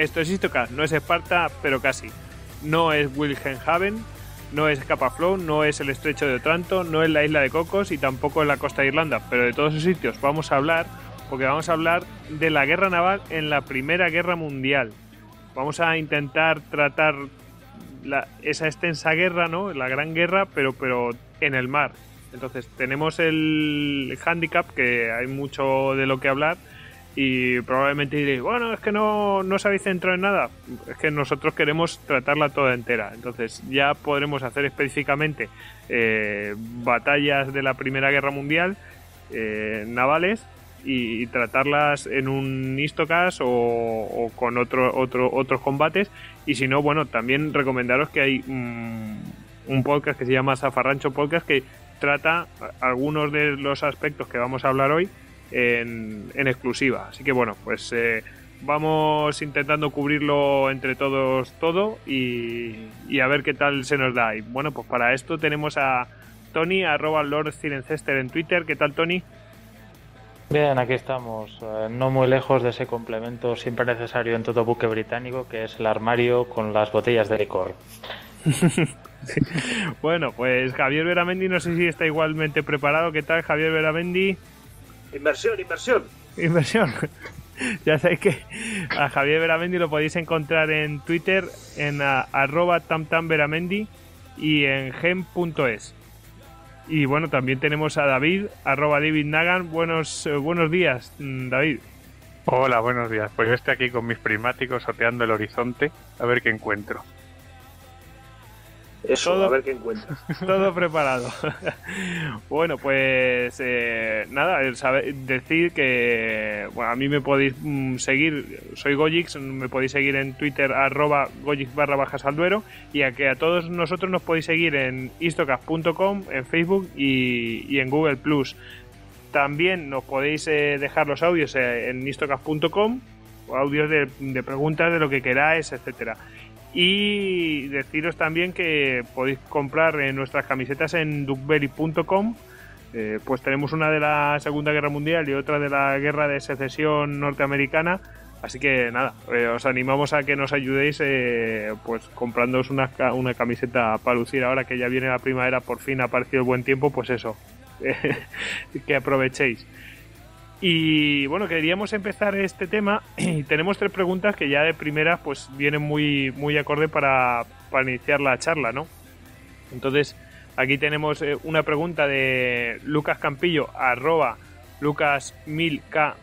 Esto es Istocast, no es Esparta, pero casi. No es Wilhelmshaven, no es Capaflow, no es el estrecho de Otranto, no es la isla de Cocos y tampoco es la costa de Irlanda. Pero de todos esos sitios vamos a hablar, porque vamos a hablar de la guerra naval en la Primera Guerra Mundial. Vamos a intentar tratar esa extensa guerra, ¿no? La gran guerra, pero, pero en el mar. Entonces tenemos el handicap, que hay mucho de lo que hablar, y probablemente diréis, bueno, es que no, no os habéis en nada. Es que nosotros queremos tratarla toda entera. Entonces ya podremos hacer específicamente eh, batallas de la Primera Guerra Mundial eh, navales y, tratarlas en un Istocas o, con otro, otro, otros combates. Y si no, bueno, también recomendaros que hay un podcast que se llama Zafarrancho Podcast que trata algunos de los aspectos que vamos a hablar hoy en, exclusiva. Así que bueno, pues eh, vamos intentando cubrirlo entre todos todo y, a ver qué tal se nos da. Y bueno, pues para esto tenemos a Tony, arroba Lord Cirencester en Twitter. ¿Qué tal, Tony? Bien, aquí estamos, eh, no muy lejos de ese complemento siempre necesario en todo buque británico, que es el armario con las botellas de licor. bueno, pues Javier Veramendi, no sé si está igualmente preparado. ¿Qué tal, Javier Veramendi? Inversión, inversión. Inversión. ya sabéis que a Javier Veramendi lo podéis encontrar en Twitter en arroba tamtamveramendi y en gem.es. Y bueno, también tenemos a David, arroba David Nagan. Buenos, eh, buenos días, mm, David. Hola, buenos días. Pues yo estoy aquí con mis prismáticos sorteando el horizonte a ver qué encuentro. Eso, todo, a ver qué encuentras. Todo preparado. bueno, pues eh, nada, decir que bueno, a mí me podéis mm, seguir, soy Gojix, me podéis seguir en Twitter arroba Gojix barra bajas al duero y a que a todos nosotros nos podéis seguir en istocast.com, en Facebook y, en Google Plus. También nos podéis eh, dejar los audios eh, en istocast.com, audios de, de preguntas de lo que queráis, etcétera. Y deciros también que podéis comprar nuestras camisetas en duckberry.com. Eh, pues tenemos una de la Segunda Guerra Mundial y otra de la Guerra de Secesión Norteamericana. Así que nada, eh, os animamos a que nos ayudéis eh, pues comprándoos una, una camiseta para lucir ahora que ya viene la primavera, por fin ha aparecido el buen tiempo, pues eso, que aprovechéis. Y bueno, queríamos empezar este tema y tenemos tres preguntas que ya de primera pues vienen muy, muy acorde para, iniciar la charla, ¿no? Entonces, aquí tenemos eh, una pregunta de Lucas Campillo, arroba Lucas1000K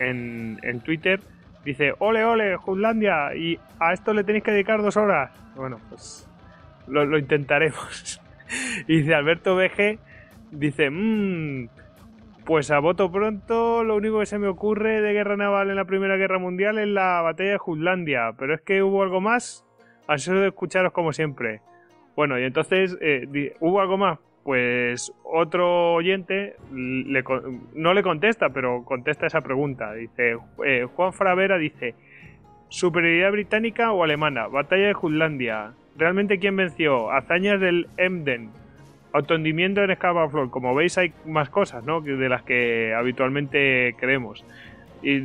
en, en Twitter. Dice, ole, ole, Jutlandia, y a esto le tenéis que dedicar dos horas. Bueno, pues lo, lo intentaremos. y dice Alberto BG, dice, mmm pues a voto pronto, lo único que se me ocurre de guerra naval en la Primera Guerra Mundial es la batalla de Jutlandia. Pero es que hubo algo más. Así de escucharos como siempre. Bueno, y entonces, eh, ¿hubo algo más? Pues otro oyente no le contesta, pero contesta esa pregunta. Dice, eh, Juan Fravera dice, ¿superioridad británica o alemana? Batalla de Jutlandia. ¿Realmente quién venció? Hazañas del Emden Autohendimiento en Flor, como veis hay más cosas, ¿no? De las que habitualmente creemos. Y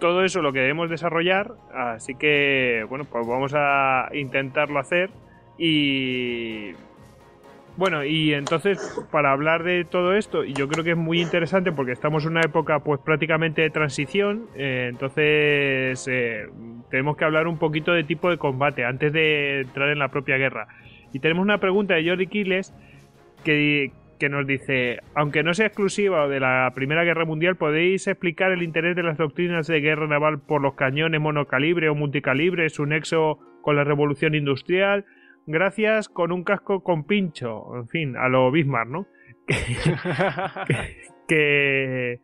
todo eso lo que debemos desarrollar, así que, bueno, pues vamos a intentarlo hacer y... Bueno, y entonces, para hablar de todo esto, y yo creo que es muy interesante porque estamos en una época pues prácticamente de transición, eh, entonces eh, tenemos que hablar un poquito de tipo de combate antes de entrar en la propia guerra. Y tenemos una pregunta de Jordi Quiles que, nos dice, aunque no sea exclusiva de la Primera Guerra Mundial, ¿podéis explicar el interés de las doctrinas de guerra naval por los cañones monocalibre o multicalibre, su nexo con la revolución industrial? Gracias con un casco con pincho, en fin, a lo Bismarck, ¿no? que,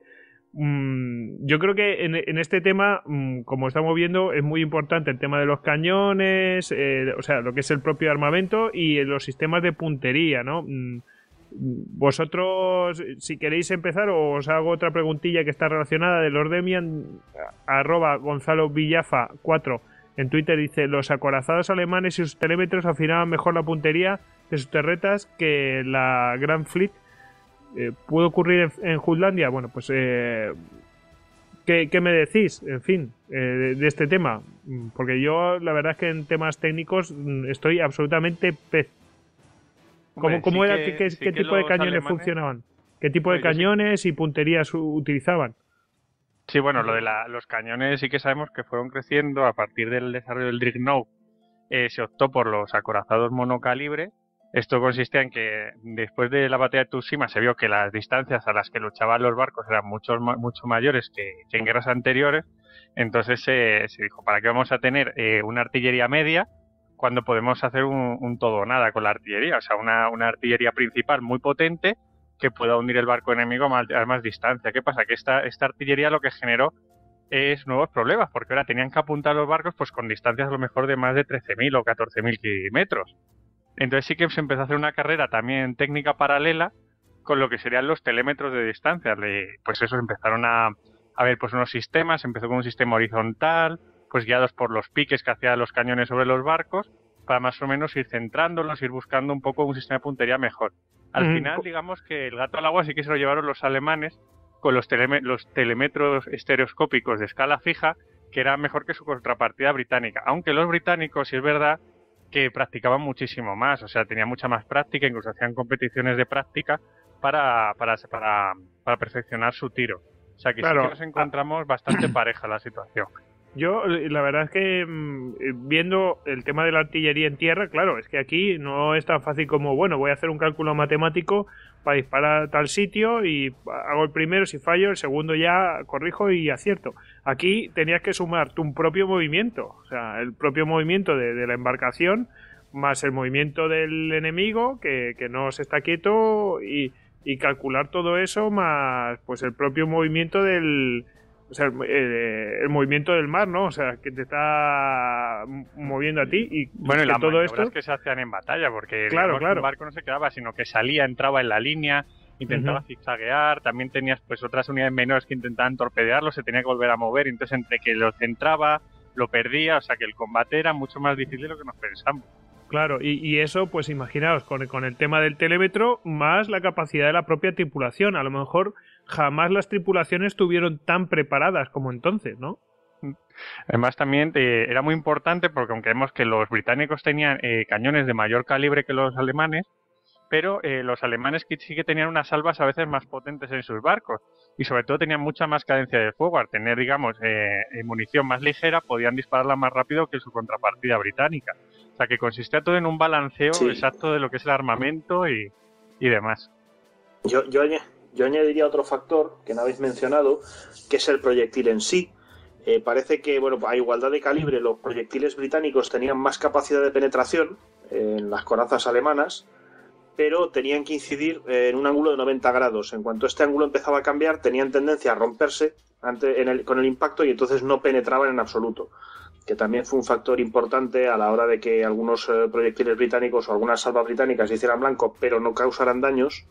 yo creo que en, este tema, mm, como estamos viendo, es muy importante el tema de los cañones, eh, o sea, lo que es el propio armamento y los sistemas de puntería, ¿no? Mm, Vosotros, si queréis empezar, os hago otra preguntilla que está relacionada de Lord Demian, arroba Gonzalo Villafa 4 en Twitter dice, los acorazados alemanes y sus telémetros afinaban mejor la puntería de sus terretas que la Grand Fleet. Eh, ¿Pudo ocurrir en, Jutlandia? Bueno, pues... Eh, ¿qué, me decís, en fin, eh, de, este tema? Porque yo, la verdad es que en temas técnicos mm, estoy absolutamente pez. ¿Cómo, era? ¿Qué, tipo de cañones funcionaban? ¿Qué tipo de cañones y punterías utilizaban? Sí, bueno, lo de los cañones sí que sabemos que fueron creciendo a partir del desarrollo del Dreadnought. Eh, se optó por los acorazados monocalibre. Esto consistía en que después de la batalla de Tsushima se vio que las distancias a las que luchaban los barcos eran mucho, mucho mayores que, en guerras anteriores. Entonces se dijo, ¿para qué vamos a tener eh, una artillería media cuando podemos hacer un, todo o nada con la artillería? O sea, una, una artillería principal muy potente que pueda hundir el barco enemigo a más, distancia. ¿Qué pasa? Que esta, esta artillería lo que generó es nuevos problemas, porque ahora tenían que apuntar los barcos pues con distancias a lo mejor de más de 13.000 o 14.000 kilómetros. Entonces sí que se empezó a hacer una carrera también técnica paralela con lo que serían los telémetros de distancia. Pues eso, empezaron a, a ver pues unos sistemas, empezó con un sistema horizontal, pues guiados por los piques que hacían los cañones sobre los barcos, para más o menos ir centrándolos, ir buscando un poco un sistema de puntería mejor. Al final, digamos que el gato al agua sí que se lo llevaron los alemanes con los, los telemetros estereoscópicos de escala fija, que era mejor que su contrapartida británica. Aunque los británicos, sí es verdad, que practicaban muchísimo más, o sea, tenían mucha más práctica, incluso hacían competiciones de práctica para, para, para, para perfeccionar su tiro. O sea, que sí que nos encontramos bastante pareja la situación. Yo, la verdad es que mm, eh, viendo el tema de la artillería en tierra, claro, es que aquí no es tan fácil como, bueno, voy a hacer un cálculo matemático para disparar a tal sitio y hago el primero, si fallo, el segundo ya corrijo y acierto. Aquí tenías que sumar tu propio movimiento, o sea, el propio movimiento de, la embarcación más el movimiento del enemigo que, que no se está quieto y, y calcular todo eso más pues el propio movimiento del o sea, eh, el, movimiento del mar, ¿no? O sea, que te está moviendo a ti y bueno, y las todo esto que se hacían en batalla, porque claro, claro. el barco no se quedaba, sino que salía, entraba en la línea, intentaba zigzaguear, también tenías pues otras unidades menores que intentaban torpedearlo, se tenía que volver a mover, entonces entre que lo centraba, lo perdía, o sea que el combate era mucho más difícil de lo que nos pensamos. Claro, y, eso, pues imaginaos, con, con el tema del telémetro, más la capacidad de la propia tripulación. A lo mejor jamás las tripulaciones estuvieron tan preparadas como entonces, ¿no? Además también eh, era muy importante porque aunque vemos que los británicos tenían eh, cañones de mayor calibre que los alemanes, pero eh, los alemanes sí que tenían unas salvas a veces más potentes en sus barcos y sobre todo tenían mucha más cadencia de fuego. Al tener, digamos, munición más ligera, podían dispararla más rápido que su contrapartida británica. O sea que consistía todo en un balanceo exacto de lo que es el armamento y, y demás. Yo, yo, yo añadiría otro factor que no habéis mencionado, que es el proyectil en sí. Eh, parece que, bueno, a igualdad de calibre, los proyectiles británicos tenían más capacidad de penetración en las corazas alemanas, pero tenían que incidir en un ángulo de 90 grados. En cuanto este ángulo empezaba a cambiar, tenían tendencia a romperse con el impacto y entonces no penetraban en absoluto. Que también fue un factor importante a la hora de que algunos eh, proyectiles británicos o algunas salvas británicas hicieran blanco, pero no causaran daños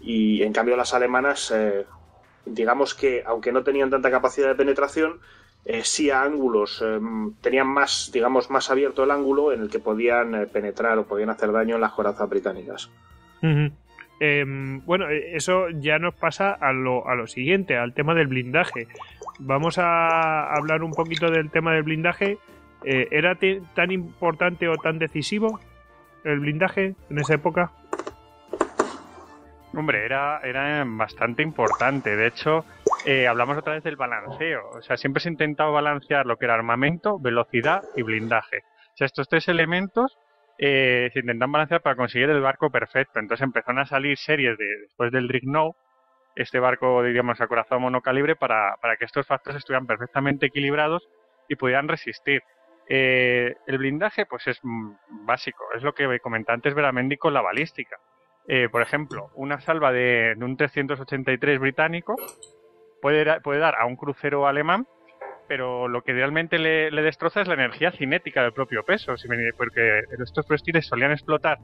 y en cambio las alemanas, eh, digamos que aunque no tenían tanta capacidad de penetración, eh, sí a ángulos, eh, tenían más, digamos, más abierto el ángulo en el que podían penetrar o podían hacer daño en las corazas británicas. Em, bueno, eso ya nos pasa a lo, a lo siguiente, al tema del blindaje. Vamos a hablar un poquito del tema del blindaje. ¿Era tan importante o tan decisivo el blindaje en esa época? Hombre, era, era bastante importante. De hecho, eh, hablamos otra vez del balanceo. O sea, siempre se ha intentado balancear lo que era armamento, velocidad y blindaje. O sea, estos tres elementos eh, se intentan balancear para conseguir el barco perfecto. Entonces empezaron a salir series de, después del Dreadnought, este barco, diríamos, acorazado monocalibre, para, para que estos factores estuvieran perfectamente equilibrados y pudieran resistir. Eh, el blindaje, pues es mm, básico, es lo que comentaba antes Veramendi con la balística. Eh, por ejemplo, una salva de, un 383 británico puede, puede, dar a un crucero alemán, pero lo que realmente le, destroza es la energía cinética del propio peso, porque estos proyectiles solían explotar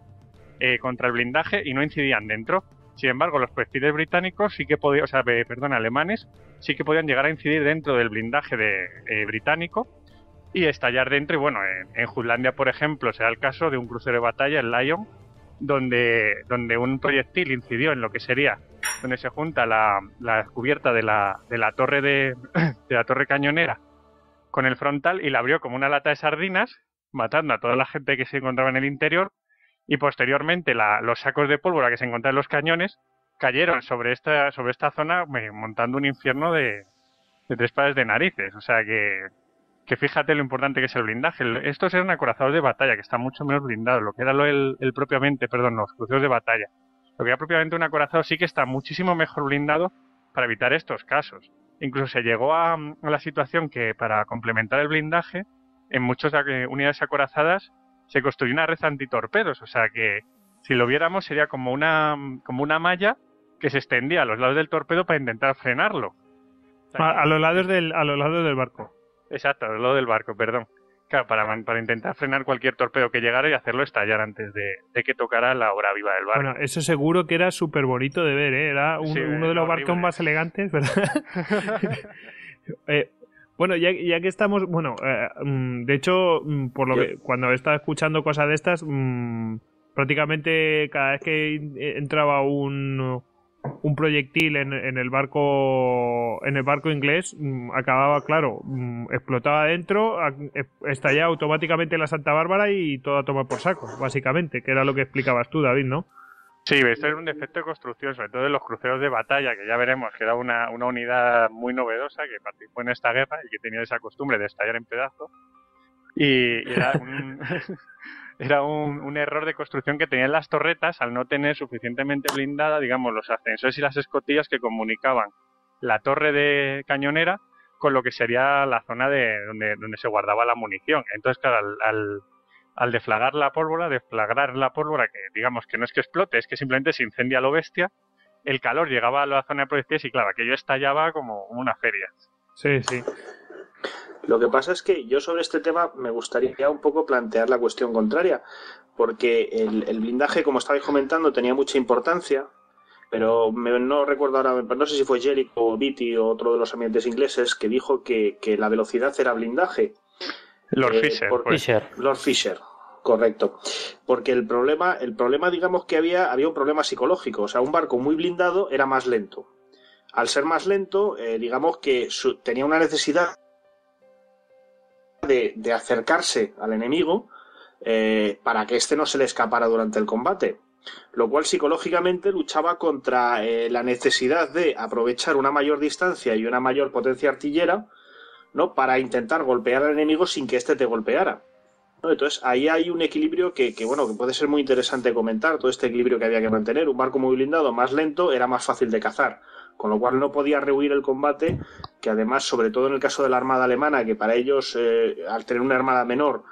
eh, contra el blindaje y no incidían dentro. Sin embargo, los proyectiles británicos sí que podían, o sea, perdón, alemanes, sí que podían llegar a incidir dentro del blindaje de, eh, británico y estallar dentro. Y bueno, en, Jutlandia, por ejemplo, será el caso de un crucero de batalla, el Lion, donde, donde un proyectil incidió en lo que sería, donde se junta la, la cubierta de la, de la torre de, de la torre cañonera con el frontal y la abrió como una lata de sardinas, matando a toda la gente que se encontraba en el interior y posteriormente los sacos de pólvora que se encontraban en los cañones cayeron sobre esta, sobre esta zona montando un infierno de, tres pares de narices. O sea que, que fíjate lo importante que es el blindaje. Estos eran acorazados de batalla, que están mucho menos blindados. Lo que era lo el, propiamente, perdón, los cruceros de batalla. Lo que era propiamente un acorazado sí que está muchísimo mejor blindado para evitar estos casos. Incluso se llegó a, a la situación que para complementar el blindaje, en muchas unidades acorazadas se construyó una red antitorpedos. O sea que si lo viéramos sería como una, como una malla que se extendía a los lados del torpedo para intentar frenarlo. a, los lados del, a los lados del barco. Exacto, lados del barco, perdón. Claro, para, para intentar frenar cualquier torpedo que llegara y hacerlo estallar antes de, que tocara la hora viva del barco. Bueno, eso seguro que era súper bonito de ver, ¿eh? Era uno de los barcos más elegantes, ¿verdad? eh, bueno, ya, ya, que estamos, bueno, eh, mm, de hecho, mm, por lo que cuando estaba escuchando cosas de estas, mm, prácticamente cada vez que entraba un un proyectil en, en, el barco en el barco inglés acababa claro explotaba dentro estallaba automáticamente la Santa Bárbara y todo a tomar por saco básicamente que era lo que explicabas tú David no Sí, esto es un defecto de construcción, sobre todo en los cruceros de batalla, que ya veremos que era una, una unidad muy novedosa que participó en esta guerra y que tenía esa costumbre de estallar en pedazos. Y, era, un, era un, error de construcción que tenían las torretas al no tener suficientemente blindada, digamos, los ascensores y las escotillas que comunicaban la torre de cañonera con lo que sería la zona de donde, donde se guardaba la munición. Entonces, claro, al al deflagrar la pólvora, deflagrar la pólvora, que digamos que no es que explote, es que simplemente se incendia a lo bestia, el calor llegaba a la zona de proyectiles y claro, aquello estallaba como una feria. Sí, sí. Lo que pasa es que yo sobre este tema me gustaría un poco plantear la cuestión contraria, porque el, blindaje, como estabais comentando, tenía mucha importancia, pero no recuerdo ahora, no sé si fue Jellicoe o Beatty o otro de los ambientes ingleses que dijo que, que la velocidad era blindaje. Lord eh, Fisher, Lord Fisher, correcto. Porque el problema, el problema, digamos que había, había un problema psicológico. O sea, un barco muy blindado era más lento. Al ser más lento, eh, digamos que tenía una necesidad de, acercarse al enemigo eh, para que éste no se le escapara durante el combate. Lo cual psicológicamente luchaba contra la necesidad de aprovechar una mayor distancia y una mayor potencia artillera ¿no? Para intentar golpear al enemigo sin que éste te golpeara. Entonces ahí hay un equilibrio que, bueno, que puede ser muy interesante comentar, todo este equilibrio que había que mantener. Un barco muy blindado más lento era más fácil de cazar, con lo cual no podía rehuir el combate, que además, sobre todo en el caso de la Armada Alemana, que para ellos, eh, al tener una armada menor,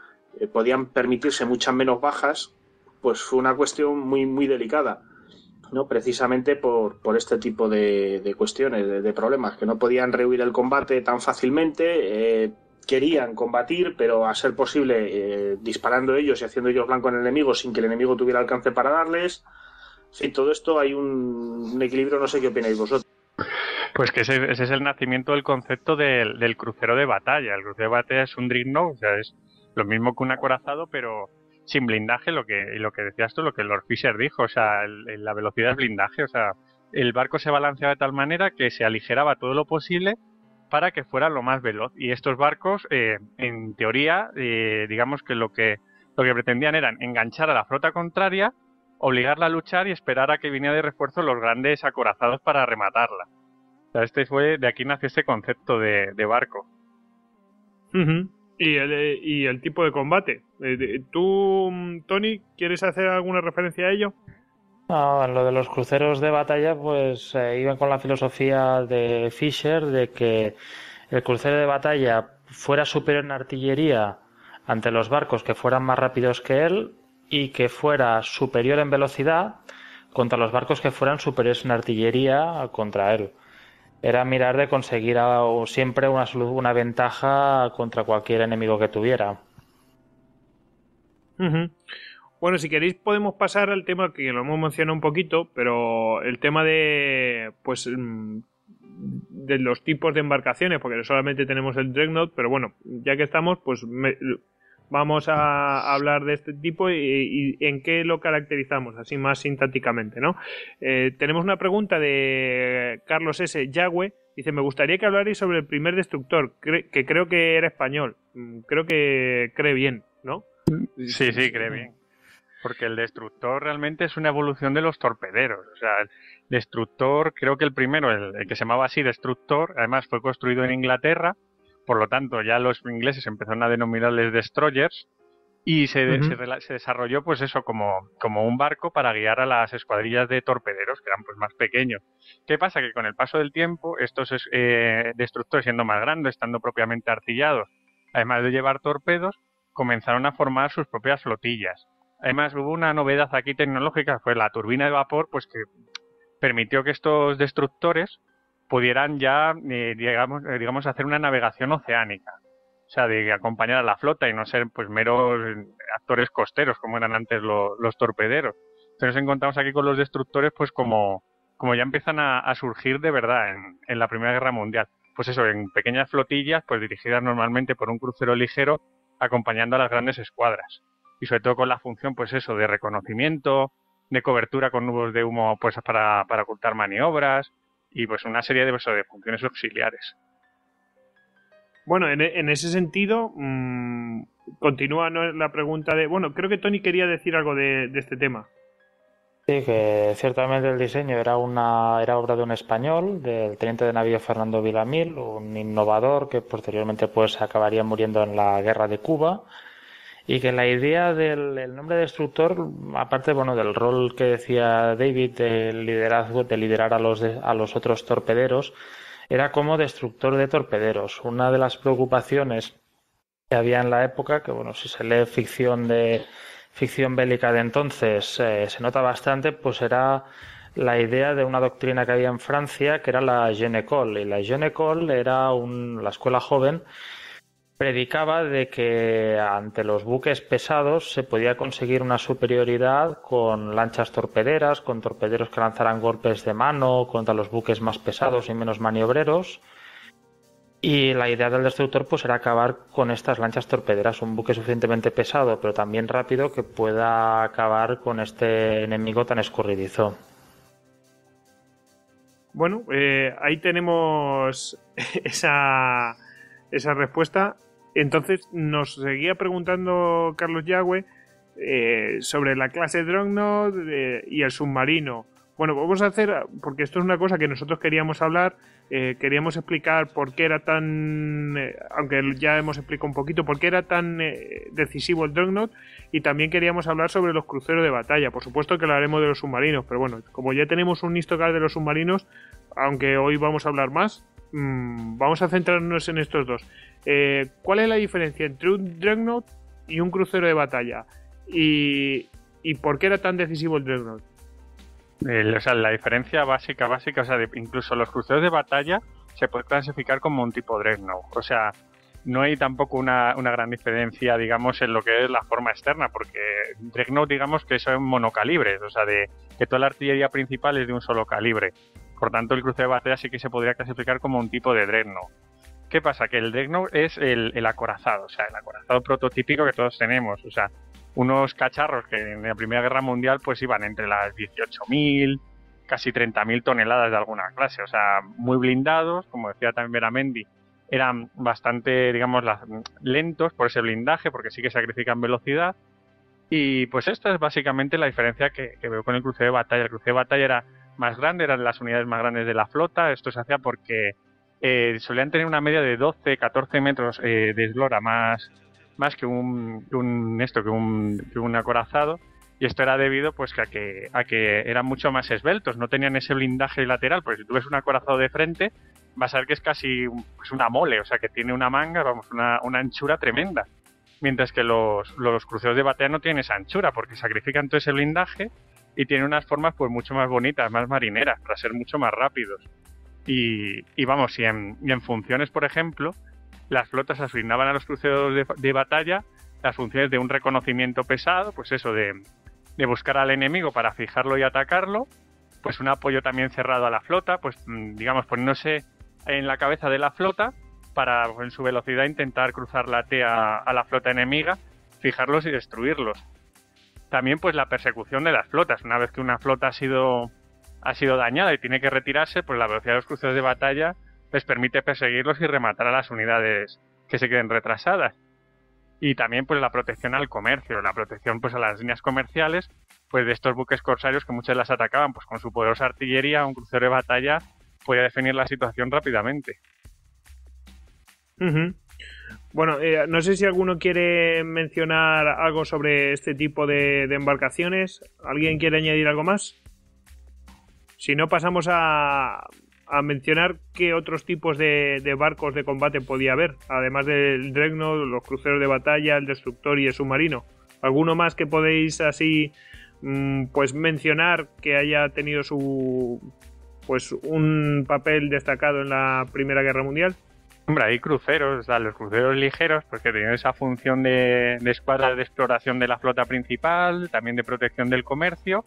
eh, podían permitirse muchas menos bajas, pues fue una cuestión muy, muy delicada. ¿no? precisamente por, por este tipo de, cuestiones, de, problemas, que no podían rehuir el combate tan fácilmente, eh, querían combatir, pero a ser posible disparando ellos y haciendo ellos blanco en el enemigo sin que el enemigo tuviera alcance para darles. En todo esto hay un, equilibrio, no sé qué opináis vosotros. Pues que ese, es el nacimiento del concepto del, crucero de batalla. El crucero de batalla es un dreadnought, o sea, es lo mismo que un acorazado, pero sin blindaje, lo que, y lo que decías tú, lo que Lord Fisher dijo, o sea, la velocidad es blindaje, o sea, el barco se balanceaba de tal manera que se aligeraba todo lo posible para que fuera lo más veloz. Y estos barcos, eh, en teoría, eh, digamos que lo que lo que pretendían eran enganchar a la flota contraria, obligarla a luchar y esperar a que viniera de refuerzo los grandes acorazados para rematarla. O sea, este fue, de aquí nace este concepto de, barco. Y el, y el tipo de combate. Eh, ¿Tú, Tony, quieres hacer alguna referencia a ello? No, en lo de los cruceros de batalla, pues eh, iban con la filosofía de Fisher de que el crucero de batalla fuera superior en artillería ante los barcos que fueran más rápidos que él y que fuera superior en velocidad contra los barcos que fueran superiores en artillería contra él era mirar de conseguir siempre una, ventaja contra cualquier enemigo que tuviera. Bueno, si queréis podemos pasar al tema que lo hemos mencionado un poquito, pero el tema de pues mm, de los tipos de embarcaciones, porque solamente tenemos el Dreadnought, pero bueno, ya que estamos, pues vamos a hablar de este tipo y, en qué lo caracterizamos, así más sintácticamente, ¿no? Eh, tenemos una pregunta de Carlos S. Yagüe, dice, me gustaría que hablarais sobre el primer destructor, que creo que era español, mm, creo que cree bien, ¿no? Sí, sí, cree bien. Porque el destructor realmente es una evolución de los torpederos. O sea, el destructor, creo que el primero, el, que se llamaba así destructor, además fue construido en Inglaterra, por lo tanto ya los ingleses empezaron a denominarles destroyers y se, se, desarrolló pues eso como, como un barco para guiar a las escuadrillas de torpederos que eran pues más pequeños. ¿Qué pasa? Que con el paso del tiempo estos eh, destructores siendo más grandes, estando propiamente artillados, además de llevar torpedos, comenzaron a formar sus propias flotillas. Además, hubo una novedad aquí tecnológica, fue la turbina de vapor, pues que permitió que estos destructores pudieran ya, eh, digamos, eh, digamos, hacer una navegación oceánica. O sea, de acompañar a la flota y no ser pues meros actores costeros como eran antes los torpederos. Entonces nos encontramos aquí con los destructores pues como, como ya empiezan a, surgir de verdad en, en, la Primera Guerra Mundial. Pues eso, en pequeñas flotillas, pues dirigidas normalmente por un crucero ligero, acompañando a las grandes escuadras y sobre todo con la función, pues eso, de reconocimiento, de cobertura con nubes de humo, pues para, para ocultar maniobras y pues una serie de, pues, de funciones auxiliares. Bueno, en, en ese sentido, mmm, continúa la pregunta de. Bueno, creo que Tony quería decir algo de, de, este tema. Sí, que ciertamente el diseño era una era obra de un español, del teniente de navío Fernando Vilamil, un innovador que posteriormente pues acabaría muriendo en la guerra de Cuba y que la idea del nombre destructor, aparte bueno del rol que decía David del liderazgo, de liderar a los a los otros torpederos, era como destructor de torpederos. Una de las preocupaciones que había en la época, que bueno, si se lee ficción de ficción bélica de entonces, eh, se nota bastante, pues era la idea de una doctrina que había en Francia, que era la Jeune. Y la Jeune era un, la escuela joven predicaba de que ante los buques pesados se podía conseguir una superioridad con lanchas torpederas, con torpederos que lanzaran golpes de mano contra los buques más pesados y menos maniobreros. Y la idea del destructor pues era acabar con estas lanchas torpederas, un buque suficientemente pesado pero también rápido que pueda acabar con este enemigo tan escurridizo. Bueno, eh, ahí tenemos esa, esa respuesta. Entonces nos seguía preguntando Carlos Yagüe eh, sobre la clase Dreadnought eh, y el submarino. Bueno, vamos a hacer, porque esto es una cosa que nosotros queríamos hablar, eh, queríamos explicar por qué era tan, aunque ya hemos explicado un poquito, por qué era tan decisivo el Dreadnought y también queríamos hablar sobre los cruceros de batalla. Por supuesto que hablaremos de los submarinos, pero bueno, como ya tenemos un histocar de los submarinos, aunque hoy vamos a hablar más, mmm, vamos a centrarnos en estos dos. Eh, ¿Cuál es la diferencia entre un Dreadnought y un crucero de batalla? ¿Y, por qué era tan decisivo el Dreadnought? o sea, la diferencia básica, básica, o sea, incluso los cruceros de batalla se puede clasificar como un tipo Dreadnought. O sea, no hay tampoco una, gran diferencia, digamos, en lo que es la forma externa, porque Dreadnought, digamos, que son monocalibres, o sea, de que toda la artillería principal es de un solo calibre. Por tanto, el crucero de batalla sí que se podría clasificar como un tipo de Dreadnought. ¿Qué pasa? Que el Dreadnought es el, acorazado, o sea, el acorazado prototípico que todos tenemos. O sea, unos cacharros que en la Primera Guerra Mundial pues iban entre las 18.000, casi 30.000 toneladas de alguna clase. O sea, muy blindados, como decía también Veramendi, eran bastante, digamos, lentos por ese blindaje, porque sí que sacrifican velocidad. Y pues esta es básicamente la diferencia que, veo con el crucero de batalla. El crucero de batalla era más grande, eran las unidades más grandes de la flota. Esto se hacía porque eh, solían tener una media de 12, 14 metros eh, de eslora más, más que un, esto, que un, que un acorazado. Y esto era debido pues a que, a que eran mucho más esbeltos, no tenían ese blindaje lateral, porque si tú ves un acorazado de frente, vas a ver que es casi pues una mole, o sea que tiene una manga, vamos, una, una anchura tremenda. Mientras que los, los cruceros de batalla no tienen esa anchura, porque sacrifican todo ese blindaje y tienen unas formas pues mucho más bonitas, más marineras, para ser mucho más rápidos. Y, vamos, y en, funciones, por ejemplo, las flotas asignaban a los cruceros de, batalla las funciones de un reconocimiento pesado, pues eso, de, de buscar al enemigo para fijarlo y atacarlo, pues un apoyo también cerrado a la flota, pues mm, digamos poniéndose en la cabeza de la flota para en su velocidad intentar cruzar la T a, la flota enemiga, fijarlos y destruirlos. También pues la persecución de las flotas. Una vez que una flota ha sido, ha sido dañada y tiene que retirarse, pues la velocidad de los cruceros de batalla les permite perseguirlos y rematar a las unidades que se queden retrasadas. Y también pues la protección al comercio, la protección pues a las líneas comerciales, pues de estos buques corsarios que muchas las atacaban pues con su poderosa artillería, un crucero de batalla podía definir la situación rápidamente. Bueno, eh, no sé si alguno quiere mencionar algo sobre este tipo de, embarcaciones. ¿Alguien quiere añadir algo más? Si no, pasamos a, a mencionar qué otros tipos de, barcos de combate podía haber, además del Dreadnought, los cruceros de batalla, el destructor y el submarino. ¿Alguno más que podéis así mm, pues mencionar que haya tenido su pues un papel destacado en la Primera Guerra Mundial? Hombre, hay cruceros, los cruceros ligeros, porque tenían esa función de, de escuadra de exploración de la flota principal, también de protección del comercio,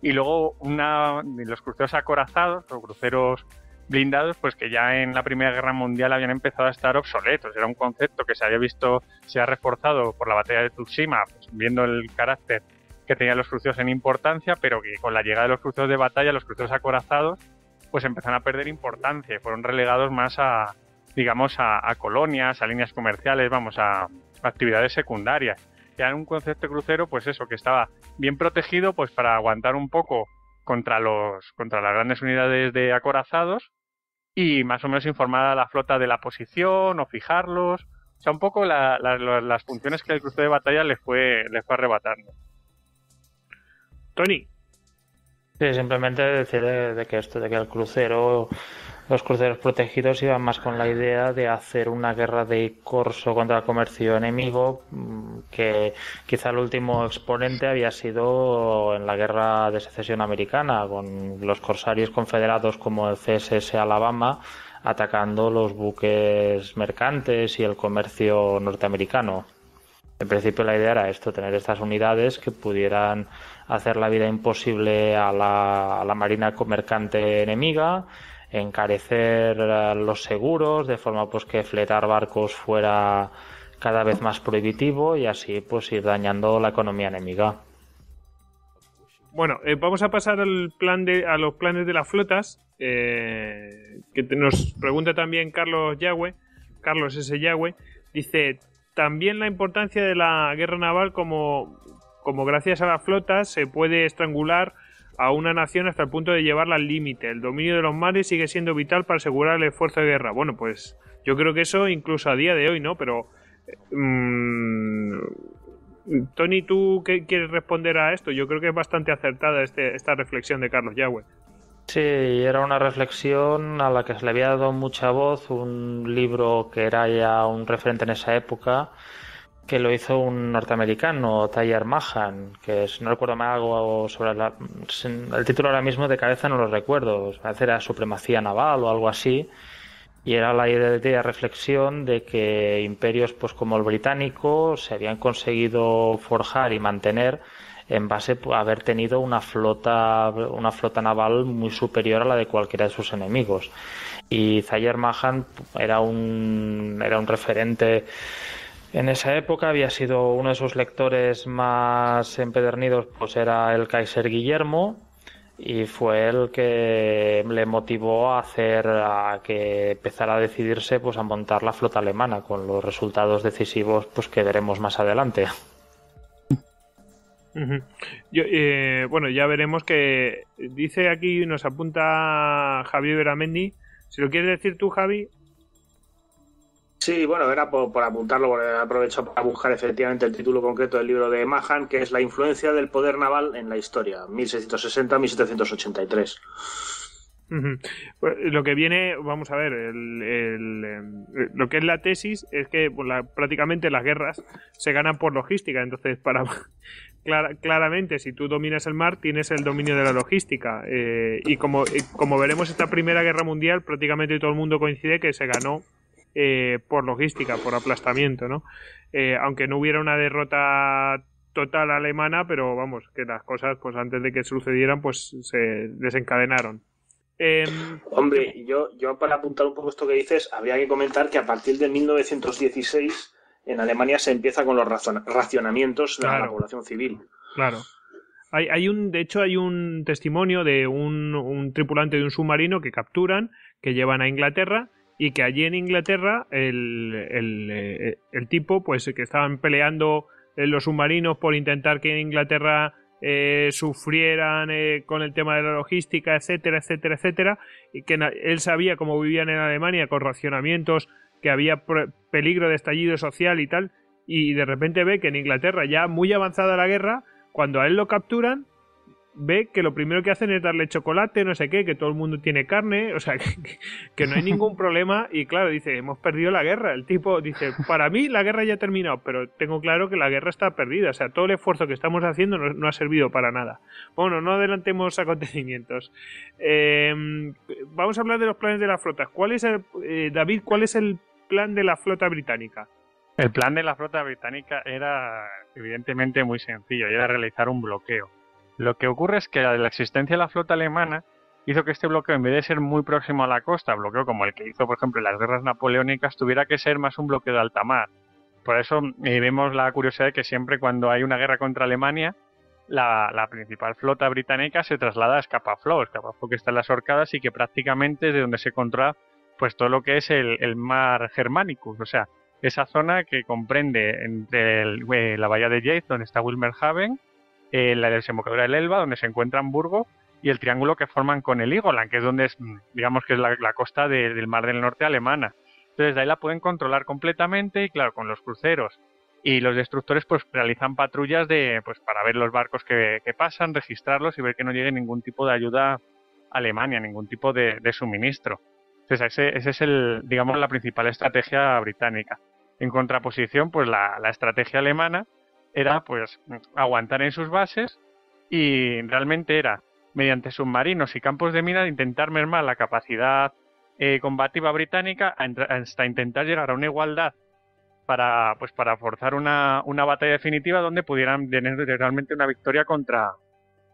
y luego una los cruceros acorazados, o cruceros blindados, pues que ya en la Primera Guerra Mundial habían empezado a estar obsoletos. Era un concepto que se había visto, se ha reforzado por la batalla de Tsushima, pues, viendo el carácter que tenían los cruceros en importancia, pero que con la llegada de los cruceros de batalla, los cruceros acorazados, pues empezaron a perder importancia y fueron relegados más a, digamos, a, colonias, a líneas comerciales, vamos, a, actividades secundarias. Ya en un concepto de crucero, pues eso, que estaba bien protegido, pues para aguantar un poco contra los, contra las grandes unidades de acorazados y más o menos informar a la flota de la posición o fijarlos. O sea, un poco las funciones que el crucero de batalla le fue, le fue arrebatando. Tony. Sí, simplemente decir de, que esto, de que el crucero, los cruceros protegidos iban más con la idea de hacer una guerra de corso contra el comercio enemigo, mm, que quizá el último exponente había sido en la guerra de secesión americana, con los corsarios confederados como el CSS Alabama atacando los buques mercantes y el comercio norteamericano. En principio la idea era esto, tener estas unidades que pudieran hacer la vida imposible a la, marina mercante enemiga, encarecer los seguros de forma pues que fletar barcos fuera cada vez más prohibitivo y así pues ir dañando la economía enemiga. Bueno, eh, vamos a pasar al plan de, a los planes de las flotas, eh, que nos pregunta también Carlos Yagüe, Carlos S. Yagüe, dice, también la importancia de la guerra naval como, como gracias a las flotas se puede estrangular a una nación hasta el punto de llevarla al límite. El dominio de los mares sigue siendo vital para asegurar el esfuerzo de guerra. Bueno, pues yo creo que eso incluso a día de hoy, ¿no? Pero... Mmm, Tony, ¿tú qué quieres responder a esto? Yo creo que es bastante acertada este, esta reflexión de Carlos Yahweh. Sí, era una reflexión a la que se le había dado mucha voz, un libro que era ya un referente en esa época, que lo hizo un norteamericano, Tyler Mahan, que no recuerdo más algo sobre la, el título ahora mismo de cabeza no lo recuerdo, parece era Supremacía Naval o algo así, y era la idea de reflexión de que imperios pues como el británico se habían conseguido forjar y mantener en base a haber tenido una flota una flota naval muy superior a la de cualquiera de sus enemigos. Y Zayer Mahan era un era un referente en esa época había sido uno de sus lectores más empedernidos, pues era el Kaiser Guillermo, y fue el que le motivó a hacer a que empezara a decidirse pues a montar la flota alemana con los resultados decisivos pues que veremos más adelante. Eh, bueno, ya veremos que dice aquí, nos apunta Javier Veramendi. Si lo quieres decir tú, Javi, Sí, bueno, era por, apuntarlo, aprovecho para buscar efectivamente el título concreto del libro de Mahan, que es La influencia del poder naval en la historia, 1660-1783. Pues, lo que viene, vamos a ver, em, lo que es la tesis es que pues, prácticamente las guerras se ganan por logística. Entonces, para claramente, si tú dominas el mar, tienes el dominio de la logística. Eh, y como, como veremos, esta Primera Guerra Mundial, prácticamente todo el mundo coincide que se ganó eh, por logística, por aplastamiento, ¿no? Eh, aunque no hubiera una derrota total alemana, pero vamos, que las cosas, pues antes de que sucedieran, pues se desencadenaron. Em, Hombre, yo, yo para apuntar un poco esto que dices, habría que comentar que a partir de 1916 en Alemania se empieza con los racionamientos de la población civil. Claro. Hay, hay, un, de hecho, hay un testimonio de un, un, tripulante de un submarino que capturan, que llevan a Inglaterra y que allí en Inglaterra el, el, eh, tipo, pues que estaban peleando en los submarinos por intentar que en Inglaterra eh, sufrieran eh, con el tema de la logística, etcétera, etcétera, etcétera, y que él sabía cómo vivían en Alemania con racionamientos, que había peligro de estallido social y tal, y de repente ve que en Inglaterra ya muy avanzada la guerra, cuando a él lo capturan, ve que lo primero que hacen es darle chocolate, no sé qué, que todo el mundo tiene carne, o sea, que, no hay ningún problema. Y claro, dice, hemos perdido la guerra. El tipo dice, para mí la guerra ya ha terminado, pero tengo claro que la guerra está perdida. O sea, todo el esfuerzo que estamos haciendo no, ha servido para nada. Bueno, no adelantemos acontecimientos. Em, vamos a hablar de los planes de la flota. ¿Cuál es el, eh, David, cuál es el plan de la flota británica? El plan de la flota británica era evidentemente muy sencillo, era realizar un bloqueo lo que ocurre es que la existencia de la flota alemana hizo que este bloqueo, en vez de ser muy próximo a la costa, bloqueo como el que hizo, por ejemplo, en las guerras napoleónicas, tuviera que ser más un bloqueo de alta mar. Por eso eh, vemos la curiosidad de que siempre cuando hay una guerra contra Alemania, la, principal flota británica se traslada a Scapa Flow, Scapa Flow que está en las Orcadas y que prácticamente es de donde se controla pues todo lo que es el, mar Germanicus, o sea, esa zona que comprende entre eh, la bahía de Yates, donde está Wilmerhaven, eh, la desembocadura del Elba, donde se encuentra Hamburgo, y el triángulo que forman con el Igoland, que es donde es, mm, digamos que es la, costa del Mar del Norte alemana. Entonces de ahí la pueden controlar completamente y claro, con los cruceros y los destructores pues realizan patrullas de pues para ver los barcos que, pasan, registrarlos y ver que no llegue ningún tipo de ayuda a Alemania, ningún tipo de, suministro. Entonces es el, digamos, la principal estrategia británica. En contraposición, pues la, la estrategia alemana era pues aguantar en sus bases y realmente era mediante submarinos y campos de mina intentar mermar la capacidad eh, combativa británica hasta intentar llegar a una igualdad para pues para forzar una, una batalla definitiva donde pudieran tener realmente una victoria contra,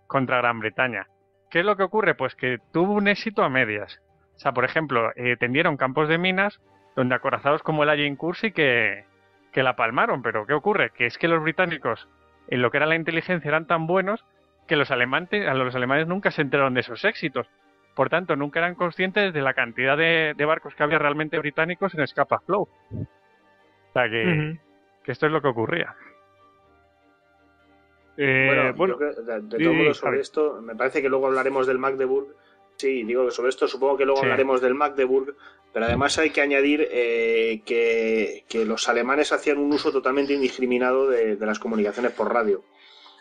contra Gran Bretaña. ¿Qué es lo que ocurre? Pues que tuvo un éxito a medias. O sea, por ejemplo, eh, tendieron campos de minas donde acorazados como el Agincourt Cursi que, que la palmaron, pero ¿qué ocurre? Que es que los británicos en lo que era la inteligencia eran tan buenos que los alemanes, a los alemanes nunca se enteraron de esos éxitos. Por tanto, nunca eran conscientes de la cantidad de, barcos que había realmente británicos en Scapa Flow. O sea que, esto es lo que ocurría. Eh, bueno, de, todo modo sobre esto, me parece que luego hablaremos del Magdeburg. Sí, digo que sobre esto supongo que luego hablaremos del Magdeburg, pero además hay que añadir eh, que, los alemanes hacían un uso totalmente indiscriminado de, las comunicaciones por radio,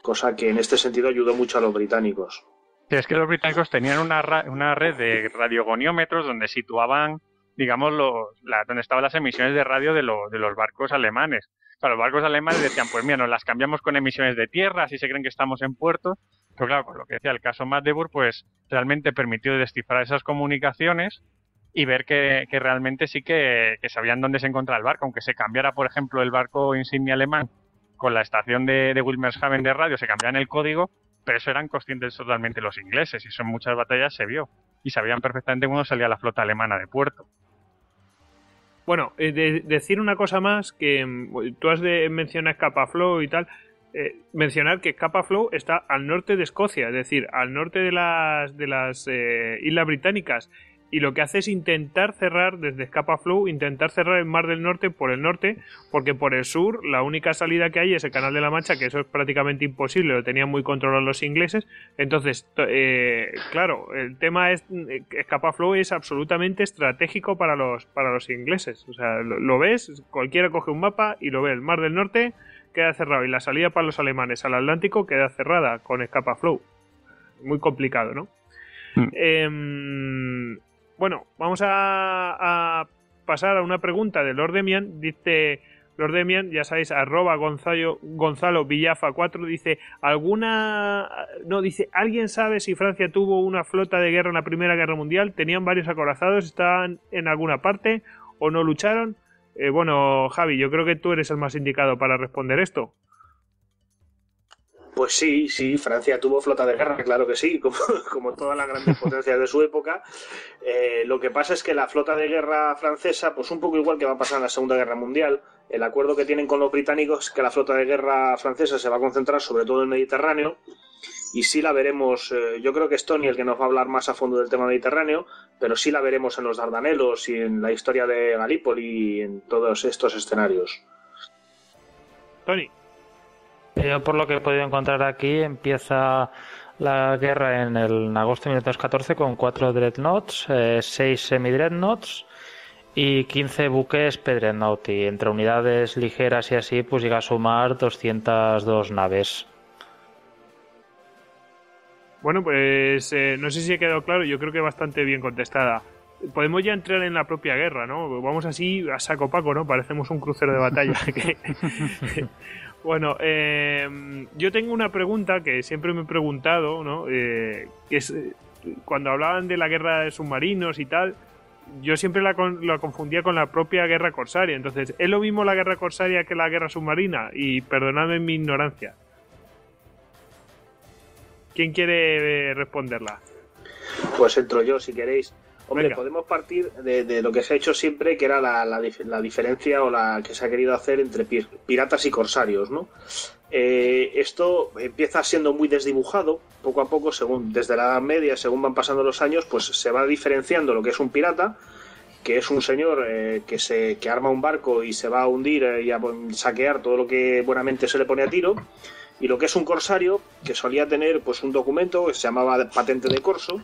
cosa que en este sentido ayudó mucho a los británicos. es que los británicos tenían una, una red de radiogoniómetros donde situaban, digamos, los, donde estaban las emisiones de radio de, de los barcos alemanes. Claro, los barcos alemanes decían, pues mira, nos las cambiamos con emisiones de tierra, así se creen que estamos en puerto. Pero claro, con lo que decía el caso Magdeburg, pues realmente permitió descifrar esas comunicaciones y ver que, realmente sí que, sabían dónde se encontraba el barco, aunque se cambiara, por ejemplo, el barco insignia alemán con la estación de, de Wilmershaven de radio, se cambiaban el código, pero eso eran conscientes totalmente los ingleses, y eso en muchas batallas se vio, y sabían perfectamente cuándo salía la flota alemana de puerto. Bueno, eh, decir una cosa más, que mm, tú has de mencionar Flow y tal, eh, mencionar que Flow está al norte de Escocia, es decir, al norte de las, de las eh, Islas Británicas, y lo que hace es intentar cerrar desde Scapa Flow, intentar cerrar el Mar del Norte por el norte, porque por el sur la única salida que hay es el Canal de la Mancha, que eso es prácticamente imposible, lo tenían muy controlado los ingleses. Entonces, eh, claro, el tema es Scapa Flow es absolutamente estratégico para los para los ingleses. O sea, lo, ves, cualquiera coge un mapa y lo ve, el Mar del Norte queda cerrado y la salida para los alemanes al Atlántico queda cerrada con Scapa Flow. Muy complicado, ¿no? Mm. Em, bueno, vamos a, pasar a una pregunta de Lord Demian. Dice Lord Demian, ya sabéis, arroba Gonzalo, Gonzalo Villafa 4, dice, ¿alguna... No, dice, ¿alguien sabe si Francia tuvo una flota de guerra en la Primera Guerra Mundial? ¿Tenían varios acorazados? ¿Estaban en alguna parte? o no lucharon? Eh, bueno, Javi, yo creo que tú eres el más indicado para responder esto. Pues sí, sí, Francia tuvo flota de guerra, claro que sí, como, todas las grandes potencias de su época. Eh, lo que pasa es que la flota de guerra francesa, pues un poco igual que va a pasar en la Segunda Guerra Mundial, el acuerdo que tienen con los británicos es que la flota de guerra francesa se va a concentrar sobre todo en el Mediterráneo y sí la veremos, eh, yo creo que es Tony el que nos va a hablar más a fondo del tema mediterráneo, pero sí la veremos en los Dardanelos y en la historia de Galípoli y en todos estos escenarios. Tony. Por lo que he podido encontrar aquí empieza la guerra en el agosto de 1914 con cuatro dreadnoughts, eh, seis semi-dreadnoughts y 15 buques Pedreadnought y entre unidades ligeras y así pues llega a sumar 202 naves. Bueno, pues eh, no sé si ha quedado claro, yo creo que bastante bien contestada. Podemos ya entrar en la propia guerra, ¿no? Vamos así a saco paco, ¿no? Parecemos un crucero de batalla. Bueno, eh, yo tengo una pregunta que siempre me he preguntado, ¿no? Eh, que es eh, cuando hablaban de la guerra de submarinos y tal, yo siempre la, confundía con la propia guerra corsaria. Entonces, ¿es lo mismo la guerra corsaria que la guerra submarina? Y perdonadme mi ignorancia. ¿Quién quiere responderla? Pues entro yo, si queréis. Hombre, podemos partir de, lo que se ha hecho siempre, que era la, diferencia o la que se ha querido hacer entre piratas y corsarios, ¿no? Eh, esto empieza siendo muy desdibujado, poco a poco, según desde la Edad Media, según van pasando los años, pues se va diferenciando lo que es un pirata, que es un señor eh, que se que arma un barco y se va a hundir eh, y a saquear todo lo que buenamente se le pone a tiro, y lo que es un corsario, que solía tener pues un documento que se llamaba patente de corso,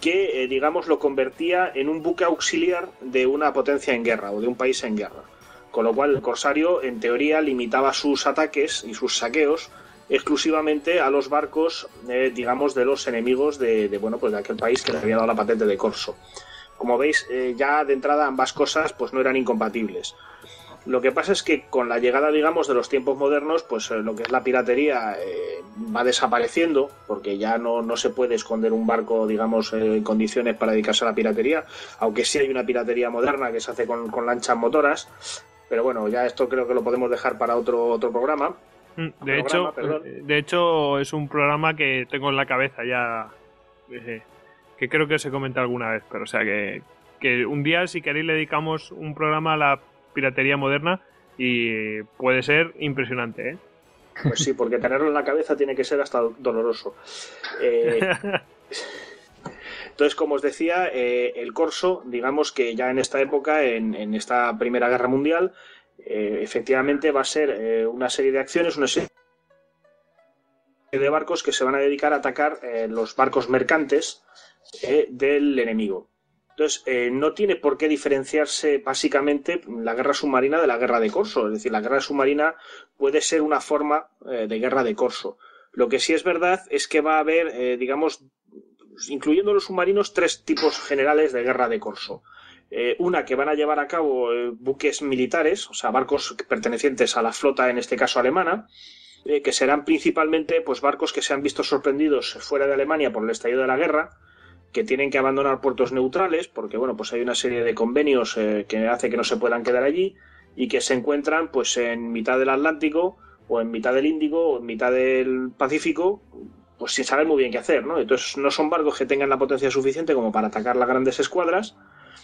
que, eh, digamos, lo convertía en un buque auxiliar de una potencia en guerra o de un país en guerra. Con lo cual el corsario, en teoría, limitaba sus ataques y sus saqueos exclusivamente a los barcos, eh, digamos, de los enemigos de, bueno, pues de aquel país que le había dado la patente de corso. Como veis, eh, ya de entrada ambas cosas pues no eran incompatibles. Lo que pasa es que con la llegada, digamos, de los tiempos modernos, pues eh, lo que es la piratería eh, va desapareciendo, porque ya no, no, se puede esconder un barco, digamos, eh, en condiciones para dedicarse a la piratería, aunque sí hay una piratería moderna que se hace con, lanchas motoras, pero bueno, ya esto creo que lo podemos dejar para otro, otro programa. Mm, de hecho, de hecho, es un programa que tengo en la cabeza ya, que creo que se comenta alguna vez, pero o sea que, que un día, si queréis, le dedicamos un programa a la piratería moderna y puede ser impresionante, ¿eh? Pues sí, porque tenerlo en la cabeza tiene que ser hasta doloroso. Eh, entonces, como os decía, eh, el corso, digamos que ya en esta época, en, esta Primera Guerra Mundial, efectivamente va a ser una serie de acciones, una serie de barcos que se van a dedicar a atacar los barcos mercantes del enemigo. Entonces, eh, no tiene por qué diferenciarse básicamente la guerra submarina de la guerra de corso. Es decir, la guerra submarina puede ser una forma eh, de guerra de corso. Lo que sí es verdad es que va a haber, eh, digamos, incluyendo los submarinos, tres tipos generales de guerra de corso. una que van a llevar a cabo buques militares, o sea, barcos pertenecientes a la flota, en este caso alemana, que serán principalmente pues, barcos que se han visto sorprendidos fuera de Alemania por el estallido de la guerra, que tienen que abandonar puertos neutrales, porque bueno, pues hay una serie de convenios eh, que hace que no se puedan quedar allí y que se encuentran pues en mitad del Atlántico o en mitad del Índico o en mitad del Pacífico, pues sin saber muy bien qué hacer, ¿no? Entonces no son barcos que tengan la potencia suficiente como para atacar las grandes escuadras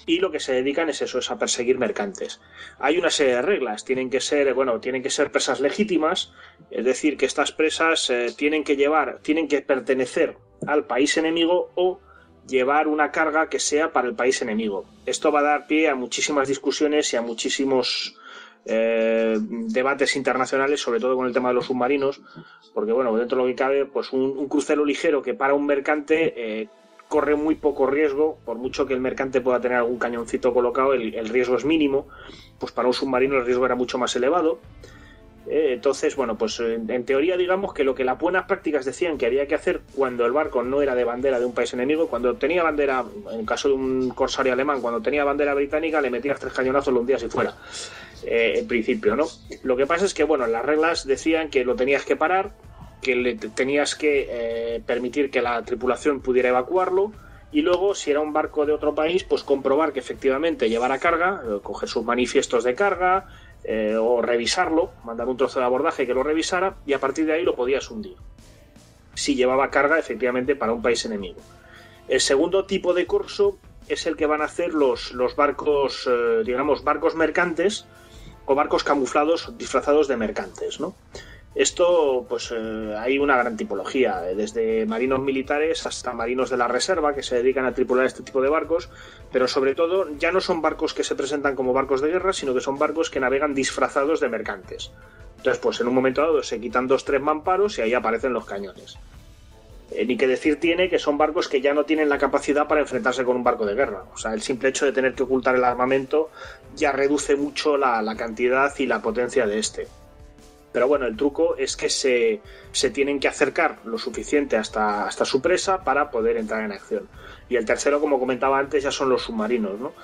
y lo que se dedican es eso, es a perseguir mercantes. Hay una serie de reglas, tienen que ser, bueno, tienen que ser presas legítimas, es decir, que estas presas eh, tienen que llevar, tienen que pertenecer al país enemigo o llevar una carga que sea para el país enemigo. Esto va a dar pie a muchísimas discusiones y a muchísimos eh, debates internacionales, sobre todo con el tema de los submarinos, porque bueno, dentro de lo que cabe, pues un, crucero ligero que para un mercante eh, corre muy poco riesgo, por mucho que el mercante pueda tener algún cañoncito colocado, el riesgo es mínimo, pues para un submarino el riesgo era mucho más elevado. Eh, entonces, bueno, pues en, teoría digamos que lo que las buenas prácticas decían que había que hacer cuando el barco no era de bandera de un país enemigo, cuando tenía bandera, en caso de un corsario alemán, cuando tenía bandera británica, le metías tres cañonazos, lo hundías y fuera. Eh, en principio, ¿no? Lo que pasa es que, bueno, las reglas decían que lo tenías que parar, que le tenías que eh, permitir que la tripulación pudiera evacuarlo y luego si era un barco de otro país, pues comprobar que efectivamente llevara carga, eh, coger sus manifiestos de carga eh, o revisarlo, mandar un trozo de abordaje que lo revisara y a partir de ahí lo podías hundir. Si llevaba carga efectivamente para un país enemigo. El segundo tipo de corso es el que van a hacer los, los barcos, eh, digamos, barcos mercantes o barcos camuflados disfrazados de mercantes, ¿no? Esto, pues eh, hay una gran tipología, eh, desde marinos militares hasta marinos de la reserva que se dedican a tripular este tipo de barcos, pero sobre todo ya no son barcos que se presentan como barcos de guerra, sino que son barcos que navegan disfrazados de mercantes. Entonces, pues en un momento dado se quitan dos, tres mamparos y ahí aparecen los cañones. Eh, ni que decir tiene que son barcos que ya no tienen la capacidad para enfrentarse con un barco de guerra. O sea, el simple hecho de tener que ocultar el armamento ya reduce mucho la, la cantidad y la potencia de este. Pero bueno, el truco es que se, se tienen que acercar lo suficiente hasta, hasta su presa para poder entrar en acción. Y el tercero, como comentaba antes, ya son los submarinos, ¿no?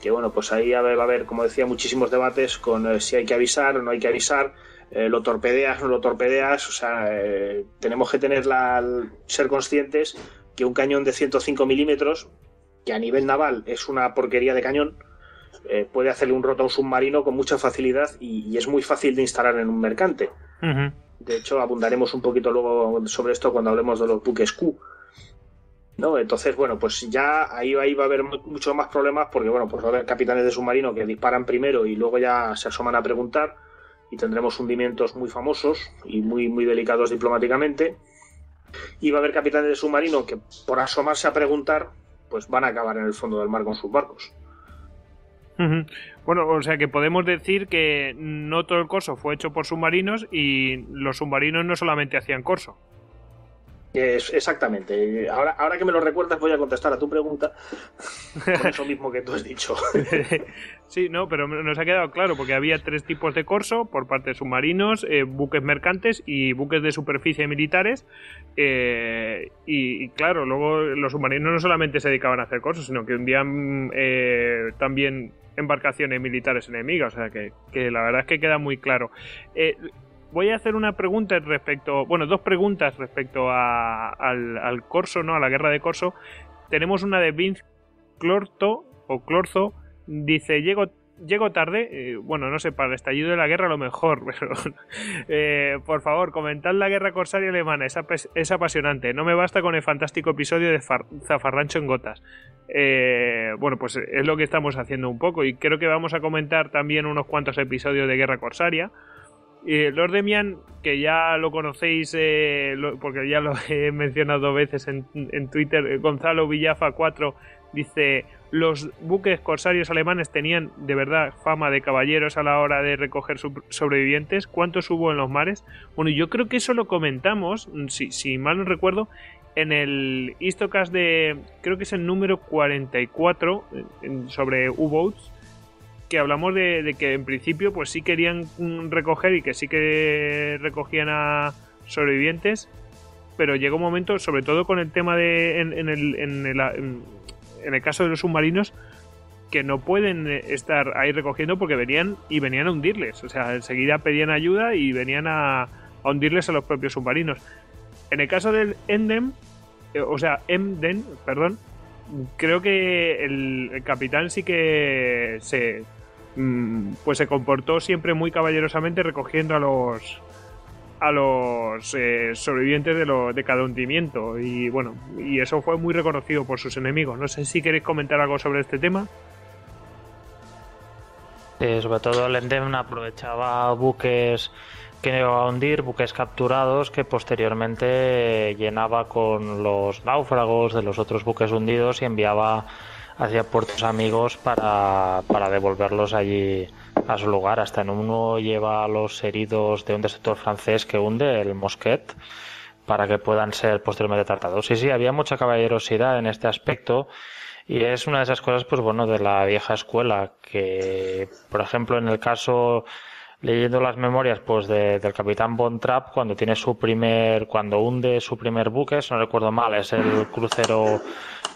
Que bueno, pues ahí va a haber, como decía, muchísimos debates con eh, si hay que avisar o no hay que avisar. Eh, lo torpedeas, no lo torpedeas, o sea, eh, tenemos que tener la, ser conscientes que un cañón de 105 milímetros, que a nivel naval es una porquería de cañón, eh, puede hacerle un roto a un submarino con mucha facilidad y, es muy fácil de instalar en un mercante. De hecho, abundaremos un poquito luego sobre esto cuando hablemos de los buques Q. ¿No? Entonces, bueno, pues ya ahí, ahí va a haber muchos más problemas porque, bueno, pues va a haber capitanes de submarino que disparan primero y luego ya se asoman a preguntar y tendremos hundimientos muy famosos y muy, muy delicados diplomáticamente. Y va a haber capitanes de submarino que por asomarse a preguntar, pues van a acabar en el fondo del mar con sus barcos. Bueno, o sea que podemos decir que no todo el corso fue hecho por submarinos y los submarinos no solamente hacían corso. Es, exactamente. Ahora, ahora que me lo recuerdas, voy a contestar a tu pregunta con eso mismo que tú has dicho. sí, no, pero nos ha quedado claro porque había tres tipos de corso por parte de submarinos, eh, buques mercantes y buques de superficie militares. Eh, y, claro, luego los submarinos no solamente se dedicaban a hacer corso, sino que hundían eh, también embarcaciones militares enemigas. O sea que, que, la verdad es que queda muy claro voy a hacer una pregunta respecto, bueno, dos preguntas respecto al, al, Corso, ¿no? A la guerra de Corso. Tenemos una de Vince Clorto, o Clorzo, dice, llego, llego tarde, eh, bueno, no sé, para el estallido de la guerra lo mejor, pero eh, por favor, comentad la guerra corsaria alemana, es, es, apasionante, no me basta con el fantástico episodio de Zafarrancho en Gotas. Eh, bueno, pues es lo que estamos haciendo un poco y creo que vamos a comentar también unos cuantos episodios de guerra corsaria. Lord Demian, que ya lo conocéis eh, porque ya lo he mencionado dos veces en, Twitter, eh, Gonzalo Villafa 4 dice, los buques corsarios alemanes tenían de verdad fama de caballeros a la hora de recoger sobrevivientes. ¿Cuántos hubo en los mares? Bueno, yo creo que eso lo comentamos, si, si mal no recuerdo, en el Histocast de, creo que es el número 44 sobre U-Boats que hablamos de, que en principio pues sí querían recoger y que sí que recogían a sobrevivientes, pero llegó un momento, sobre todo con el tema de en, el, en, el, en el caso de los submarinos, que no pueden estar ahí recogiendo porque venían y venían a hundirles. O sea, enseguida pedían ayuda y venían a, a hundirles a los propios submarinos. En el caso del Endem, eh, o sea, Emden, perdón, creo que el capitán sí que se, Mm, pues se comportó siempre muy caballerosamente recogiendo a los a los eh, sobrevivientes de, lo, de cada hundimiento. Y bueno y eso fue muy reconocido por sus enemigos. No sé si queréis comentar algo sobre este tema. Sobre todo el Endem aprovechaba buques que iba a hundir, buques capturados que posteriormente llenaba con los náufragos de los otros buques hundidos y enviaba hacia puertos amigos para, para devolverlos allí a su lugar. Hasta en uno lleva a los heridos de un destructor francés que hunde, el Mosquet, para que puedan ser posteriormente tratados. Sí, sí, había mucha caballerosidad en este aspecto. Y es una de esas cosas, pues bueno, de la vieja escuela, que, por ejemplo, en el caso, leyendo las memorias, pues del capitán Von Trapp, cuando tiene su primer, cuando hunde su primer buque, si no recuerdo mal, es el crucero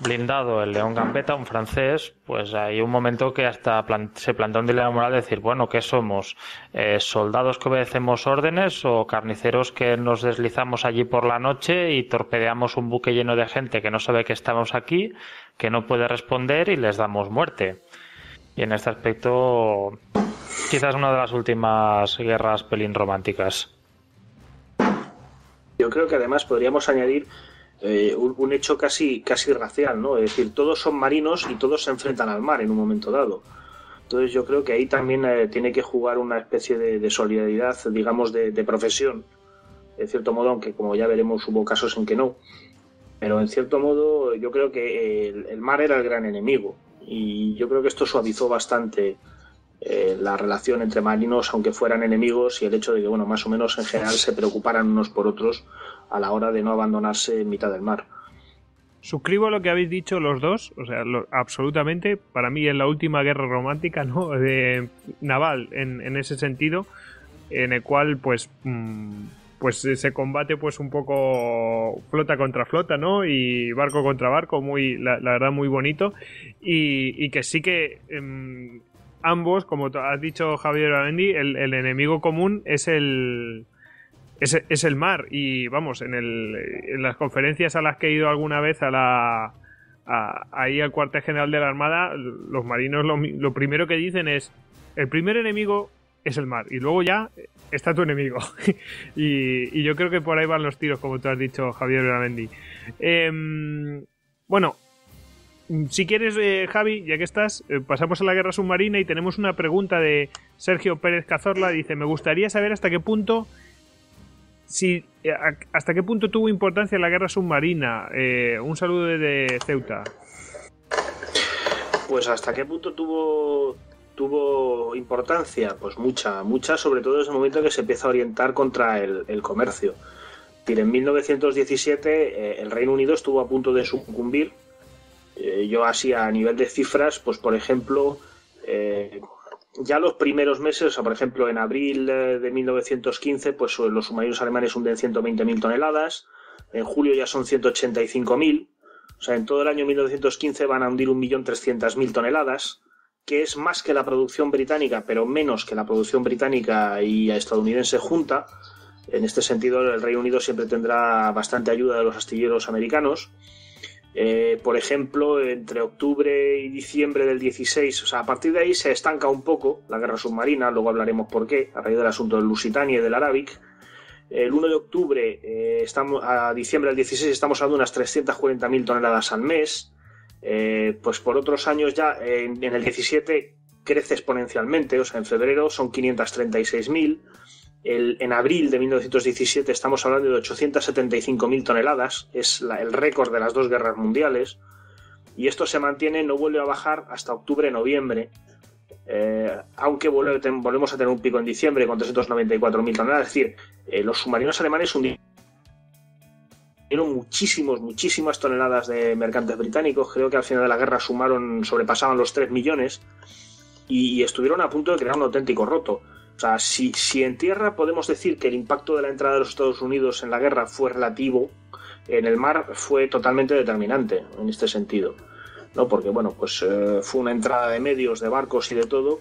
blindado el León Gambetta, un francés, pues hay un momento que hasta se plantea un dilema moral de decir, bueno, ¿qué somos? Eh, ¿Soldados que obedecemos órdenes o carniceros que nos deslizamos allí por la noche y torpedeamos un buque lleno de gente que no sabe que estamos aquí, que no puede responder y les damos muerte? Y en este aspecto, quizás una de las últimas guerras pelín románticas. Yo creo que además podríamos añadir eh, un, hecho casi, casi racial, ¿no? Es decir, todos son marinos y todos se enfrentan al mar en un momento dado. Entonces yo creo que ahí también eh, tiene que jugar una especie de, solidaridad, digamos, de, profesión, de cierto modo, aunque como ya veremos hubo casos en que no. Pero en cierto modo yo creo que el, mar era el gran enemigo y yo creo que esto suavizó bastante eh, la relación entre marinos, aunque fueran enemigos, y el hecho de que, bueno, más o menos en general se preocuparan unos por otros a la hora de no abandonarse en mitad del mar. Suscribo lo que habéis dicho los dos, o sea, absolutamente. Para mí es la última guerra romántica, ¿no? De naval, en, ese sentido, en el cual, pues, mm, pues se combate, pues, un poco flota contra flota, ¿no? Y barco contra barco, muy, la, verdad, muy bonito. Y, que sí que em, ambos, como has dicho Javier Avendi, el enemigo común es el es, el mar. Y vamos, en, el, en las conferencias a las que he ido alguna vez a la, ahí al cuartel general de la Armada, los marinos lo, primero que dicen es, el primer enemigo es el mar y luego ya está tu enemigo. y, yo creo que por ahí van los tiros, como tú has dicho, Javier Beramendi. Em, bueno, si quieres, eh, Javi, ya que estás, eh, pasamos a la guerra submarina y tenemos una pregunta de Sergio Pérez Cazorla. Dice, me gustaría saber hasta qué punto si, eh, ¿Hasta qué punto tuvo importancia la guerra submarina? Eh, un saludo desde Ceuta. Pues hasta qué punto tuvo tuvo importancia, pues mucha, mucha, sobre todo desde el momento que se empieza a orientar contra el, comercio. en 1917 eh, el Reino Unido estuvo a punto de sucumbir. yo así a nivel de cifras, pues por ejemplo, ya los primeros meses, o sea, por ejemplo, en abril de 1915, pues los submarinos alemanes hunden 120.000 toneladas, en julio ya son 185.000, o sea, en todo el año 1915 van a hundir 1.300.000 toneladas, que es más que la producción británica, pero menos que la producción británica y estadounidense junta. En este sentido, el Reino Unido siempre tendrá bastante ayuda de los astilleros americanos. Eh, por ejemplo, entre octubre y diciembre del 16, o sea, a partir de ahí se estanca un poco la guerra submarina, luego hablaremos por qué, a raíz del asunto del Lusitania y del Arabic. El 1 de octubre eh, estamos, a diciembre del 16 estamos hablando de unas 340.000 toneladas al mes. Eh, pues por otros años ya, en, en el 17 crece exponencialmente, o sea, en febrero son 536.000 en abril de 1917 estamos hablando de 875.000 toneladas, es el récord de las dos guerras mundiales, y esto se mantiene, no vuelve a bajar hasta octubre-noviembre, eh, aunque volvemos a tener un pico en diciembre con 394.000 toneladas, es decir, eh, los submarinos alemanes hundieron muchísimos, muchísimas toneladas de mercantes británicos, creo que al final de la guerra sumaron, sobrepasaban los 3 millones, y estuvieron a punto de crear un auténtico roto. O sea, si, si en tierra podemos decir que el impacto de la entrada de los Estados Unidos en la guerra fue relativo, en el mar fue totalmente determinante en este sentido. ¿no? Porque bueno, pues eh, fue una entrada de medios, de barcos y de todo,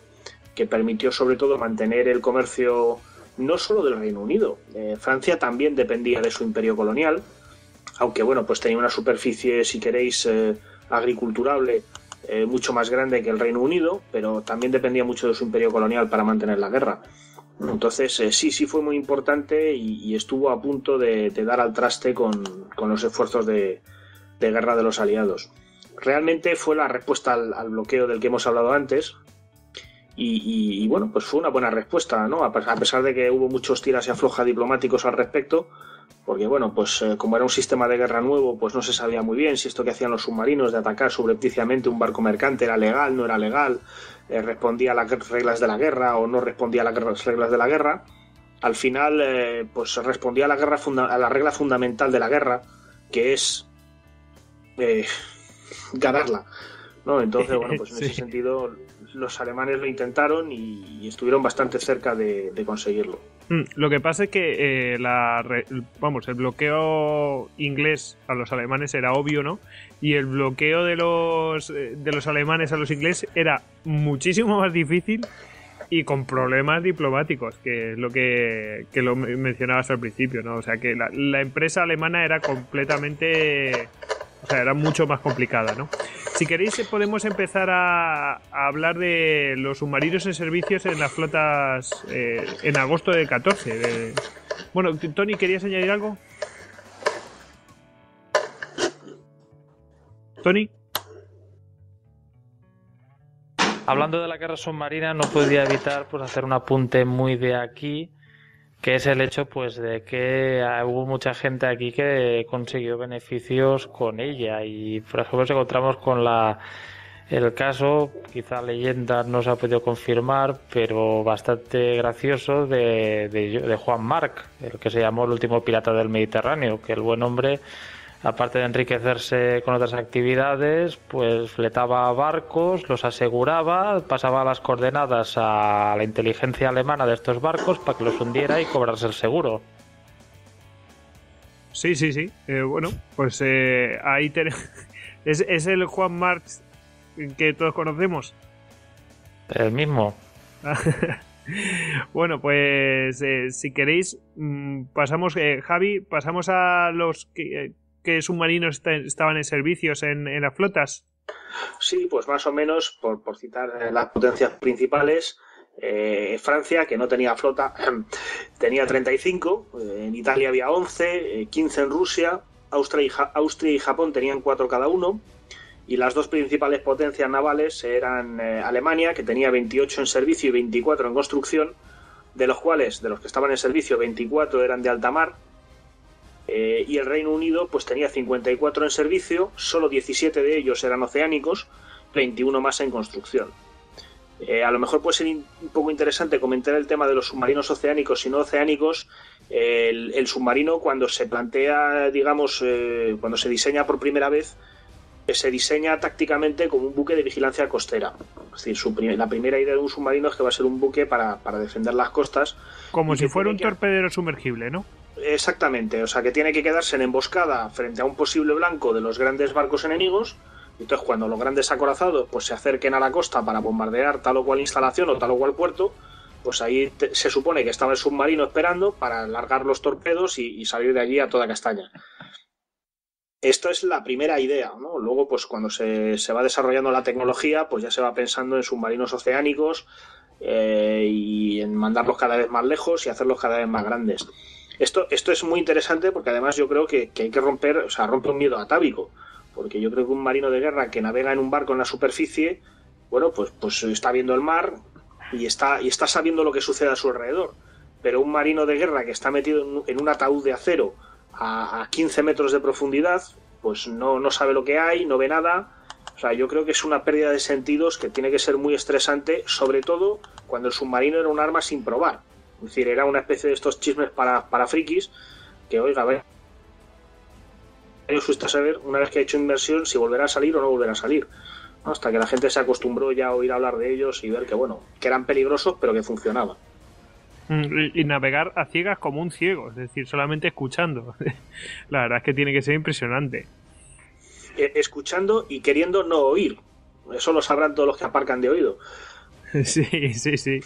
que permitió sobre todo mantener el comercio no solo del Reino Unido. Eh, Francia también dependía de su imperio colonial, aunque bueno, pues tenía una superficie, si queréis, eh, agriculturable eh, mucho más grande que el Reino Unido, pero también dependía mucho de su imperio colonial para mantener la guerra. Entonces, eh, sí, sí fue muy importante y, estuvo a punto de, dar al traste con, los esfuerzos de, guerra de los aliados. Realmente fue la respuesta al, bloqueo del que hemos hablado antes. Y, bueno, pues fue una buena respuesta, ¿no? A pesar de que hubo muchos tiras y afloja diplomáticos al respecto, porque bueno, pues eh, como era un sistema de guerra nuevo, pues no se sabía muy bien si esto que hacían los submarinos de atacar subrepticiamente un barco mercante era legal, no era legal, eh, respondía a las reglas de la guerra o no respondía a las reglas de la guerra. Al final, eh, pues respondía a la, guerra a la regla fundamental de la guerra, que es ganarla. ¿no? Entonces, bueno, pues en ese sentido los alemanes lo intentaron y, estuvieron bastante cerca de, conseguirlo. Mm, lo que pasa es que eh, la, vamos, el bloqueo inglés a los alemanes era obvio, ¿no? Y el bloqueo de los, eh, de los alemanes a los ingleses era muchísimo más difícil y con problemas diplomáticos, que es lo que, lo mencionabas al principio, ¿no? O sea, que la empresa alemana era completamente o sea, era mucho más complicada, ¿no? Si queréis, podemos empezar a, hablar de los submarinos en servicios en las flotas eh, en agosto del 14. Bueno, Tony, ¿querías añadir algo? Tony. Hablando de la guerra submarina, no podía evitar pues, hacer un apunte muy de aquí que es el hecho pues de que hubo mucha gente aquí que consiguió beneficios con ella. Y por ejemplo nos encontramos con la el caso, quizá leyenda no se ha podido confirmar, pero bastante gracioso de, de, de Juan Marc, el que se llamó el último pirata del Mediterráneo, que el buen hombre aparte de enriquecerse con otras actividades, pues fletaba barcos, los aseguraba, pasaba las coordenadas a la inteligencia alemana de estos barcos para que los hundiera y cobrarse el seguro. Sí, sí, sí. Eh, bueno, pues eh, ahí tenemos. ¿Es, el Juan Marx que todos conocemos? El mismo. bueno, pues eh, si queréis, mm, pasamos, Javi, pasamos a los que, qué submarinos estaban en servicios en, las flotas? Sí, pues más o menos, por, citar eh, las potencias principales, eh, Francia, que no tenía flota, tenía 35, eh, en Italia había 11, 15 en Rusia, Austria y, Austria y, Japón tenían 4 cada uno, y las dos principales potencias navales eran Alemania, que tenía 28 en servicio y 24 en construcción, de los cuales, de los que estaban en servicio, 24 eran de alta mar, eh, y el Reino Unido pues tenía 54 en servicio, solo 17 de ellos eran oceánicos, 21 más en construcción. Eh, a lo mejor puede ser un poco interesante comentar el tema de los submarinos oceánicos y no oceánicos. el, submarino cuando se plantea, digamos, eh, cuando se diseña por primera vez, se diseña tácticamente como un buque de vigilancia costera. Es decir, la primera idea de un submarino es que va a ser un buque para, para defender las costas. Como si fuera un torpedero sumergible, ¿no? Exactamente, o sea que tiene que quedarse en emboscada frente a un posible blanco de los grandes barcos enemigos. Entonces, cuando los grandes acorazados pues, se acerquen a la costa para bombardear tal o cual instalación o tal o cual puerto, pues ahí se supone que estaba el submarino esperando para largar los torpedos y, salir de allí a toda castaña. Esto es la primera idea, ¿no? Luego, pues cuando se, va desarrollando la tecnología, pues ya se va pensando en submarinos oceánicos eh, y en mandarlos cada vez más lejos y hacerlos cada vez más grandes. Esto, esto es muy interesante porque además yo creo que, hay que romper, o sea, rompe un miedo atávico. Porque yo creo que un marino de guerra que navega en un barco en la superficie, bueno, pues, pues está viendo el mar y está, y está sabiendo lo que sucede a su alrededor. Pero un marino de guerra que está metido en un ataúd de acero a, 15 metros de profundidad, pues no, no sabe lo que hay, no ve nada. O sea, yo creo que es una pérdida de sentidos que tiene que ser muy estresante, sobre todo cuando el submarino era un arma sin probar. Es decir, era una especie de estos chismes para, para frikis que, oiga, a ver, a saber una vez que ha hecho inversión si volverá a salir o no volverá a salir. Hasta que la gente se acostumbró ya a oír hablar de ellos y ver que, bueno, que eran peligrosos pero que funcionaban. Mm, y navegar a ciegas como un ciego, es decir, solamente escuchando. La verdad es que tiene que ser impresionante. E, escuchando y queriendo no oír. Eso lo sabrán todos los que aparcan de oído. Sí, sí, sí.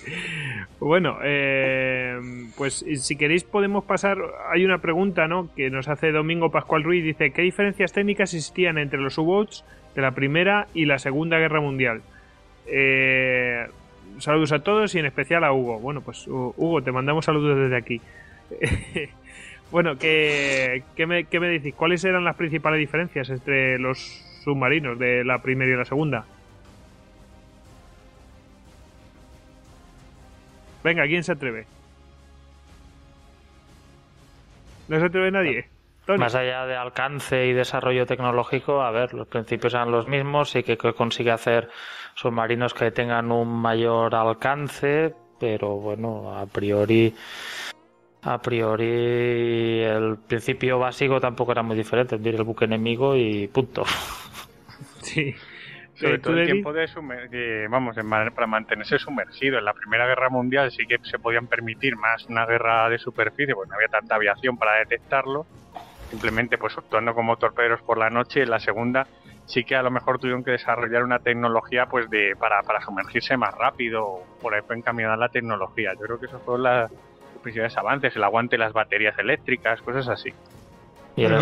Bueno, eh, pues si queréis podemos pasar. Hay una pregunta, ¿no? Que nos hace Domingo Pascual Ruiz. Dice: ¿Qué diferencias técnicas existían entre los U-Boats de la Primera y la Segunda Guerra Mundial? Eh, saludos a todos y en especial a Hugo. Bueno, pues Hugo, te mandamos saludos desde aquí. bueno, ¿qué, me, ¿qué me decís? ¿Cuáles eran las principales diferencias entre los submarinos de la Primera y la Segunda? Venga, ¿quién se atreve? ¿No se atreve nadie? Más allá de alcance y desarrollo tecnológico, a ver, los principios eran los mismos y que consigue hacer submarinos que tengan un mayor alcance, pero bueno, a priori a priori el principio básico tampoco era muy diferente, el buque enemigo y punto. Sí. Sobre todo el tiempo de, vamos, para mantenerse sumergido. En la Primera Guerra Mundial sí que se podían permitir más una guerra de superficie, pues no había tanta aviación para detectarlo. Simplemente pues actuando como torpederos por la noche. En la Segunda sí que a lo mejor tuvieron que desarrollar una tecnología pues de para, para sumergirse más rápido. Por ahí fue encaminada la tecnología. Yo creo que esos fueron los principales avances, el aguante de las baterías eléctricas, cosas así. Y el.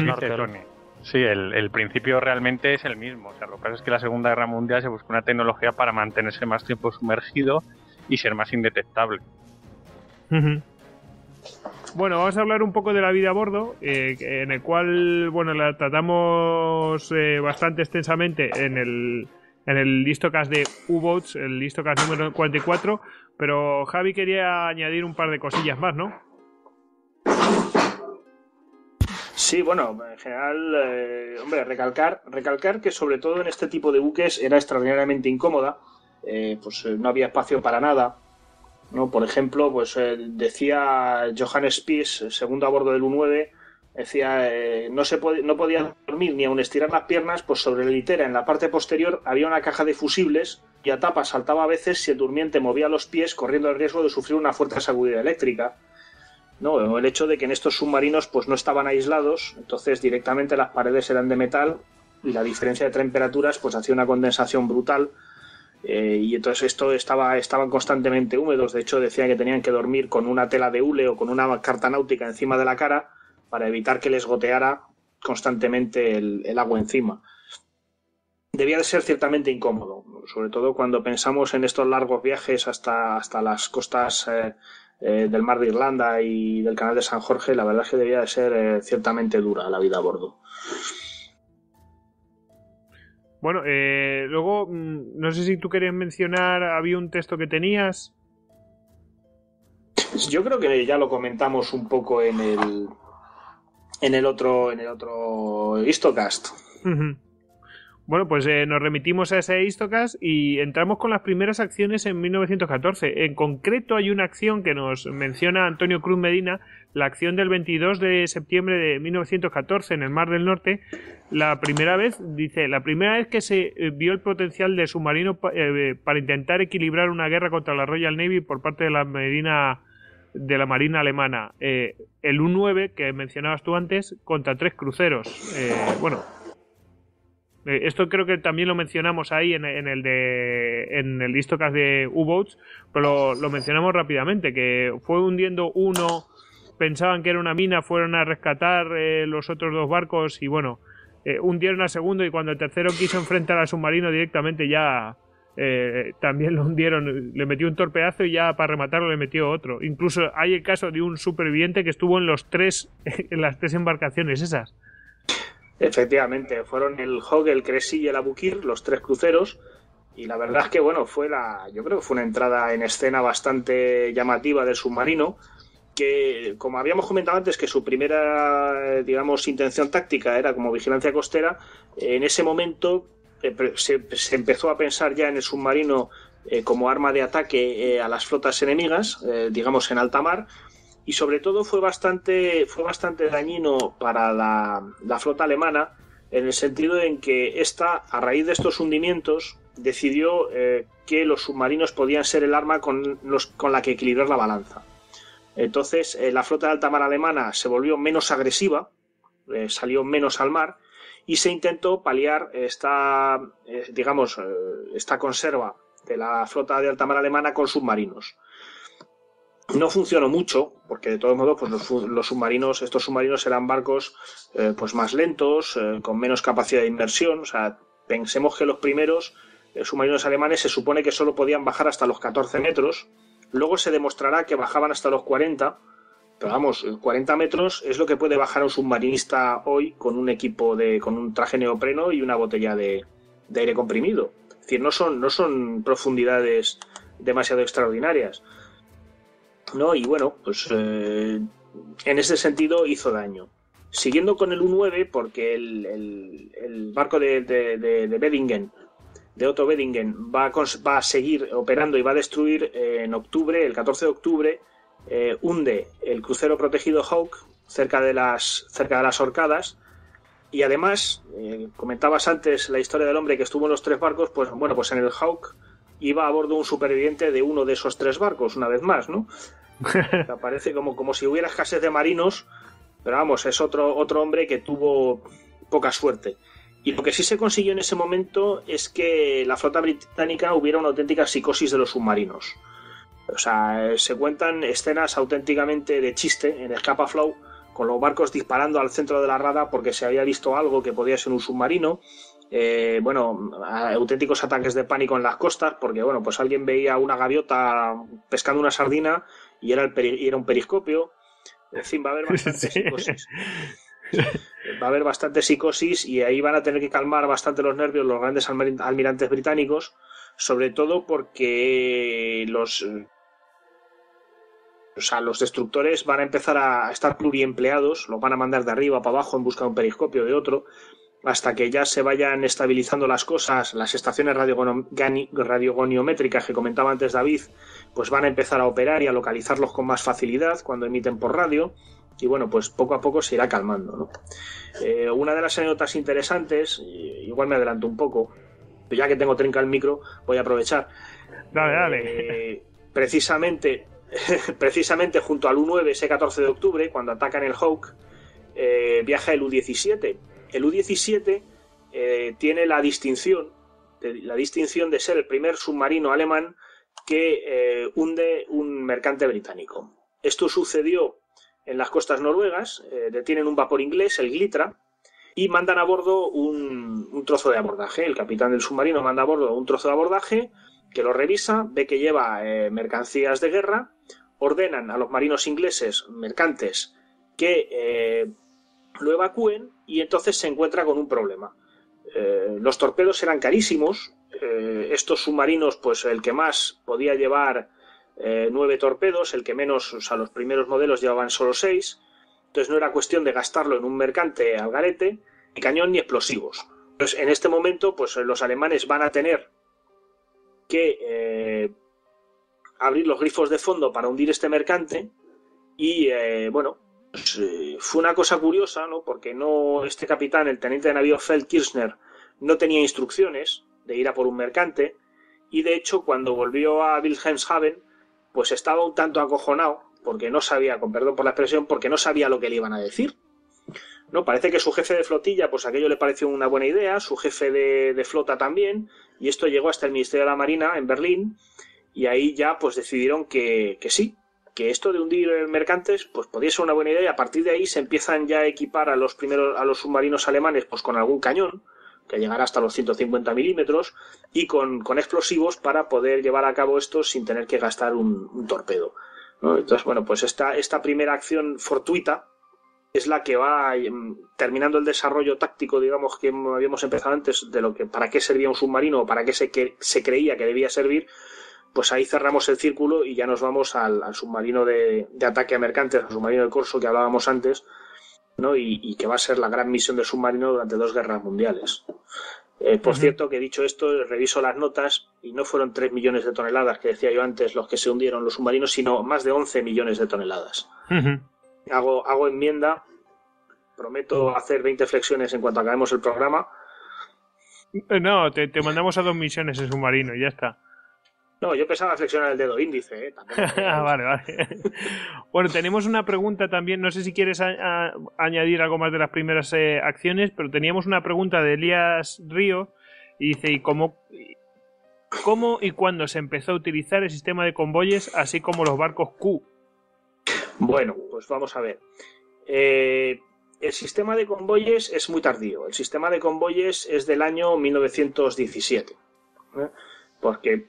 Sí, el, principio realmente es el mismo. O sea, lo que pasa es que la Segunda Guerra Mundial se buscó una tecnología para mantenerse más tiempo sumergido y ser más indetectable. Bueno, vamos a hablar un poco de la vida a bordo, eh, en el cual, bueno, la tratamos eh, bastante extensamente en el, en el listocast de U-Boats, el listocast número 44, pero Javi quería añadir un par de cosillas más, ¿no? Sí, bueno, en general, eh, hombre, recalcar, recalcar que sobre todo en este tipo de buques era extraordinariamente incómoda, eh, pues eh, no había espacio para nada, ¿no? Por ejemplo, pues decía Johannes Spies, segundo a bordo del U9, decía, no, se no podía dormir ni aun estirar las piernas, pues sobre la litera en la parte posterior había una caja de fusibles y a tapa saltaba a veces si el durmiente movía los pies corriendo el riesgo de sufrir una fuerte sacudida eléctrica. ¿No? El hecho de que en estos submarinos pues no estaban aislados, entonces directamente las paredes eran de metal y la diferencia de temperaturas pues hacía una condensación brutal eh, y entonces esto estaba, estaban constantemente húmedos, de hecho decían que tenían que dormir con una tela de hule o con una carta náutica encima de la cara para evitar que les goteara constantemente el, agua encima. Debía de ser ciertamente incómodo, sobre todo cuando pensamos en estos largos viajes hasta, hasta las costas eh, eh, del mar de Irlanda y del canal de San Jorge, la verdad es que debía de ser eh, ciertamente dura la vida a bordo. Bueno, eh, luego, mm, no sé si tú querías mencionar, había un texto que tenías. Yo creo que ya lo comentamos un poco en el en el otro en el otro Histocast. Bueno, pues eh, nos remitimos a ese Histocast y entramos con las primeras acciones en 1914. En concreto hay una acción que nos menciona Antonio Cruz Medina, la acción del 22 de septiembre de 1914 en el Mar del Norte. La primera vez, dice, la primera vez que se eh, vio el potencial de submarino eh, para intentar equilibrar una guerra contra la Royal Navy por parte de la Marina de la Marina alemana. el U-9 que mencionabas tú antes contra tres cruceros. bueno, eh, esto creo que también lo mencionamos ahí en, el de en el de U-Boats, pero lo, mencionamos rápidamente, que fue hundiendo uno, pensaban que era una mina, fueron a rescatar eh, los otros dos barcos y bueno, eh, hundieron al segundo y cuando el tercero quiso enfrentar al submarino directamente ya también lo hundieron, le metió un torpedazo y ya para rematarlo le metió otro. Incluso hay el caso de un superviviente que estuvo en los tres, en las tres embarcaciones esas. Efectivamente, fueron el Hog, el Cressy y el Abukir, los tres cruceros. Y la verdad es que, bueno, fue la. Yo creo que fue una entrada en escena bastante llamativa del submarino. Que, como habíamos comentado antes, que su primera, digamos, intención táctica era como vigilancia costera, en ese momento eh, se, empezó a pensar ya en el submarino eh, como arma de ataque eh, a las flotas enemigas, digamos, en alta mar y sobre todo fue bastante, fue bastante dañino para la, flota alemana en el sentido en que esta, a raíz de estos hundimientos, decidió eh, que los submarinos podían ser el arma con, los, con la que equilibrar la balanza. Entonces, eh, la flota de alta mar alemana se volvió menos agresiva, eh, salió menos al mar y se intentó paliar esta, digamos, esta conserva de la flota de alta mar alemana con submarinos. No funcionó mucho, porque de todos modos, pues los, submarinos, estos submarinos eran barcos eh, pues más lentos, eh, con menos capacidad de inmersión. O sea, pensemos que los primeros eh, submarinos alemanes se supone que solo podían bajar hasta los 14 metros. Luego se demostrará que bajaban hasta los 40. Pero vamos, 40 metros es lo que puede bajar un submarinista hoy con un equipo de, con un traje neopreno y una botella de, de aire comprimido. Es decir, no son, no son profundidades demasiado extraordinarias. ¿No? Y bueno, pues eh, en ese sentido hizo daño. Siguiendo con el U-9, porque el, barco de, de, de, Bedingen, de Otto Bedingen, va a, va a, seguir operando y va a destruir eh, en octubre, el 14 de octubre, eh, hunde el crucero protegido Hawk cerca de las, cerca de las Orcadas y además, comentabas antes la historia del hombre que estuvo en los tres barcos, pues bueno, pues en el Hawk iba a bordo un superviviente de uno de esos tres barcos, una vez más, ¿no? Parece como, como si hubiera escasez de marinos, pero vamos, es otro, otro hombre que tuvo poca suerte. Y lo que sí se consiguió en ese momento es que la flota británica hubiera una auténtica psicosis de los submarinos. O sea, se cuentan escenas auténticamente de chiste en Escapa Flow, con los barcos disparando al centro de la rada porque se había visto algo que podía ser un submarino. Eh, bueno, auténticos ataques de pánico en las costas, porque bueno, pues alguien veía una gaviota pescando una sardina y era, el era un periscopio. En fin, va a haber bastante psicosis. Va a haber bastante psicosis y ahí van a tener que calmar bastante los nervios los grandes almirantes británicos, sobre todo porque los o sea, los destructores van a empezar a estar pluriempleados, los van a mandar de arriba para abajo en busca de un periscopio de otro, hasta que ya se vayan estabilizando las cosas, las estaciones radiogoniométricas que comentaba antes David, pues van a empezar a operar y a localizarlos con más facilidad cuando emiten por radio, y bueno, pues poco a poco se irá calmando. ¿no? Eh, una de las anécdotas interesantes, igual me adelanto un poco, pero ya que tengo trinca el micro, voy a aprovechar. Dale, dale. Eh, precisamente precisamente junto al U-9 ese 14 de octubre, cuando atacan el Hawk, eh, viaja el U-17. El U-17 eh, tiene la distinción, de, la distinción de ser el primer submarino alemán que eh, hunde un mercante británico. Esto sucedió en las costas noruegas, detienen un vapor inglés, el Glitra, y mandan a bordo un, trozo de abordaje. El capitán del submarino manda a bordo un trozo de abordaje que lo revisa, ve que lleva mercancías de guerra ordenan a los marinos ingleses mercantes que eh, lo evacúen y entonces se encuentra con un problema. Eh, los torpedos eran carísimos, eh, estos submarinos, pues el que más podía llevar nueve torpedos, el que menos, o sea, los primeros modelos llevaban solo seis, entonces no era cuestión de gastarlo en un mercante al garete, ni cañón ni explosivos. Entonces, en este momento, pues los alemanes van a tener que abrir los grifos de fondo para hundir este mercante y eh, bueno, fue una cosa curiosa, ¿no? Porque no este capitán, el teniente de navío Feld Kirchner, no tenía instrucciones de ir a por un mercante y de hecho cuando volvió a Wilhelmshaven pues estaba un tanto acojonado porque no sabía, con perdón por la expresión, porque no sabía lo que le iban a decir. ¿no? Parece que su jefe de flotilla, pues aquello le pareció una buena idea, su jefe de, de flota también, y esto llegó hasta el Ministerio de la Marina en Berlín, y ahí ya pues decidieron que, sí, que esto de hundir mercantes pues podía ser una buena idea y a partir de ahí se empiezan ya a equipar a los primeros a los submarinos alemanes pues con algún cañón que llegará hasta los 150 milímetros y con, explosivos para poder llevar a cabo esto sin tener que gastar un, torpedo entonces bueno pues esta, esta primera acción fortuita es la que va em, terminando el desarrollo táctico digamos que habíamos empezado antes de lo que para qué servía un submarino o para qué se, que, se creía que debía servir pues ahí cerramos el círculo y ya nos vamos al, submarino de, ataque a mercantes, al submarino de corso que hablábamos antes, ¿no? Y, que va a ser la gran misión del submarino durante dos guerras mundiales. Eh, por cierto, que dicho esto, reviso las notas y no fueron 3 millones de toneladas que decía yo antes los que se hundieron los submarinos, sino más de 11 millones de toneladas. hago, hago enmienda, prometo hacer 20 flexiones en cuanto acabemos el programa. Eh, no, te, te mandamos a dos misiones en submarino y ya está. No, yo pensaba flexionar el dedo índice. ¿eh? Ah, vale, vale. bueno, tenemos una pregunta también. No sé si quieres añadir algo más de las primeras eh, acciones, pero teníamos una pregunta de Elías Río y dice: ¿y cómo, cómo y cuándo se empezó a utilizar el sistema de convoyes, así como los barcos Q? Bueno, pues vamos a ver. Eh, el sistema de convoyes es muy tardío. El sistema de convoyes es del año 1917. Porque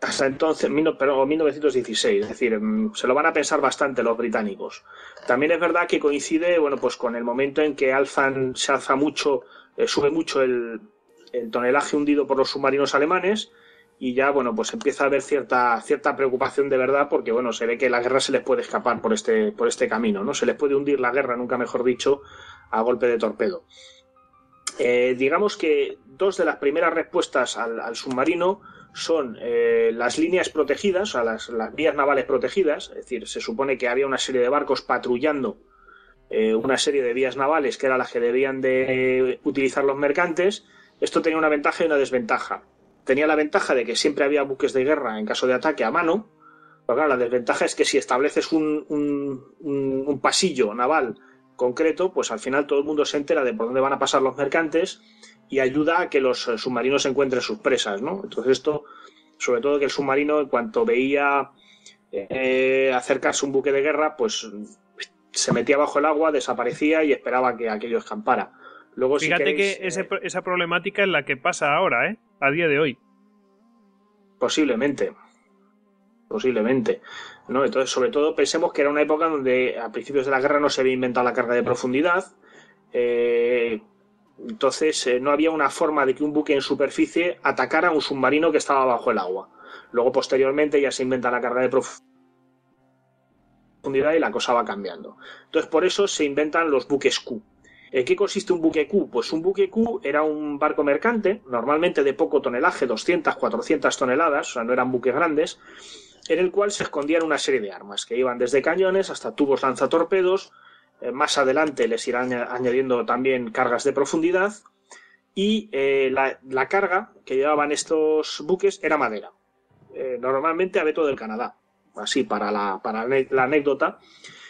hasta entonces, pero 1916, es decir, mm, se lo van a pensar bastante los británicos. También es verdad que coincide, bueno, pues con el momento en que alzan, se alza mucho, eh, sube mucho el, tonelaje hundido por los submarinos alemanes y ya, bueno, pues empieza a haber cierta, cierta preocupación de verdad porque, bueno, se ve que la guerra se les puede escapar por este, por este camino, ¿no? Se les puede hundir la guerra, nunca mejor dicho, a golpe de torpedo. Eh, digamos que dos de las primeras respuestas al submarino son eh, las líneas protegidas, o las, vías navales protegidas, es decir, se supone que había una serie de barcos patrullando eh, una serie de vías navales que eran las que debían de utilizar los mercantes. Esto tenía una ventaja y una desventaja. Tenía la ventaja de que siempre había buques de guerra en caso de ataque a mano, pero claro, la desventaja es que si estableces un pasillo naval concreto, pues al final todo el mundo se entera de por dónde van a pasar los mercantes y ayuda a que los submarinos encuentren sus presas, ¿no? Entonces esto, sobre todo que el submarino en cuanto veía eh, acercarse un buque de guerra, pues se metía bajo el agua, desaparecía y esperaba que aquello escampara. Luego, Fíjate que eh, esa problemática es la que pasa ahora, ¿eh? A día de hoy. Posiblemente. Posiblemente. ¿no? Entonces, sobre todo, pensemos que era una época donde a principios de la guerra no se había inventado la carga de profundidad. Eh, entonces eh, no había una forma de que un buque en superficie atacara a un submarino que estaba bajo el agua. Luego posteriormente ya se inventa la carga de profundidad y la cosa va cambiando. Entonces por eso se inventan los buques Q. ¿En qué consiste un buque Q? Pues un buque Q era un barco mercante, normalmente de poco tonelaje, 200, 400 toneladas, o sea, no eran buques grandes, en el cual se escondían una serie de armas que iban desde cañones hasta tubos lanzatorpedos, eh, más adelante les irán añadiendo también cargas de profundidad y eh, la, carga que llevaban estos buques era madera. Eh, normalmente abeto del Canadá, así para la, para la anécdota,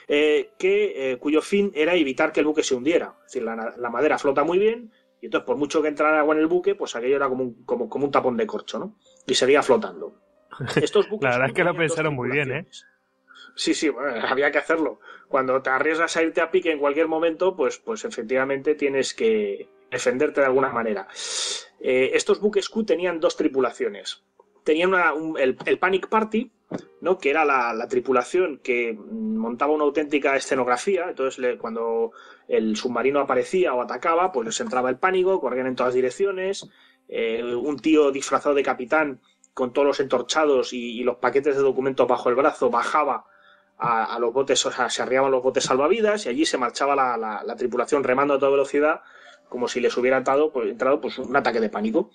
que, cuyo fin era evitar que el buque se hundiera. Es decir, la, madera flota muy bien y entonces por mucho que entrara agua en el buque, pues aquello era como un, como, como un tapón de corcho, ¿no? Y seguía flotando. Estos buques la verdad es que lo pensaron muy bien, ¿eh? Sí, sí, había que hacerlo. Cuando te arriesgas a irte a pique en cualquier momento, pues, pues efectivamente tienes que defenderte de alguna manera. Eh, estos buques Q tenían dos tripulaciones. Tenían el, Panic Party, ¿no? que era la, tripulación que montaba una auténtica escenografía. Entonces, cuando el submarino aparecía o atacaba, pues les entraba el pánico, corrían en todas direcciones. Eh, un tío disfrazado de capitán con todos los entorchados y, los paquetes de documentos bajo el brazo bajaba a, los botes, o sea, se arriaban los botes salvavidas y allí se marchaba la, tripulación remando a toda velocidad como si les hubiera entrado, pues, entrado pues, un ataque de pánico.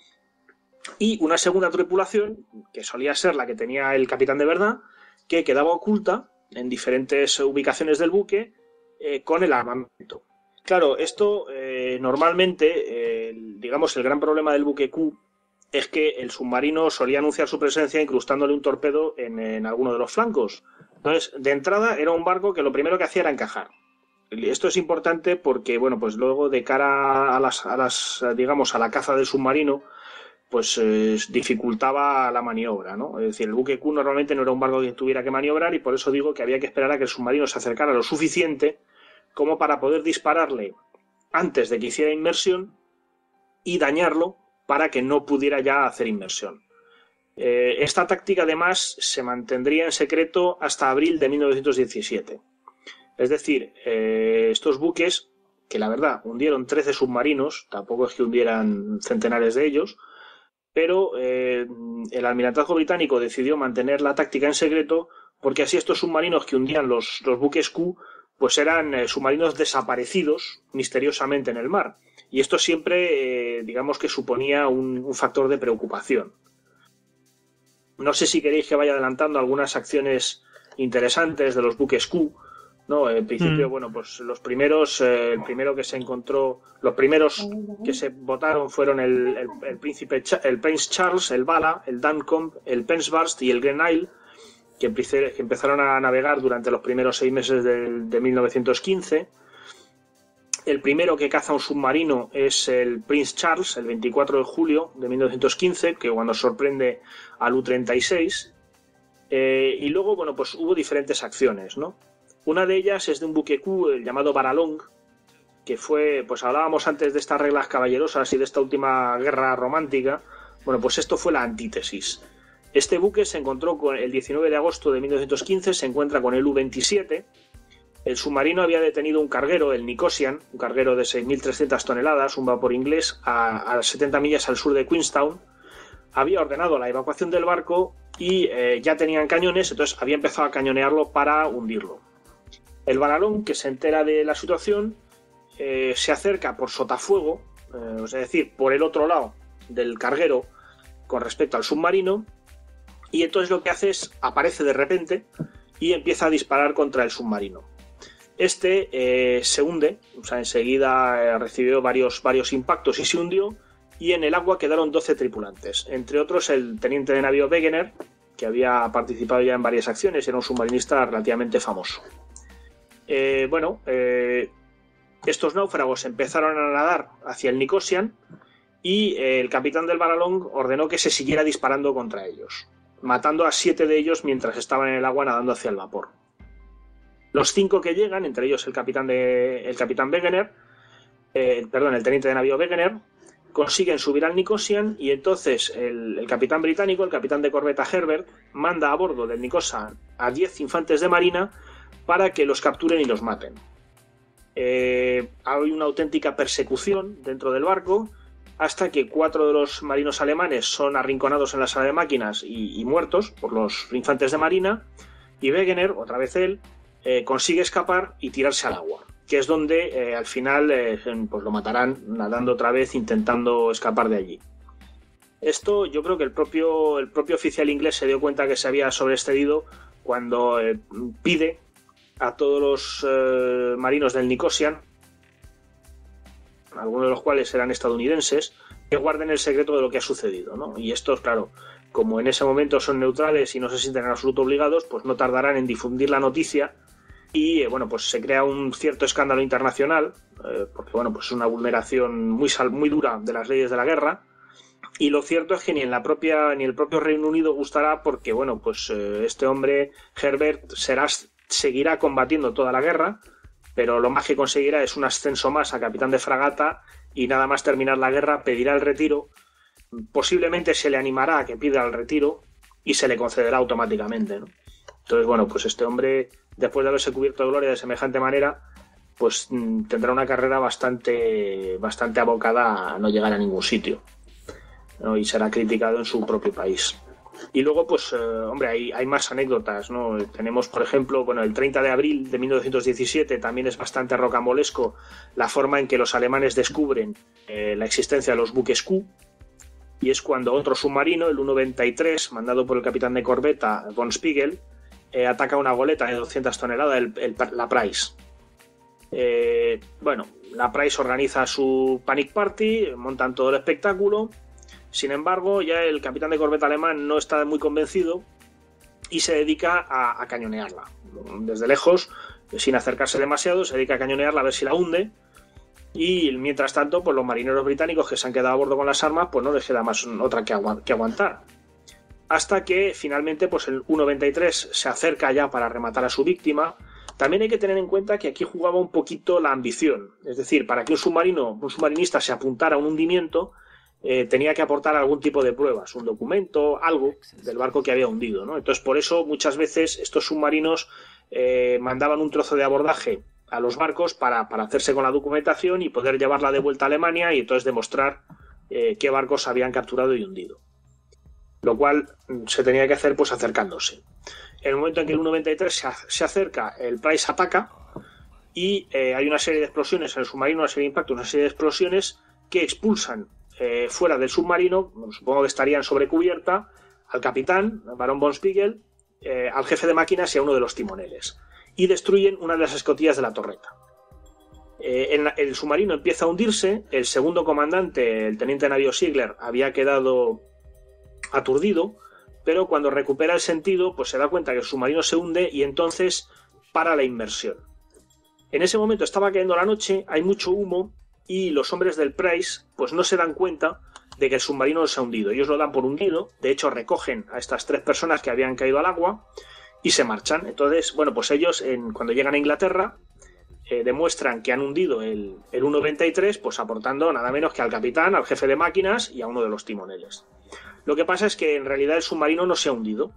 Y una segunda tripulación, que solía ser la que tenía el capitán de verdad, que quedaba oculta en diferentes ubicaciones del buque eh, con el armamento. Claro, esto eh, normalmente, digamos, el gran problema del buque Q es que el submarino solía anunciar su presencia incrustándole un torpedo en, alguno de los flancos. Entonces, de entrada era un barco que lo primero que hacía era encajar. Esto es importante porque, bueno, pues luego de cara a las, a las digamos, a la caza del submarino, pues eh, dificultaba la maniobra, ¿no? Es decir, el buque Q normalmente no era un barco que tuviera que maniobrar y por eso digo que había que esperar a que el submarino se acercara lo suficiente como para poder dispararle antes de que hiciera inmersión y dañarlo para que no pudiera ya hacer inmersión. Eh, esta táctica además se mantendría en secreto hasta abril de 1917. Es decir, eh, estos buques, que la verdad hundieron 13 submarinos, tampoco es que hundieran centenares de ellos, pero eh, el almirantazgo británico decidió mantener la táctica en secreto porque así estos submarinos que hundían los, los buques Q pues eran submarinos desaparecidos misteriosamente en el mar y esto siempre, digamos que suponía un, factor de preocupación. No sé si queréis que vaya adelantando algunas acciones interesantes de los buques Q. No, en principio, mm. bueno, pues los primeros, eh, el primero que se encontró, los primeros que se votaron fueron el, príncipe, el Prince Charles, el Bala, el Duncombe, el Pensbarst y el Grenaille, que, que empezaron a navegar durante los primeros seis meses de, de 1915 el primero que caza un submarino es el Prince Charles, el 24 de julio de 1915, que cuando sorprende al U-36. Eh, y luego, bueno, pues hubo diferentes acciones, ¿no? Una de ellas es de un buque Q llamado Baralong, que fue, pues hablábamos antes de estas reglas caballerosas y de esta última guerra romántica. Bueno, pues esto fue la antítesis. Este buque se encontró con el 19 de agosto de 1915, se encuentra con el U-27, el submarino había detenido un carguero, el Nicosian, un carguero de 6.300 toneladas, un vapor inglés, a, 70 millas al sur de Queenstown. Había ordenado la evacuación del barco y eh, ya tenían cañones, entonces había empezado a cañonearlo para hundirlo. El Baralón, que se entera de la situación, eh, se acerca por sotafuego, eh, es decir, por el otro lado del carguero con respecto al submarino, y entonces lo que hace es aparece de repente y empieza a disparar contra el submarino. Este se hunde, o sea, enseguida recibió varios, varios impactos y se hundió, y en el agua quedaron 12 tripulantes, entre otros el teniente de navío Wegener, que había participado ya en varias acciones, era un submarinista relativamente famoso. Eh, bueno, estos náufragos empezaron a nadar hacia el Nicosian y el capitán del Baralong ordenó que se siguiera disparando contra ellos, matando a siete de ellos mientras estaban en el agua nadando hacia el vapor. Los cinco que llegan, entre ellos el capitán, de, capitán Wegener, eh, perdón, el teniente de navío Wegener, consiguen subir al Nicosian y entonces el, capitán británico, el capitán de corbeta Herbert, manda a bordo del Nicosian a 10 infantes de marina para que los capturen y los maten. Eh, hay una auténtica persecución dentro del barco hasta que cuatro de los marinos alemanes son arrinconados en la sala de máquinas y, y muertos por los infantes de marina y Wegener, otra vez él, eh, consigue escapar y tirarse al agua, que es donde eh, al final eh, pues lo matarán nadando otra vez intentando escapar de allí. Esto yo creo que el propio, el propio oficial inglés se dio cuenta que se había sobreexcedido cuando pide a todos los marinos del Nicosian, algunos de los cuales eran estadounidenses, que guarden el secreto de lo que ha sucedido. ¿no? Y estos, claro, como en ese momento son neutrales y no se sienten en absoluto obligados, pues no tardarán en difundir la noticia y eh, bueno, pues se crea un cierto escándalo internacional, eh, porque bueno, pues es una vulneración muy, muy dura de las leyes de la guerra. Y lo cierto es que ni en la propia ni el propio Reino Unido gustará porque bueno, pues eh, este hombre Herbert seguirá combatiendo toda la guerra, pero lo más que conseguirá es un ascenso más a capitán de fragata y nada más terminar la guerra pedirá el retiro. Posiblemente se le animará a que pida el retiro y se le concederá automáticamente. Entonces, bueno, pues este hombre después de haberse cubierto de gloria de semejante manera, pues mm, tendrá una carrera bastante, bastante abocada a no llegar a ningún sitio. y será criticado en su propio país. Y luego, pues, eh, hombre, hay, más anécdotas, ¿no? Tenemos, por ejemplo, bueno, el 30 de abril de 1917 también es bastante rocambolesco la forma en que los alemanes descubren eh, la existencia de los buques Q, y es cuando otro submarino, el 193, mandado por el capitán de corbeta von Spiegel, eh, ataca una goleta de 200 toneladas, la Price. Eh, bueno, la Price organiza su Panic Party, montan todo el espectáculo. Sin embargo, ya el capitán de corbeta alemán no está muy convencido y se dedica a, cañonearla. Desde lejos, sin acercarse demasiado, se dedica a cañonearla a ver si la hunde. Y mientras tanto, pues los marineros británicos que se han quedado a bordo con las armas, pues no les queda más otra que aguantar hasta que finalmente pues el 1.93 se acerca ya para rematar a su víctima. También hay que tener en cuenta que aquí jugaba un poquito la ambición, es decir, para que un submarino, un submarinista se apuntara a un hundimiento, eh, tenía que aportar algún tipo de pruebas, un documento, algo del barco que había hundido. ¿no? Entonces, por eso muchas veces estos submarinos eh, mandaban un trozo de abordaje a los barcos para, hacerse con la documentación y poder llevarla de vuelta a Alemania y entonces demostrar eh, qué barcos habían capturado y hundido lo cual se tenía que hacer pues acercándose. En el momento en que el 1.93 se, acerca, el Price ataca y eh, hay una serie de explosiones en el submarino, una serie de impactos, una serie de explosiones que expulsan eh, fuera del submarino, supongo que estarían sobre cubierta, al capitán, Baron von Spiegel, eh, al jefe de máquinas y a uno de los timoneles, y destruyen una de las escotillas de la torreta. el submarino empieza a hundirse, el segundo comandante, el teniente navío Sigler, había quedado aturdido, pero cuando recupera el sentido, pues se da cuenta que el submarino se hunde y entonces para la inmersión. En ese momento estaba cayendo la noche, hay mucho humo y los hombres del Price pues no se dan cuenta de que el submarino se ha hundido. Ellos lo dan por hundido, de hecho recogen a estas tres personas que habían caído al agua y se marchan. Entonces, bueno, pues ellos en, cuando llegan a Inglaterra eh, demuestran que han hundido el, el 1.93, pues aportando nada menos que al capitán, al jefe de máquinas y a uno de los timoneles. Lo que pasa es que en realidad el submarino no se ha hundido.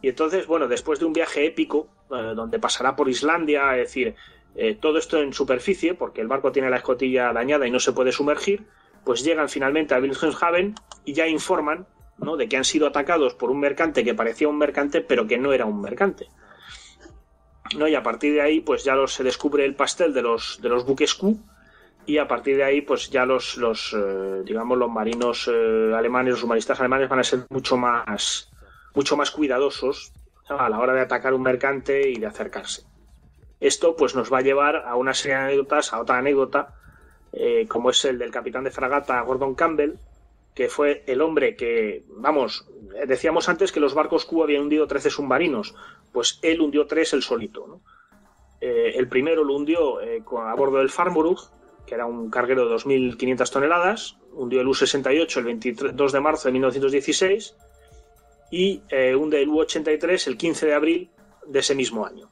Y entonces, bueno, después de un viaje épico, eh, donde pasará por Islandia, es decir, eh, todo esto en superficie, porque el barco tiene la escotilla dañada y no se puede sumergir, pues llegan finalmente a Wilhelmshaven y ya informan ¿no? de que han sido atacados por un mercante que parecía un mercante, pero que no era un mercante. ¿No? Y a partir de ahí, pues ya se descubre el pastel de los, de los buques Q, y a partir de ahí pues ya los, los eh, digamos los marinos eh, alemanes los humanistas alemanes van a ser mucho más mucho más cuidadosos a la hora de atacar un mercante y de acercarse Esto pues nos va a llevar a una serie de anécdotas, a otra anécdota, eh, como es el del capitán de fragata Gordon Campbell, que fue el hombre que, vamos, decíamos antes que los barcos Q habían hundido 13 submarinos, pues él hundió tres el solito. Eh, el primero lo hundió a bordo del Farmburg, que era un carguero de 2.500 toneladas, hundió el U-68 el 22 de marzo de 1916 y eh, hunde el U-83 el 15 de abril de ese mismo año.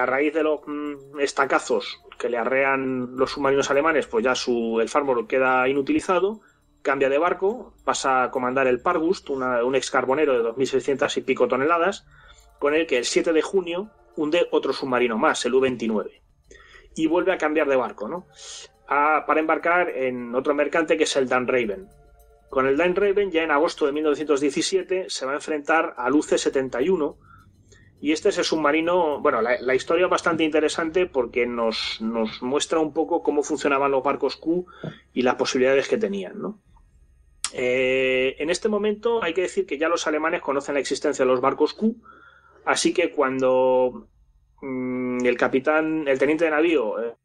a raíz de los mm, estacazos que le arrean los submarinos alemanes, pues ya su, el Farmburg queda inutilizado cambia de barco, pasa a comandar el Pargust, un ex carbonero de 2.600 y pico toneladas, con el que el 7 de junio hunde otro submarino más, el U-29. Y vuelve a cambiar de barco, ¿no? para embarcar en otro mercante que es el Dan Raven. Con el Dan Raven, ya en agosto de 1917, se va a enfrentar al UC-71, y este es el submarino, bueno, la, historia es bastante interesante porque nos, nos, muestra un poco cómo funcionaban los barcos Q y las posibilidades que tenían, ¿no? Eh, en este momento hay que decir que ya los alemanes conocen la existencia de los barcos Q, así que cuando mm, el capitán, el teniente de navío eh,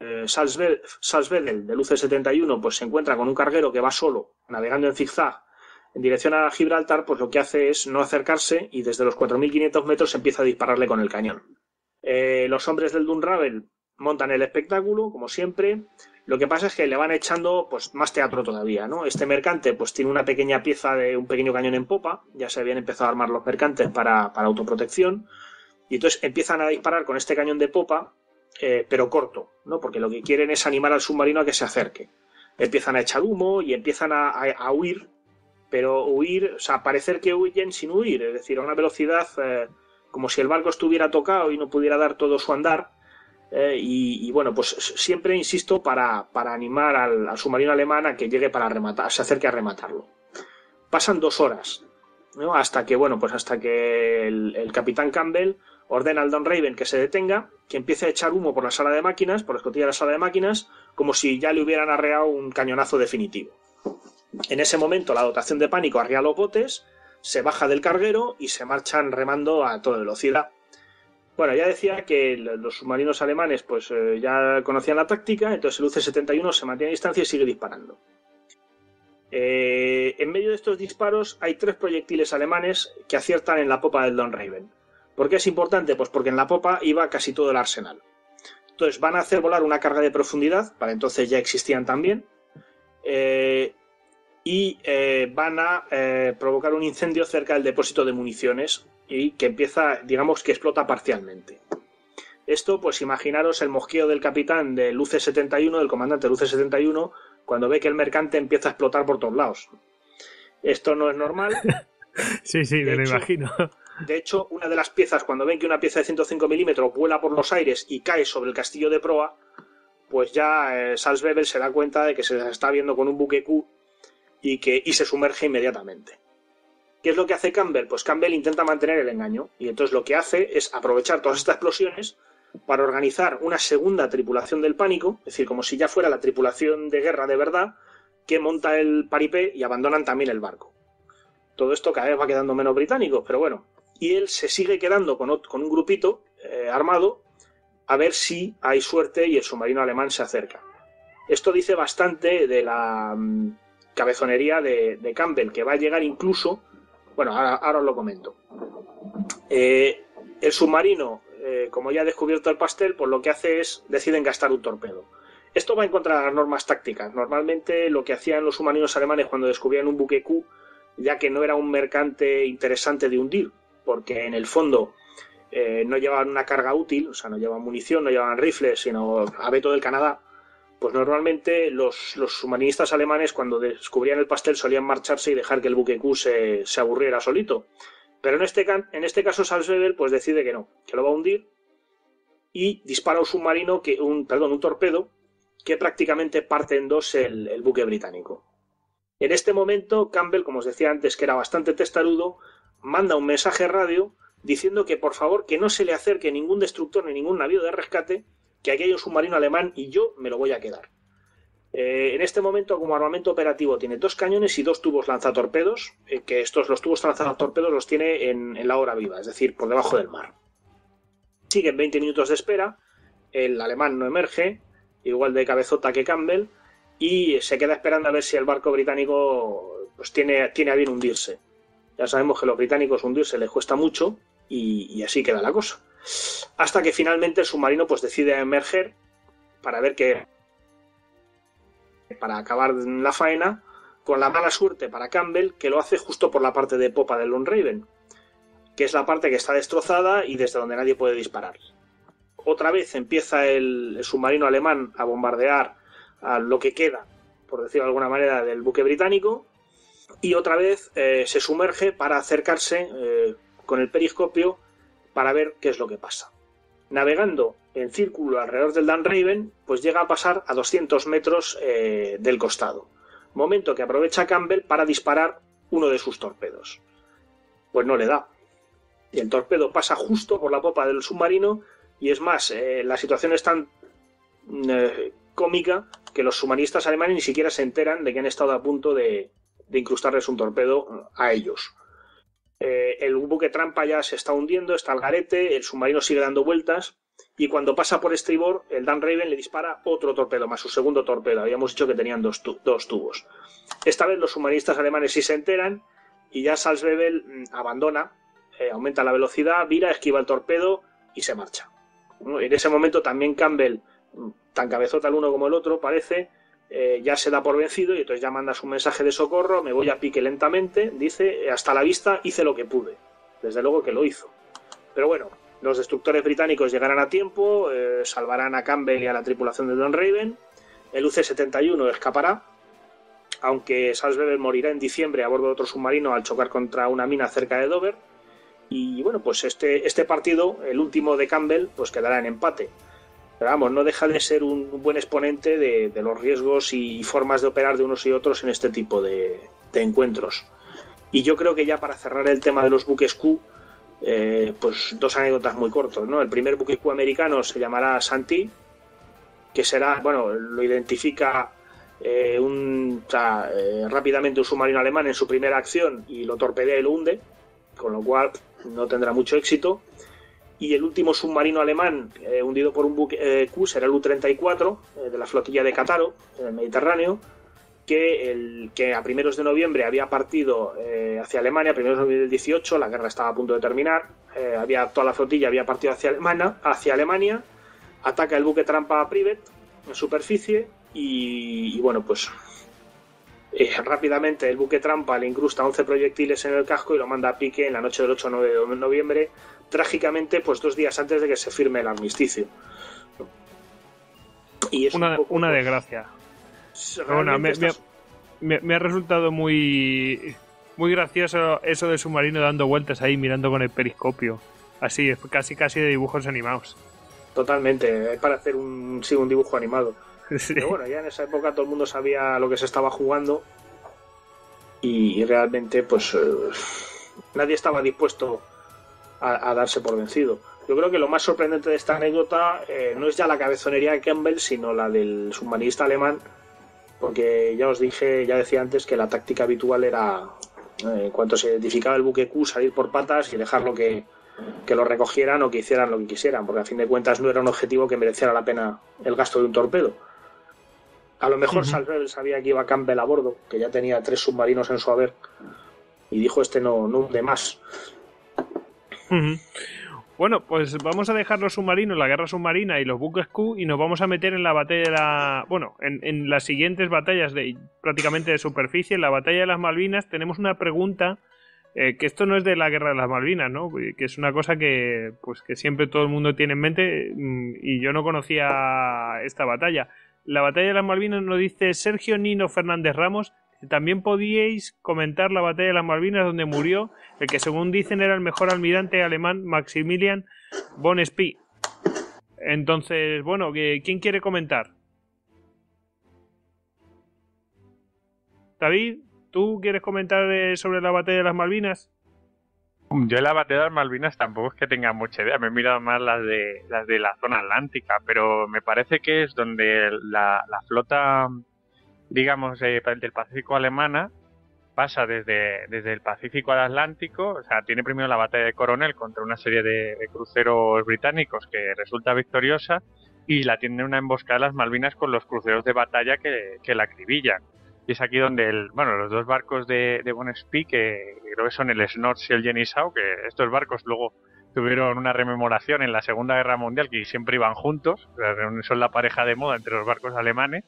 eh Salzwedel del UC-71 pues se encuentra con un carguero que va solo navegando en zigzag en dirección a Gibraltar, pues lo que hace es no acercarse y desde los 4.500 metros empieza a dispararle con el cañón. Eh, los hombres del Dunravel montan el espectáculo, como siempre, lo que pasa es que le van echando pues más teatro todavía, ¿no? Este mercante pues tiene una pequeña pieza de un pequeño cañón en popa, ya se habían empezado a armar los mercantes para, autoprotección, y entonces empiezan a disparar con este cañón de popa, eh, pero corto, ¿no? Porque lo que quieren es animar al submarino a que se acerque. Empiezan a echar humo y empiezan a, huir, pero huir, o sea, parecer que huyen sin huir, es decir, a una velocidad eh, como si el barco estuviera tocado y no pudiera dar todo su andar, eh, y, bueno, pues siempre insisto para, animar al, submarino alemán a que llegue para rematar, se acerque a rematarlo. Pasan dos horas, ¿no? Hasta que, bueno, pues hasta que el, capitán Campbell ordena al Don Raven que se detenga, que empiece a echar humo por la sala de máquinas, por la escotilla de la sala de máquinas, como si ya le hubieran arreado un cañonazo definitivo. En ese momento la dotación de pánico arrea los botes, se baja del carguero y se marchan remando a toda velocidad bueno, ya decía que los submarinos alemanes pues eh, ya conocían la táctica, entonces el UC-71 se mantiene a distancia y sigue disparando. Eh, en medio de estos disparos hay tres proyectiles alemanes que aciertan en la popa del Don Raven. ¿Por qué es importante? Pues porque en la popa iba casi todo el arsenal. Entonces van a hacer volar una carga de profundidad, para entonces ya existían también, eh, y van a provocar un incendio cerca del depósito de municiones y que empieza, digamos que explota parcialmente. Esto, pues imaginaros el mosqueo del capitán del UC-71, del comandante del UC-71, cuando ve que el mercante empieza a explotar por todos lados. Esto no es normal. sí, sí, me lo imagino. De hecho, una de las piezas, cuando ven que una pieza de 105 milímetros vuela por los aires y cae sobre el castillo de proa, pues ya eh, se da cuenta de que se está viendo con un buque Q y que y se sumerge inmediatamente. ¿Qué es lo que hace Campbell? Pues Campbell intenta mantener el engaño y entonces lo que hace es aprovechar todas estas explosiones para organizar una segunda tripulación del pánico, es decir, como si ya fuera la tripulación de guerra de verdad, que monta el paripé y abandonan también el barco. Todo esto cada vez va quedando menos británico, pero bueno. Y él se sigue quedando con, un grupito eh, armado a ver si hay suerte y el submarino alemán se acerca. Esto dice bastante de la mm, cabezonería de Campbell, que va a llegar incluso bueno, ahora, os lo comento. Eh, el submarino, eh, como ya ha descubierto el pastel, pues lo que hace es deciden gastar un torpedo. Esto va en contra de las normas tácticas. Normalmente lo que hacían los submarinos alemanes cuando descubrían un buque Q, ya que no era un mercante interesante de hundir, porque en el fondo eh, no llevaban una carga útil, o sea, no llevaban munición, no llevaban rifles, sino abeto del Canadá, pues normalmente los, los, submarinistas alemanes cuando descubrían el pastel solían marcharse y dejar que el buque Q se, aburriera solito. Pero en este, en este caso Salzwedel pues decide que no, que lo va a hundir y dispara un submarino, que, un, perdón, un torpedo que prácticamente parte en dos el, el buque británico. En este momento Campbell, como os decía antes que era bastante testarudo, manda un mensaje radio diciendo que por favor que no se le acerque ningún destructor ni ningún navío de rescate que aquí hay un submarino alemán y yo me lo voy a quedar. Eh, en este momento, como armamento operativo, tiene dos cañones y dos tubos lanzatorpedos, eh, que estos, los tubos lanzatorpedos los tiene en, la hora viva, es decir, por debajo del mar. Siguen 20 minutos de espera, el alemán no emerge, igual de cabezota que Campbell, y se queda esperando a ver si el barco británico pues, tiene, tiene a bien hundirse. Ya sabemos que a los británicos hundirse les cuesta mucho y, así queda la cosa. Hasta que finalmente el submarino pues, decide emerger para ver que para acabar la faena, con la mala suerte para Campbell, que lo hace justo por la parte de popa del Lone Raven, que es la parte que está destrozada y desde donde nadie puede disparar. Otra vez empieza el, submarino alemán a bombardear a lo que queda, por decirlo de alguna manera, del buque británico, y otra vez eh, se sumerge para acercarse eh, con el periscopio para ver qué es lo que pasa. Navegando en círculo alrededor del Dan Raven, pues llega a pasar a 200 metros eh, del costado. Momento que aprovecha Campbell para disparar uno de sus torpedos. Pues no le da. Y el torpedo pasa justo por la popa del submarino y es más, la situación es tan cómica que los submarinistas alemanes ni siquiera se enteran de que han estado a punto de, de incrustarles un torpedo a ellos. el buque trampa ya se está hundiendo, está al garete, el submarino sigue dando vueltas y cuando pasa por estribor, el Dan Raven le dispara otro torpedo, más su segundo torpedo. Habíamos dicho que tenían dos, tubos. Esta vez los submarinistas alemanes sí se enteran y ya Salzwebel mm, abandona, eh, aumenta la velocidad, vira, esquiva el torpedo y se marcha. En ese momento también Campbell, mm, tan cabezota el uno como el otro, parece, eh, ya se da por vencido y entonces ya manda su mensaje de socorro, me voy a pique lentamente, dice, hasta la vista hice lo que pude. Desde luego que lo hizo. Pero bueno, los destructores británicos llegarán a tiempo, eh, salvarán a Campbell y a la tripulación de Don Raven. El UC-71 escapará, aunque Salzburg morirá en diciembre a bordo de otro submarino al chocar contra una mina cerca de Dover. Y bueno, pues este, este partido, el último de Campbell, pues quedará en empate. Pero vamos, no deja de ser un buen exponente de, los riesgos y formas de operar de unos y otros en este tipo de, de encuentros. Y yo creo que ya para cerrar el tema de los buques Q, eh, pues dos anécdotas muy cortos, ¿no? El primer buque americano se llamará Santi, que será, bueno, lo identifica eh, un, eh, rápidamente un submarino alemán en su primera acción y lo torpedea y lo hunde, con lo cual no tendrá mucho éxito. Y el último submarino alemán hundido por un buque Q será el U-34 de la flotilla de Cataro en el Mediterráneo, que, el, que a primeros de noviembre había partido eh, hacia Alemania, a primeros de noviembre del 18, la guerra estaba a punto de terminar, eh, había toda la flotilla había partido hacia Alemania, hacia Alemania, ataca el buque trampa a Privet en superficie y, bueno, pues eh, rápidamente el buque trampa le incrusta 11 proyectiles en el casco y lo manda a pique en la noche del 8 de noviembre, trágicamente pues dos días antes de que se firme el armisticio. Y es una, una desgracia me, ha resultado muy, muy gracioso eso de submarino dando vueltas ahí mirando con el periscopio. Así, casi casi de dibujos animados. Totalmente, para hacer un, sí, un dibujo animado. Pero bueno, ya en esa época todo el mundo sabía lo que se estaba jugando y, realmente pues eh, nadie estaba dispuesto a, darse por vencido. Yo creo que lo más sorprendente de esta anécdota eh, no es ya la cabezonería de Campbell, sino la del submarinista alemán porque ya os dije, ya decía antes que la táctica habitual era, eh, en cuanto se identificaba el buque Q, salir por patas y dejarlo que, que lo recogieran o que hicieran lo que quisieran, porque a fin de cuentas no era un objetivo que mereciera la pena el gasto de un torpedo. A lo mejor uh sabía que iba Campbell a bordo, que ya tenía tres submarinos en su haber, y dijo este no, no de más. Bueno, pues vamos a dejar los submarinos, la guerra submarina y los buques Q y nos vamos a meter en la batalla. Bueno, en, las siguientes batallas de prácticamente de superficie. En la batalla de las Malvinas tenemos una pregunta eh, que esto no es de la guerra de las Malvinas, ¿no? Que es una cosa que, pues, que siempre todo el mundo tiene en mente mm, y yo no conocía esta batalla. La batalla de las Malvinas nos dice Sergio Nino Fernández Ramos también podíais comentar la batalla de las Malvinas donde murió el que según dicen era el mejor almirante alemán Maximilian von Spee. Entonces, bueno, ¿quién quiere comentar? David, ¿tú quieres comentar eh, sobre la batalla de las Malvinas? Yo la batalla de las Malvinas tampoco es que tenga mucha idea, me he mirado más las de las de la zona atlántica, pero me parece que es donde la flota digamos, eh, del Pacífico alemana pasa desde, desde el Pacífico al Atlántico, o sea, tiene primero la batalla de Coronel contra una serie de, cruceros británicos que resulta victoriosa y la tiene una emboscada las Malvinas con los cruceros de batalla que, que la acribillan. Y es aquí donde el, bueno, los dos barcos de, de Bonespí, que creo que son el Snorts y el Jenisau, que estos barcos luego tuvieron una rememoración en la Segunda Guerra Mundial que siempre iban juntos, son la pareja de moda entre los barcos alemanes,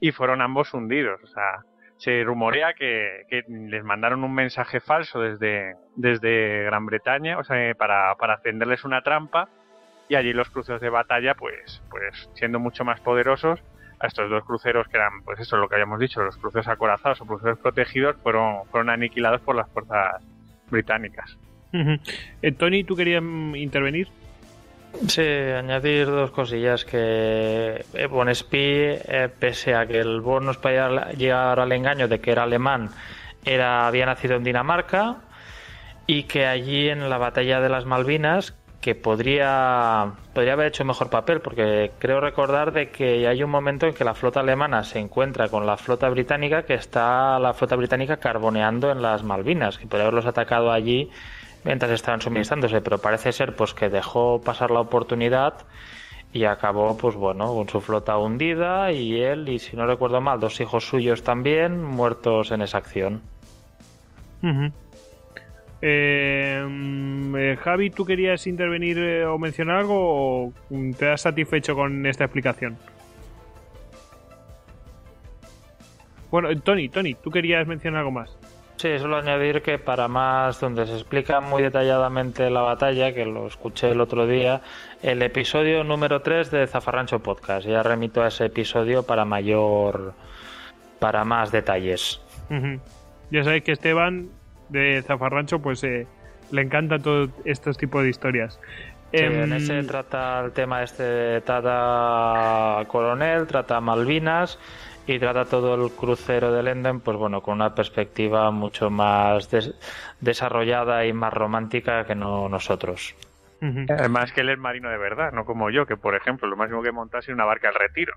y fueron ambos hundidos. O sea, se rumorea que, les mandaron un mensaje falso desde, desde Gran Bretaña, o sea, para, para tenderles una trampa, y allí los cruceros de batalla, pues, pues siendo mucho más poderosos, a estos dos cruceros que eran, pues eso es lo que habíamos dicho, los cruceros acorazados o cruceros protegidos, fueron, fueron aniquilados por las fuerzas británicas. Eh, Tony, ¿tú querías intervenir? Sí, añadir dos cosillas que eh, Bonespí, eh, pese a que el Bon nos podía llegar al engaño de que era alemán, era, había nacido en Dinamarca y que allí en la batalla de las Malvinas, que podría, podría haber hecho mejor papel, porque creo recordar de que hay un momento en que la flota alemana se encuentra con la flota británica, que está la flota británica carboneando en las Malvinas, que podría haberlos atacado allí mientras estaban suministrándose, pero parece ser pues que dejó pasar la oportunidad y acabó pues bueno con su flota hundida y él y si no recuerdo mal dos hijos suyos también muertos en esa acción. Eh, eh, Javi, ¿tú querías intervenir eh, o mencionar algo o te has satisfecho con esta explicación? Bueno, Tony, Tony, ¿tú querías mencionar algo más? Sí, solo añadir que para más, donde se explica muy detalladamente la batalla, que lo escuché el otro día, el episodio número 3 de Zafarrancho Podcast. Ya remito a ese episodio para mayor, para más detalles. Ya sabéis que Esteban de Zafarrancho, pues eh, le encanta todo estos tipos de historias. en em, ese trata el tema este, trata Coronel, trata Malvinas y trata todo el crucero de Lenden, pues bueno, con una perspectiva mucho más desarrollada y más romántica que no nosotros. Además que él es marino de verdad, no como yo, que por ejemplo lo máximo que montase una barca al retiro.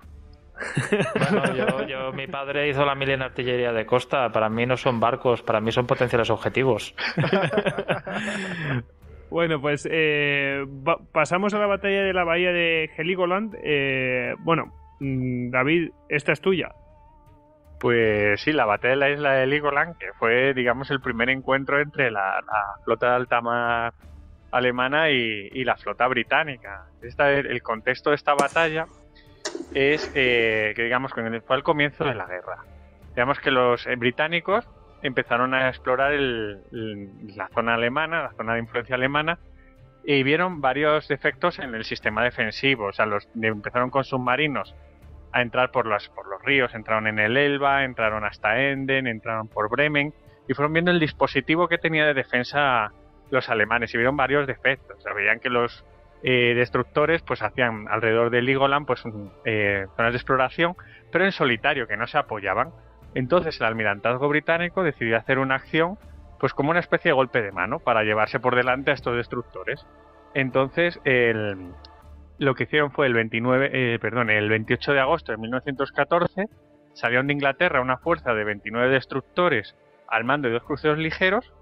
bueno, yo, mi padre hizo la mil en artillería de costa. Para mí no son barcos, para mí son potenciales objetivos. bueno, pues eh, pasamos a la batalla de la bahía de Heligoland. Eh, bueno, mm, David, esta es tuya. Pues sí, la batalla de la isla de Heligoland, que fue, digamos, el primer encuentro entre la, flota de alta mar alemana y, la flota británica. El contexto de esta batalla es eh, que digamos fue el comienzo de la guerra. Digamos que los eh, británicos empezaron a explorar la zona alemana, la zona de influencia alemana, y vieron varios defectos en el sistema defensivo. O sea, los, empezaron con submarinos a entrar por los, por los ríos, entraron en el Elba, entraron hasta Enden, entraron por Bremen, y fueron viendo el dispositivo que tenía de defensa los alemanes y vieron varios defectos. O veían que los eh, destructores pues hacían alrededor de Ligoland pues eh, zonas de exploración, pero en solitario, que no se apoyaban. Entonces el almirantazgo británico decidió hacer una acción pues como una especie de golpe de mano para llevarse por delante a estos destructores. Entonces lo que hicieron fue el 29, eh, perdón, el 28 de agosto de 1914 salieron de Inglaterra una fuerza de 29 destructores al mando de dos cruceros ligeros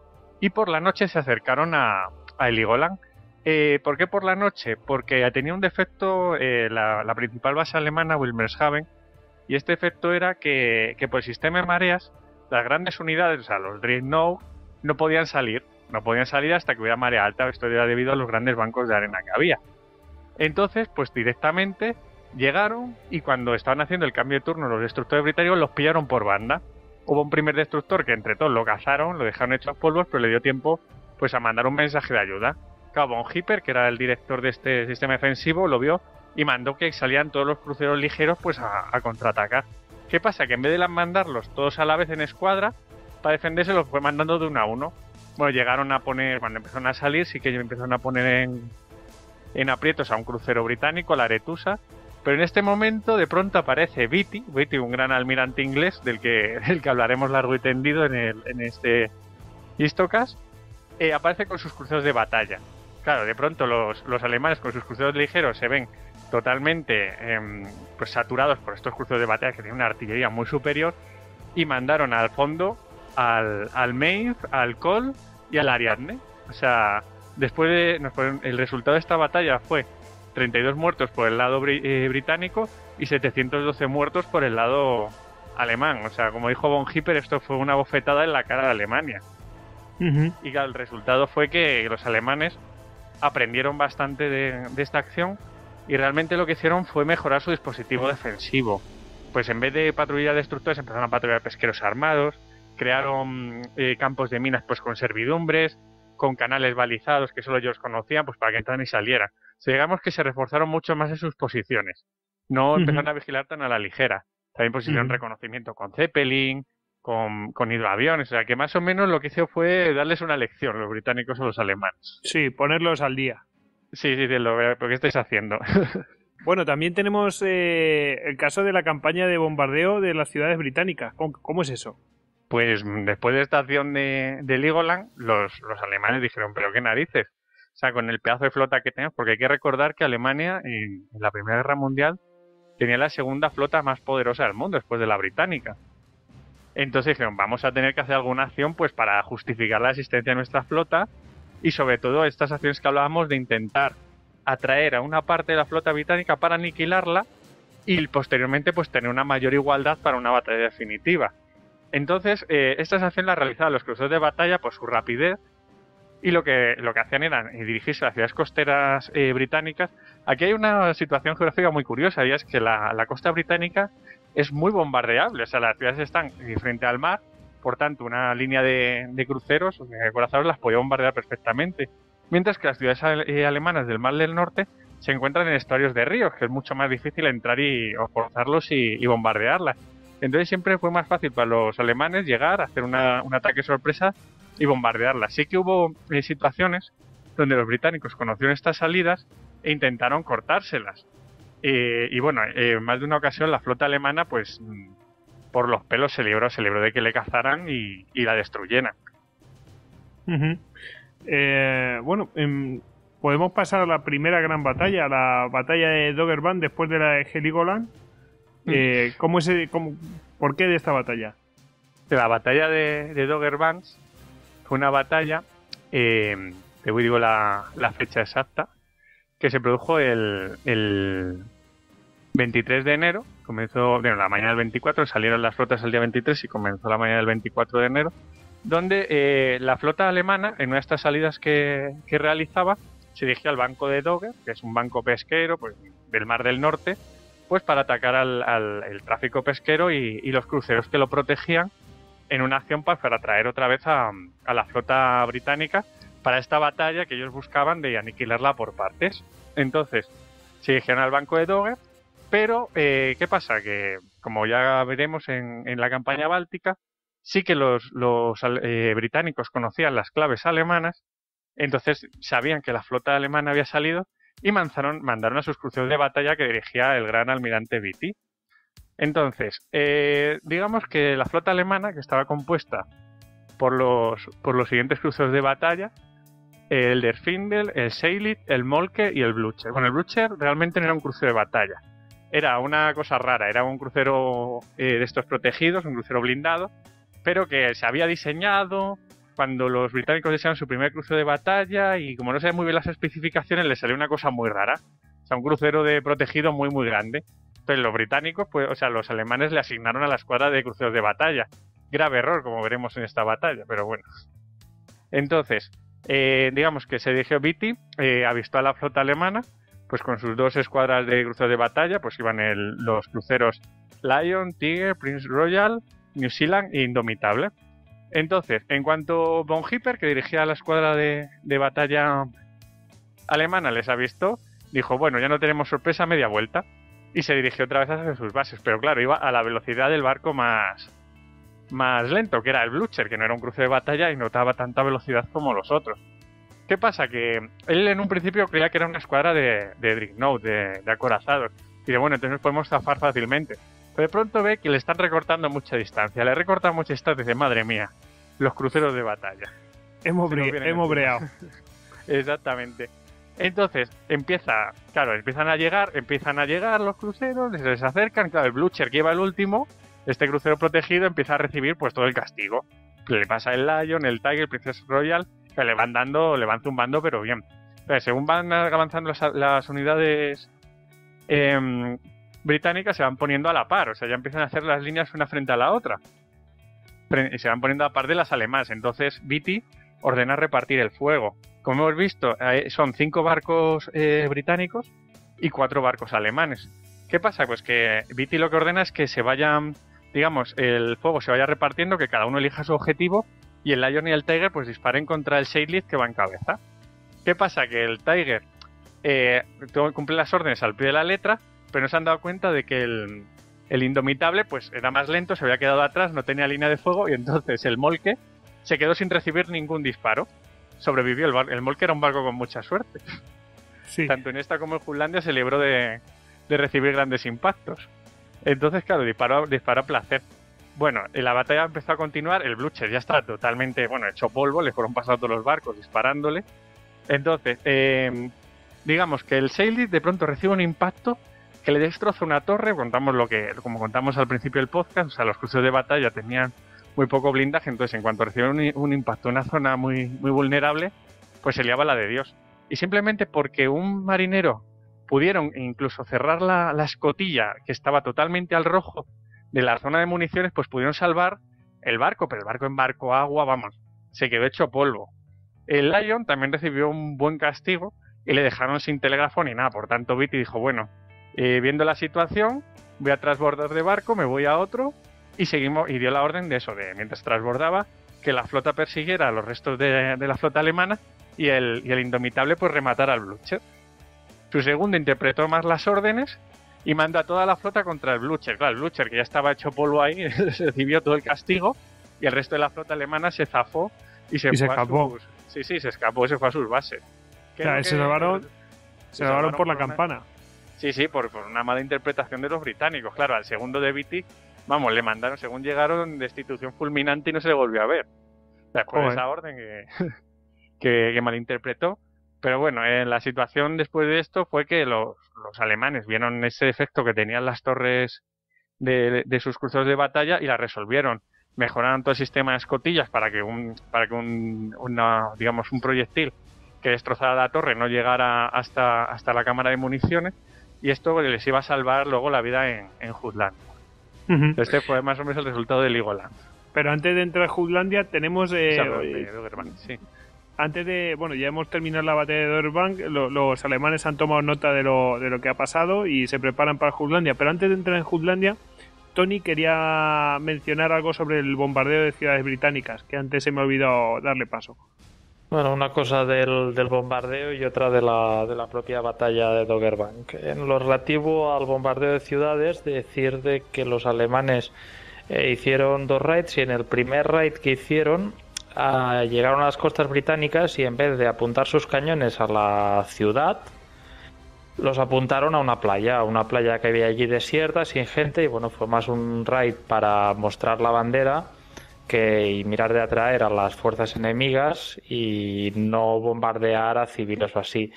y por la noche se acercaron a, a Heligoland eh, ¿Por qué por la noche? Porque tenía un defecto eh, la, principal base alemana, Wilmershaven, y este efecto era que, por el sistema de mareas, las grandes unidades, o sea, los Dreadnought, no podían salir. No podían salir hasta que hubiera marea alta. Esto era debido a los grandes bancos de arena que había. Entonces, pues directamente llegaron y cuando estaban haciendo el cambio de turno los destructores británicos los pillaron por banda. Hubo un primer destructor que entre todos lo cazaron, lo dejaron hecho a polvos, pero le dio tiempo pues a mandar un mensaje de ayuda. Von Hipper, que era el director de este sistema defensivo, lo vio y mandó que salían todos los cruceros ligeros pues a, contraatacar. ¿Qué pasa? Que en vez de mandarlos todos a la vez en escuadra, para defenderse los fue mandando de uno a uno. Bueno, llegaron a poner, cuando empezaron a salir, sí que empezaron a poner en, en aprietos a un crucero británico, la Aretusa, pero en este momento de pronto aparece Beatty, Beatty un gran almirante inglés del que, del que hablaremos largo y tendido en, el, en este Histocast, eh, aparece con sus cruceros de batalla. Claro, de pronto los, alemanes con sus cruceros ligeros se ven totalmente em, pues saturados por estos cruceros de batalla que tienen una artillería muy superior y mandaron al fondo al, al Maeve, al Col y al Ariadne. O sea, después de. el resultado de esta batalla fue 32 muertos por el lado eh, británico y 712 muertos por el lado alemán. O sea, como dijo Von Hipper, esto fue una bofetada en la cara de Alemania. Y el resultado fue que los alemanes aprendieron bastante de, esta acción y realmente lo que hicieron fue mejorar su dispositivo defensivo. Pues en vez de patrullar destructores empezaron a patrullar pesqueros armados, crearon eh, campos de minas pues con servidumbres, con canales balizados que solo ellos conocían pues para que entraran y salieran. O digamos que se reforzaron mucho más en sus posiciones. No empezaron a vigilar tan a la ligera. También pusieron reconocimiento con Zeppelin, con, con, hidroaviones. O sea, que más o menos lo que hizo fue darles una lección los británicos o los alemanes. Sí, ponerlos al día. Sí, sí, lo veo. ¿Pero qué estáis haciendo? bueno, también tenemos eh, el caso de la campaña de bombardeo de las ciudades británicas. ¿Cómo, es eso? Pues después de esta acción de, Legoland, los, alemanes dijeron, pero qué narices. O sea, con el pedazo de flota que tenemos, porque hay que recordar que Alemania en la Primera Guerra Mundial tenía la segunda flota más poderosa del mundo después de la británica. Entonces dijeron, vamos a tener que hacer alguna acción pues para justificar la existencia de nuestra flota y sobre todo estas acciones que hablábamos de intentar atraer a una parte de la flota británica para aniquilarla y posteriormente pues tener una mayor igualdad para una batalla definitiva. Entonces, eh, estas acciones las realizaban los cruceros de batalla por su rapidez y lo que, lo que hacían era dirigirse a las ciudades costeras eh, británicas. Aquí hay una situación geográfica muy curiosa y es que la, costa británica es muy bombardeable, o sea, las ciudades están frente al mar, por tanto, una línea de, cruceros o de corazones las podía bombardear perfectamente, mientras que las ciudades eh, alemanas del Mar del Norte se encuentran en estuarios de ríos, que es mucho más difícil entrar y o forzarlos y, bombardearlas. Entonces siempre fue más fácil para los alemanes llegar, hacer un ataque sorpresa y bombardearla. Sí que hubo eh, situaciones donde los británicos conocieron estas salidas e intentaron cortárselas. Eh, y bueno, en eh, más de una ocasión la flota alemana, pues mm, por los pelos se libró, se libró de que le cazaran y, la destruyeran. bueno, em, podemos pasar a la primera gran batalla, la batalla de Doggerbank después de la de Heligoland. Mm. ¿cómo es, cómo, ¿Por qué de esta batalla? la batalla de, de Doggerbank fue una batalla, eh, te digo la, fecha exacta, que se produjo el, el 23 de enero, comenzó, bueno, la mañana del 24, salieron las flotas el día 23 y comenzó la mañana del 24 de enero, donde eh, la flota alemana, en una de estas salidas que, realizaba, se dirigía al banco de Dogger, que es un banco pesquero pues, del Mar del Norte, pues para atacar al, el tráfico pesquero y, los cruceros que lo protegían en una acción para atraer otra vez a, la flota británica para esta batalla que ellos buscaban de aniquilarla por partes. Entonces, se dirigieron al banco de Dogger, pero eh, ¿qué pasa? Que, como ya veremos en, la campaña báltica, sí que los, eh, británicos conocían las claves alemanas, entonces sabían que la flota alemana había salido y mandaron, mandaron a sus cruceros de batalla que dirigía el gran almirante Beatty. Entonces, eh, digamos que la flota alemana, que estaba compuesta por los, por los siguientes cruceros de batalla, el Der Findel, el Seilit, el Molke y el Blucher. Bueno, el Blucher realmente no era un crucero de batalla. Era una cosa rara, era un crucero eh, de estos protegidos, un crucero blindado, pero que se había diseñado cuando los británicos desearon su primer crucero de batalla y como no sabían muy bien las especificaciones, les salió una cosa muy rara. O sea, un crucero de protegido muy, muy grande. Entonces los británicos, pues, o sea, los alemanes le asignaron a la escuadra de cruceros de batalla. Grave error, como veremos en esta batalla, pero bueno. Entonces, eh, digamos que se dirigió Beatty, eh, avistó a la flota alemana, pues con sus dos escuadras de cruceros de batalla, pues iban los cruceros Lion, Tiger, Prince Royal, New Zealand e Indomitable. Entonces, en cuanto Von Hipper, que dirigía la escuadra de, de batalla alemana, les avistó, dijo, bueno, ya no tenemos sorpresa, media vuelta y se dirigió otra vez hacia sus bases. Pero claro, iba a la velocidad del barco más, más lento, que era el Blucher, que no era un cruce de batalla y notaba tanta velocidad como los otros. ¿Qué pasa? Que él en un principio creía que era una escuadra de, de Dreadnought, de, acorazados. Y de bueno, entonces podemos zafar fácilmente. Pero de pronto ve que le están recortando mucha distancia. Le recortan mucha distancia y dice, madre mía, los cruceros de batalla. Hemos, hemos breado. Exactamente. Entonces empieza, claro, empiezan a llegar, empiezan a llegar los cruceros, se les acercan, claro, el Blucher que lleva el último, este crucero protegido empieza a recibir pues todo el castigo. le pasa el Lion, el Tiger, el Princess Royal, que le van dando, le van zumbando, pero bien. según van avanzando las, unidades em, británicas, se van poniendo a la par, o sea, ya empiezan a hacer las líneas una frente a la otra. Y se van poniendo a par de las alemanas. Entonces, Beatty ordena repartir el fuego. Como hemos visto, son cinco barcos eh, británicos y cuatro barcos alemanes. ¿Qué pasa? Pues que Beatty lo que ordena es que se vayan, digamos, el fuego se vaya repartiendo, que cada uno elija su objetivo y el Lion y el Tiger pues disparen contra el Seidlitz que va en cabeza. ¿Qué pasa? Que el Tiger eh, cumple las órdenes al pie de la letra, pero no se han dado cuenta de que el, el Indomitable pues era más lento, se había quedado atrás, no tenía línea de fuego y entonces el Molke se quedó sin recibir ningún disparo. Sobrevivió, el, el Molke era un barco con mucha suerte. Sí. Tanto en esta como en Jutlandia se libró de, de recibir grandes impactos. Entonces, claro, disparó, disparó a placer. Bueno, la batalla empezó a continuar, el Blucher ya estaba totalmente, bueno, hecho polvo, le fueron pasando todos los barcos disparándole. Entonces, em, digamos que el Sailor de pronto recibe un impacto que le destroza una torre, contamos lo que, como contamos al principio del podcast, o sea, los cruceros de batalla tenían muy poco blindaje, entonces en cuanto recibe un, impacto en una zona muy, muy vulnerable, pues se liaba la de Dios. Y simplemente porque un marinero pudieron incluso cerrar la, escotilla que estaba totalmente al rojo de la zona de municiones, pues pudieron salvar el barco, pero el barco en barco agua, vamos, se quedó hecho polvo. El Lion también recibió un buen castigo y le dejaron sin telégrafo ni nada. Por tanto, Viti dijo, bueno, eh, viendo la situación, voy a transbordar de barco, me voy a otro y seguimos y dio la orden de eso, de mientras transbordaba, que la flota persiguiera a los restos de, la flota alemana y el, y el indomitable pues rematara al Blucher. Su segundo interpretó más las órdenes y mandó a toda la flota contra el Blucher. Claro, el Blucher, que ya estaba hecho polvo ahí, recibió todo el castigo y el resto de la flota alemana se zafó y se, escapó. Sí, sí, se escapó, se fue a sus bases. se salvaron, se salvaron por la campana. Sí, sí, por, una mala interpretación de los británicos. Claro, al segundo de Beatty, vamos, le mandaron, según llegaron, destitución fulminante y no se le volvió a ver. Después de esa orden que, que, que malinterpretó. Pero bueno, eh, la situación después de esto fue que los, alemanes vieron ese efecto que tenían las torres de, sus cruceros de batalla y la resolvieron. Mejoraron todo el sistema de escotillas para que un, para que un, digamos, un proyectil que destrozara la torre no llegara hasta, hasta la cámara de municiones y esto les iba a salvar luego la vida en, en Jutlandia. Este fue más o menos el resultado de Ligoland. Pero antes de entrar a Jutlandia tenemos... Eh, sí antes de, bueno, ya hemos terminado la batalla de Dorbank, los alemanes han tomado nota de lo, de lo que ha pasado y se preparan para Jutlandia, pero antes de entrar en Jutlandia, Tony quería mencionar algo sobre el bombardeo de ciudades británicas, que antes se me ha olvidado darle paso. Bueno, una cosa del, del bombardeo y otra de la, de la propia batalla de Doggerbank. En lo relativo al bombardeo de ciudades, decir de que los alemanes eh, hicieron dos raids y en el primer raid que hicieron llegaron a las costas británicas y en vez de apuntar sus cañones a la ciudad, los apuntaron a una playa, una playa que había allí desierta, sin gente, y bueno, fue más un raid para mostrar la bandera que mirar de atraer a las fuerzas enemigas y no bombardear a civiles o así.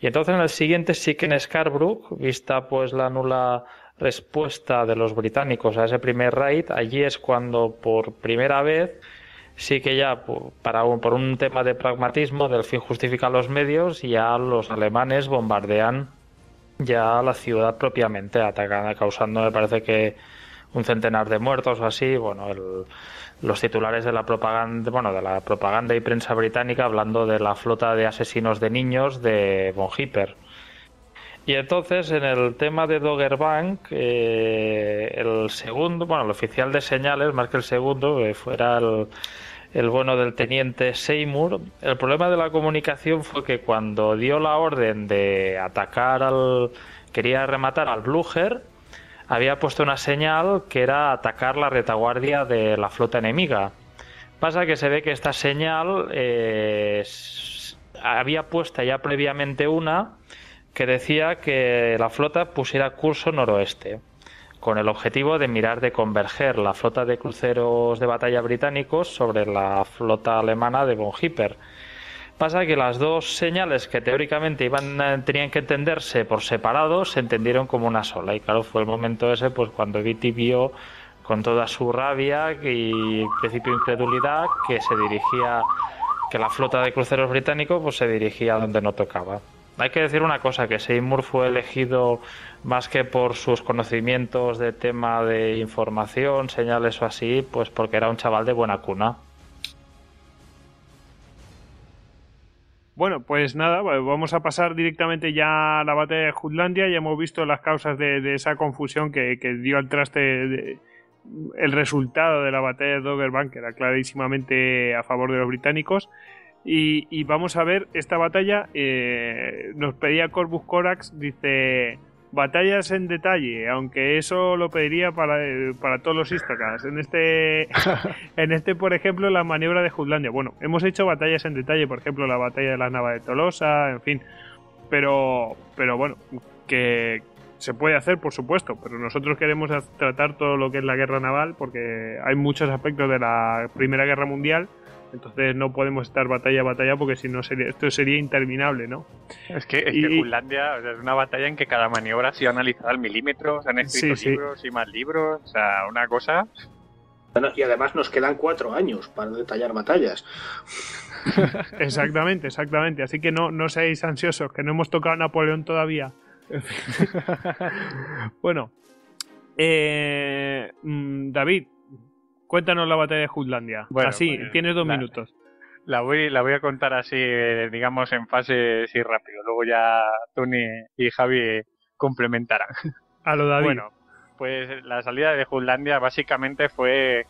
Y entonces en el siguiente sí que en Scarborough, vista pues la nula respuesta de los británicos a ese primer raid, allí es cuando por primera vez sí que ya para por un tema de pragmatismo del fin justifica los medios ya los alemanes bombardean ya la ciudad propiamente atacando causando me parece que un centenar de muertos o así bueno los titulares de la propaganda bueno de la propaganda y prensa británica hablando de la flota de asesinos de niños de von Hipper y entonces en el tema de Doggerbank, eh, el segundo, bueno, el oficial de señales, más que el segundo, eh, fuera el, el bueno del teniente Seymour. El problema de la comunicación fue que cuando dio la orden de atacar al. quería rematar al Blucher, había puesto una señal que era atacar la retaguardia de la flota enemiga. Pasa que se ve que esta señal eh, había puesta ya previamente una que decía que la flota pusiera curso noroeste con el objetivo de mirar de converger la flota de cruceros de batalla británicos sobre la flota alemana de von Hipper. Pasa que las dos señales que teóricamente iban eh, tenían que entenderse por separado se entendieron como una sola y claro fue el momento ese pues cuando Vitti vio con toda su rabia y principio incredulidad que se dirigía que la flota de cruceros británicos pues se dirigía a donde no tocaba. Hay que decir una cosa, que Seymour fue elegido más que por sus conocimientos de tema de información, señales o así, pues porque era un chaval de buena cuna. Bueno, pues nada, vamos a pasar directamente ya a la batalla de Jutlandia. Ya hemos visto las causas de, esa confusión que, dio al traste el resultado de la batalla de Doggerbank, que era clarísimamente a favor de los británicos. Y, vamos a ver esta batalla. Eh, nos pedía Corbus Corax, dice batallas en detalle, aunque eso lo pediría para, para todos los Istacas. En este, en este, por ejemplo, la maniobra de Jutlandia. Bueno, hemos hecho batallas en detalle, por ejemplo, la batalla de la Nava de Tolosa, en fin. Pero, pero bueno, que se puede hacer, por supuesto, pero nosotros queremos tratar todo lo que es la guerra naval porque hay muchos aspectos de la Primera Guerra Mundial entonces no podemos estar batalla a batalla porque si no sería, esto sería interminable, ¿no? Es que, es Finlandia es una batalla en que cada maniobra ha sido analizada al milímetro, se han escrito libros y más libros, o sea, una cosa... y además nos quedan cuatro años para detallar batallas. exactamente, exactamente. Así que no, no seáis ansiosos, que no hemos tocado a Napoleón todavía. bueno, eh, mm, David, Cuéntanos la batalla de Jutlandia. así, pues, tienes dos minutos. La voy, la voy a contar así, digamos, en fase así rápido. Luego ya Tony y Javi complementarán. A lo David. Bueno, pues la salida de Jutlandia básicamente fue,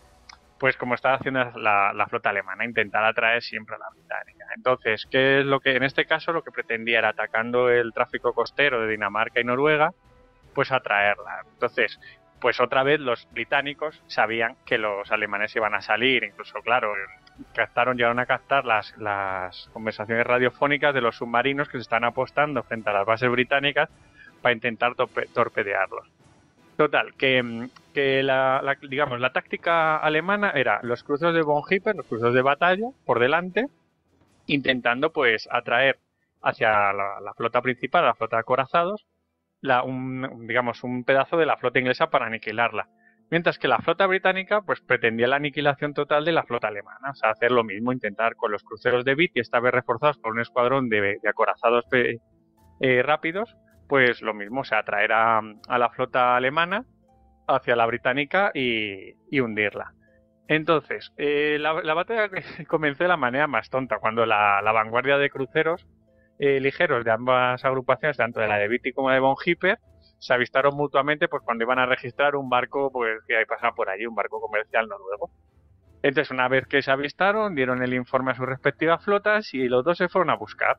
pues como estaba haciendo la, la, flota alemana, intentar atraer siempre a la británica. Entonces, ¿qué es lo que, en este caso, lo que pretendía era atacando el tráfico costero de Dinamarca y Noruega, pues atraerla. Entonces, pues otra vez los británicos sabían que los alemanes iban a salir, incluso, claro, captaron, llegaron a captar las, las conversaciones radiofónicas de los submarinos que se están apostando frente a las bases británicas para intentar torpedearlos. Total, que, que la, digamos, la táctica alemana era los cruceros de von los cruceros de batalla, por delante, intentando pues atraer hacia la, la flota principal, la flota de acorazados, la, un, digamos, un pedazo de la flota inglesa para aniquilarla. Mientras que la flota británica pues pretendía la aniquilación total de la flota alemana, o sea, hacer lo mismo, intentar con los cruceros de Witt y esta vez reforzados por un escuadrón de, acorazados eh, rápidos, pues lo mismo, o sea, atraer a, la flota alemana hacia la británica y, hundirla. Entonces, eh, la, batalla comenzó de la manera más tonta, cuando la vanguardia de cruceros eh, ligeros de ambas agrupaciones, tanto de la de Vitti como de Von Hipper, se avistaron mutuamente pues cuando iban a registrar un barco pues que pasaba por allí, un barco comercial noruego. Entonces, una vez que se avistaron, dieron el informe a sus respectivas flotas y los dos se fueron a buscar.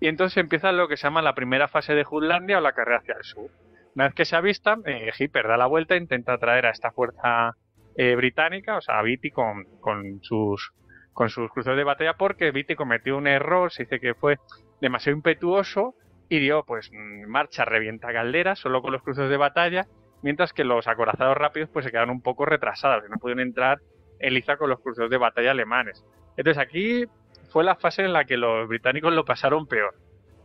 Y entonces empieza lo que se llama la primera fase de Jutlandia o la carrera hacia el sur. Una vez que se avistan, eh, Hipper da la vuelta e intenta traer a esta fuerza eh, británica, o sea, a Vitti con, con sus con sus cruceros de batalla porque Vitti cometió un error, se dice que fue demasiado impetuoso y dio pues marcha revienta caldera solo con los cruceros de batalla, mientras que los acorazados rápidos pues se quedaron un poco retrasados, y no pudieron entrar en liza con los cruceros de batalla alemanes. Entonces aquí fue la fase en la que los británicos lo pasaron peor.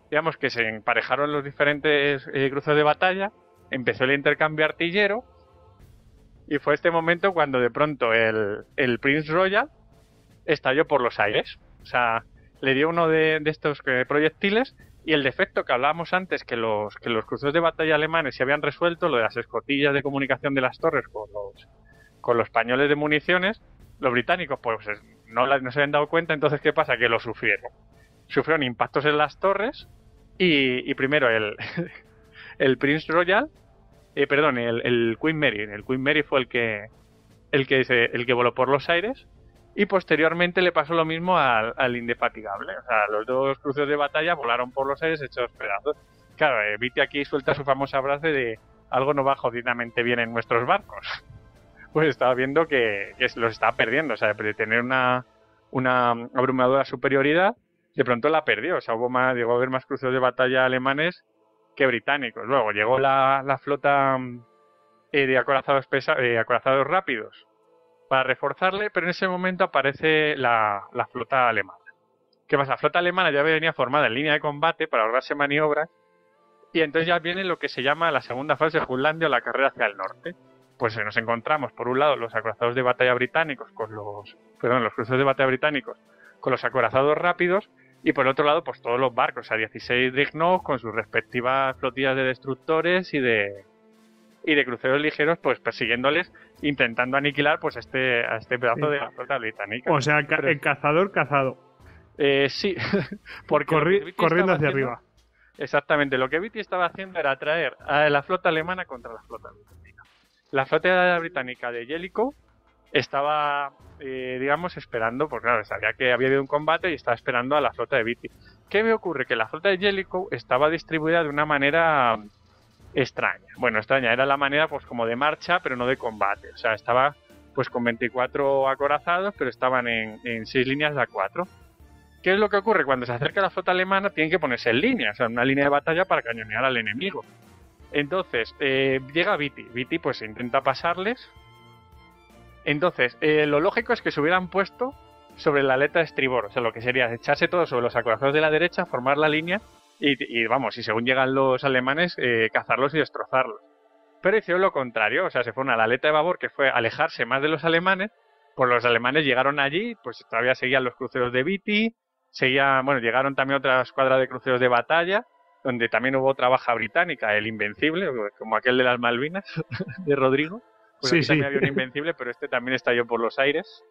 Digamos que se emparejaron los diferentes eh, cruceros de batalla, empezó el intercambio artillero y fue este momento cuando de pronto el, el Prince Royal estalló por los aires. O sea, le dio uno de, estos eh, proyectiles y el defecto que hablábamos antes, que los, que los cruceros de batalla alemanes se habían resuelto, lo de las escotillas de comunicación de las torres con los, con los pañoles de municiones, los británicos pues no, no se habían dado cuenta, entonces ¿qué pasa? Que lo sufrieron. Sufrieron impactos en las torres y, primero el, el Prince Royal, eh, perdón, el, el, Queen Mary, el Queen Mary fue el que, el que, el que voló por los aires y posteriormente le pasó lo mismo al, al, Indefatigable. O sea, los dos cruceros de batalla volaron por los aires hechos pedazos. Claro, eh, aquí suelta su famosa frase de algo no va jodidamente bien en nuestros barcos. Pues estaba viendo que, los estaba perdiendo. O sea, de tener una, una abrumadora superioridad, de pronto la perdió. O sea, hubo más, llegó a haber más cruceros de batalla alemanes que británicos. Luego llegó la, la flota eh, de acorazados, pesa, eh, acorazados rápidos para reforzarle, pero en ese momento aparece la, flota alemana. ¿Qué pasa? La flota alemana ya venía formada en línea de combate para ahorrarse maniobras y entonces ya viene lo que se llama la segunda fase de Jutlandia o la carrera hacia el norte. pues nos encontramos, por un lado, los acorazados de batalla británicos con los, perdón, los cruceros de batalla británicos con los acorazados rápidos y por otro lado, pues todos los barcos, o sea, 16 Dreadnoughts con sus respectivas flotillas de destructores y de y de cruceros ligeros, pues persiguiéndoles, intentando aniquilar pues este a este pedazo de la flota británica. O sea, el cazador cazado. Eh, sí, porque corriendo hacia arriba. Exactamente, lo que Beatty estaba haciendo era atraer a la flota alemana contra la flota británica. La flota británica de Jellicoe estaba, eh, digamos, esperando, porque claro, sabía que había habido un combate y estaba esperando a la flota de Beatty. ¿Qué me ocurre? Que la flota de Jellicoe estaba distribuida de una manera extraña. Bueno, extraña, era la manera pues como de marcha, pero no de combate. O sea, estaba pues con 24 acorazados, pero estaban en, en 6 líneas de A4. ¿Qué es lo que ocurre? Cuando se acerca la flota alemana tienen que ponerse en línea, o sea, en una línea de batalla para cañonear al enemigo. Entonces, eh, llega Viti. Viti pues intenta pasarles. Entonces, eh, lo lógico es que se hubieran puesto sobre la aleta de estribor, o sea, lo que sería echarse todo sobre los acorazados de la derecha, formar la línea y, vamos, y según llegan los alemanes, eh, cazarlos y destrozarlos. Pero hicieron lo contrario, o sea, se fueron a la aleta de babor, que fue alejarse más de los alemanes, pues los alemanes llegaron allí, pues todavía seguían los cruceros de Viti, seguía, bueno, llegaron también otra escuadra de cruceros de batalla, donde también hubo otra baja británica, el Invencible, como aquel de las Malvinas, de Rodrigo. Pues sí, también había un Invencible, pero este también estalló por los aires.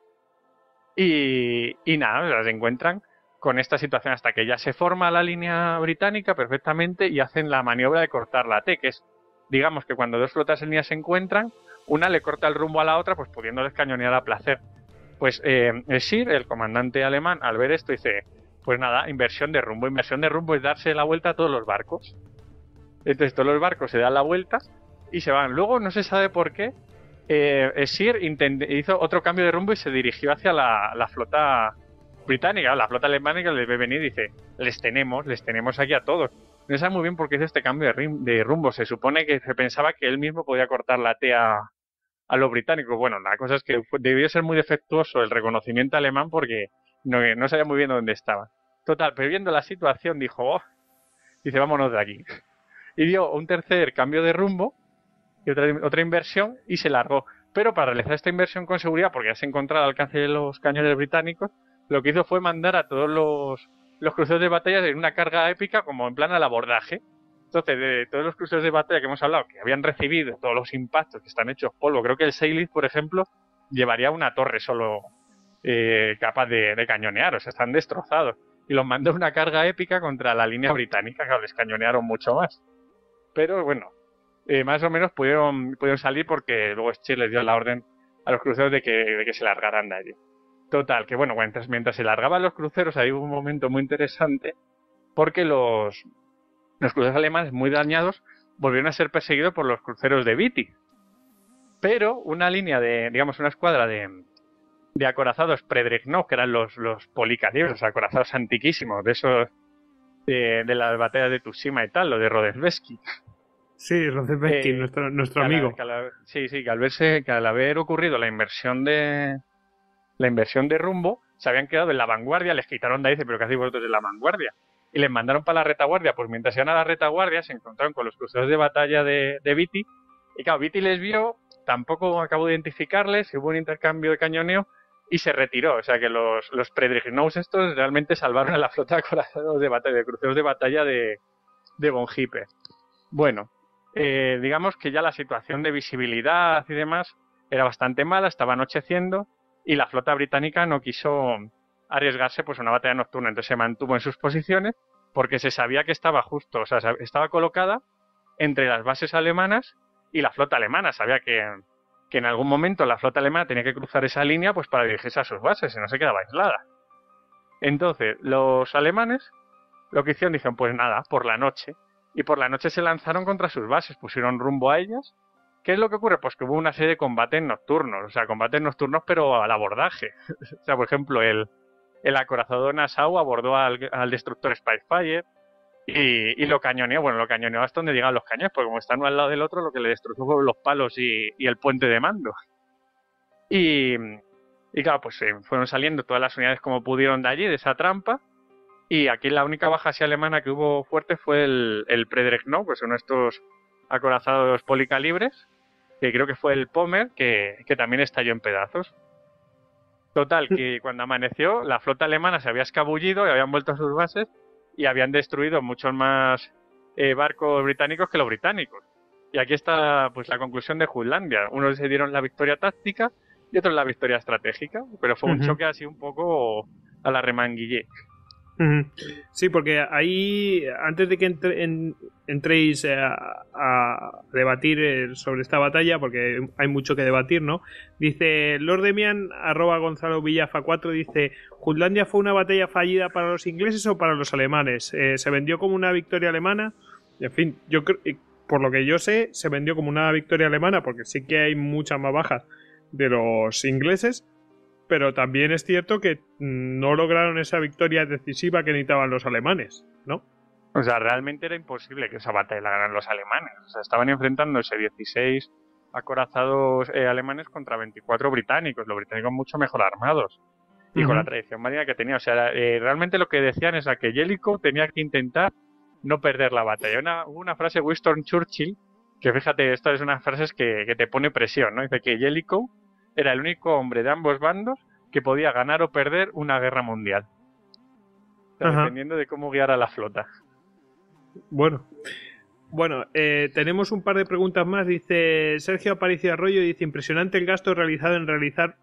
Y, y nada, se encuentran con esta situación hasta que ya se forma la línea británica perfectamente y hacen la maniobra de cortar la T, que es, digamos que cuando dos flotas en línea se encuentran, una le corta el rumbo a la otra, pues pudiéndoles cañonear a placer. Pues eh, Sir, el comandante alemán, al ver esto dice, pues nada, inversión de rumbo. Inversión de rumbo es darse la vuelta a todos los barcos. Entonces todos los barcos se dan la vuelta y se van. Luego no se sabe por qué. Eh, Sir hizo otro cambio de rumbo y se dirigió hacia la, flota británica, la flota alemana les ve venir y dice, les tenemos, les tenemos aquí a todos. No sabe muy bien por qué hizo este cambio de, rumbo. Se supone que se pensaba que él mismo podía cortar la T a, a los británicos. Bueno, la cosa es que debió ser muy defectuoso el reconocimiento alemán porque no, no sabía muy bien dónde estaba. Total, pero viendo la situación dijo, oh", dice, vámonos de aquí. Y dio un tercer cambio de rumbo y otra, otra inversión y se largó. Pero para realizar esta inversión con seguridad, porque ya se encontraba al alcance de los cañones británicos, lo que hizo fue mandar a todos los, los cruceros de batalla en una carga épica como en plan al abordaje. Entonces, de todos los cruceros de batalla que hemos hablado, que habían recibido todos los impactos que están hechos polvo, creo que el Seilith, por ejemplo, llevaría una torre solo eh, capaz de, cañonear, o sea, están destrozados. Y los mandó una carga épica contra la línea británica, que les cañonearon mucho más. Pero bueno, eh, más o menos pudieron, pudieron salir porque luego Chile les dio la orden a los cruceros de que, de que se largaran de allí. Total, que bueno, mientras, mientras se largaban los cruceros, ahí hubo un momento muy interesante porque los, los cruceros alemanes muy dañados volvieron a ser perseguidos por los cruceros de Viti. Pero una línea de, digamos, una escuadra de, de acorazados Predregnov, que eran los, los los acorazados antiquísimos, de esos de, de, las batallas de Tsushima y tal, lo de Rodesvesky. Sí, Rodesvesky, eh, nuestro, nuestro amigo. sí, sí, que al verse, que al haber ocurrido la inversión de la inversión de rumbo, se habían quedado en la vanguardia, les quitaron de ahí, pero ¿qué hacéis vosotros en la vanguardia? y les mandaron para la retaguardia. Pues mientras iban a la retaguardia se encontraron con los cruceros de batalla de, de Viti. Y claro, Viti les vio, tampoco acabó de identificarles, hubo un intercambio de cañoneo y se retiró. O sea que los, los estos realmente salvaron a la flota de de batalla, de cruceros de batalla de, de Von Hippe. Bueno, eh, digamos que ya la situación de visibilidad y demás era bastante mala, estaba anocheciendo y la flota británica no quiso arriesgarse pues una batalla nocturna. Entonces se mantuvo en sus posiciones porque se sabía que estaba justo, o sea, estaba colocada entre las bases alemanas y la flota alemana. Sabía que, que en algún momento la flota alemana tenía que cruzar esa línea pues para dirigirse a sus bases y no se quedaba aislada. Entonces, los alemanes lo que hicieron, dijeron, pues nada, por la noche. Y por la noche se lanzaron contra sus bases, pusieron rumbo a ellas. ¿Qué es lo que ocurre? Pues que hubo una serie de combates nocturnos, o sea, combates nocturnos pero al abordaje. o sea, por ejemplo, el, el acorazado Nassau abordó al, destructor Spitfire y, lo cañoneó. Bueno, lo cañoneó hasta donde llegan los cañones, porque como están uno al lado del otro, lo que le destruyó fueron los palos y, el puente de mando. Y, claro, pues eh, fueron saliendo todas las unidades como pudieron de allí, de esa trampa. Y aquí la única baja así alemana que hubo fuerte fue el, el. Pues son estos acorazados policalibres que creo que fue el Pomer, que, que también estalló en pedazos. Total, que cuando amaneció, la flota alemana se había escabullido y habían vuelto a sus bases y habían destruido muchos más eh, barcos británicos que los británicos. Y aquí está pues la conclusión de Jutlandia. Unos se dieron la victoria táctica y otros la victoria estratégica, pero fue un choque así un poco a la remanguillé. Sí, porque ahí, antes de que entre- en- entréis eh, a, debatir eh, sobre esta batalla, porque hay mucho que debatir, ¿no? Dice Lord Demian, arroba Gonzalo Villafa 4, dice, ¿Jutlandia fue una batalla fallida para los ingleses o para los alemanes? Eh, ¿Se vendió como una victoria alemana? En fin, yo por lo que yo sé, se vendió como una victoria alemana, porque sí que hay muchas más bajas de los ingleses, pero también es cierto que mm, no lograron esa victoria decisiva que necesitaban los alemanes, ¿no? O sea, realmente era imposible que esa batalla la ganaran los alemanes. O sea, estaban enfrentándose 16 acorazados eh, alemanes contra 24 británicos, los británicos mucho mejor armados y con la tradición marina que tenía. O sea, eh, realmente lo que decían es a que Jellicoe tenía que intentar no perder la batalla. Una, hubo una frase de Winston Churchill, que fíjate, esta es una frase que, que te pone presión, ¿no? Dice que Jellicoe era el único hombre de ambos bandos que podía ganar o perder una guerra mundial. O sea, dependiendo de cómo guiara la flota. Bueno. Bueno, eh, tenemos un par de preguntas más. Dice Sergio Aparicio Arroyo, dice, impresionante el gasto realizado en realizar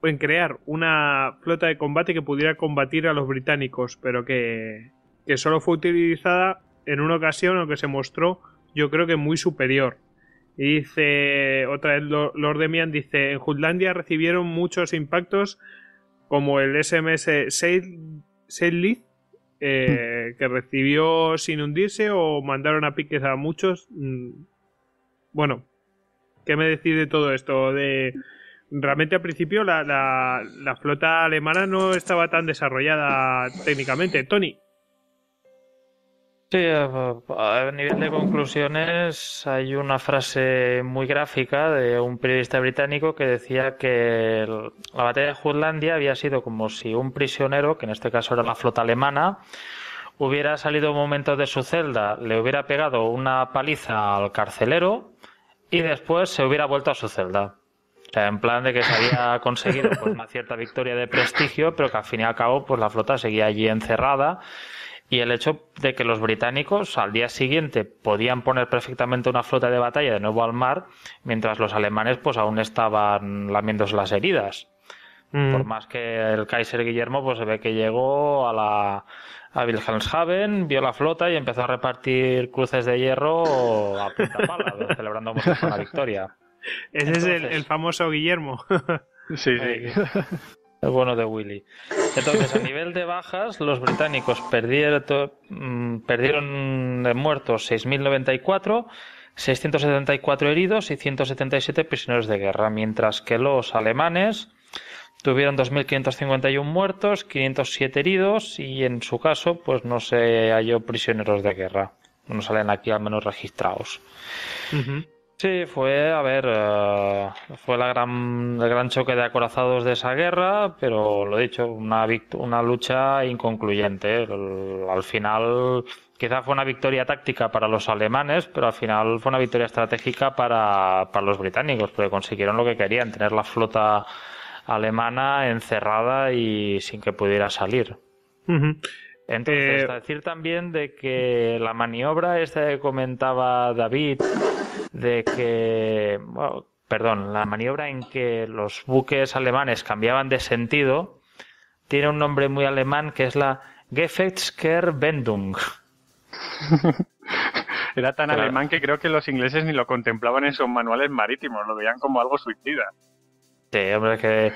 o en crear una flota de combate que pudiera combatir a los británicos, pero que, que solo fue utilizada en una ocasión, aunque se mostró, yo creo que muy superior. Y dice, otra vez Lo- Lord Demian dice, en Jutlandia recibieron muchos impactos como el SMS Sail- Saillit, eh, que recibió sin hundirse o mandaron a piques a muchos. Mm, Bueno, ¿qué me decís de todo esto? De realmente al principio la, la- la flota alemana no estaba tan desarrollada técnicamente. Tony. Sí, a nivel de conclusiones hay una frase muy gráfica de un periodista británico que decía que el- la batalla de Jutlandia había sido como si un prisionero, que en este caso era la flota alemana, hubiera salido un momento de su celda, le hubiera pegado una paliza al carcelero y después se hubiera vuelto a su celda. O sea, en plan de que se había conseguido pues, una cierta victoria de prestigio, pero que al fin y al cabo pues la flota seguía allí encerrada y el hecho de que los británicos al día siguiente podían poner perfectamente una flota de batalla de nuevo al mar, mientras los alemanes pues aún estaban lamiéndose las heridas. Mm, Por más que el Kaiser Guillermo pues se ve que llegó a la a Wilhelmshaven, vio la flota y empezó a repartir cruces de hierro a punta pala, celebrando una victoria. Ese es el, el famoso Guillermo. Sí, sí. El bueno de Willy. Entonces, a nivel de bajas, los británicos perdieron, mm, perdieron de muertos 6.094, 674 heridos y 177 prisioneros de guerra, mientras que los alemanes tuvieron 2.551 muertos, 507 heridos y en su caso, pues no se halló prisioneros de guerra. No salen aquí al menos registrados. Sí, fue, a ver, eh, fue la gran, el gran choque de acorazados de esa guerra, pero lo dicho, una, una lucha inconcluyente. El- al final, quizá fue una victoria táctica para los alemanes, pero al final fue una victoria estratégica para, para los británicos, porque consiguieron lo que querían, tener la flota alemana encerrada y sin que pudiera salir. Entonces, Eh, decir también de que la maniobra esta que comentaba David, de que, bueno, perdón, la maniobra en que los buques alemanes cambiaban de sentido, tiene un nombre muy alemán que es la Gefechtskehrwendung. Era tan Claro. alemán que creo que los ingleses ni lo contemplaban en sus manuales marítimos, lo veían como algo suicida. Sí, hombre, que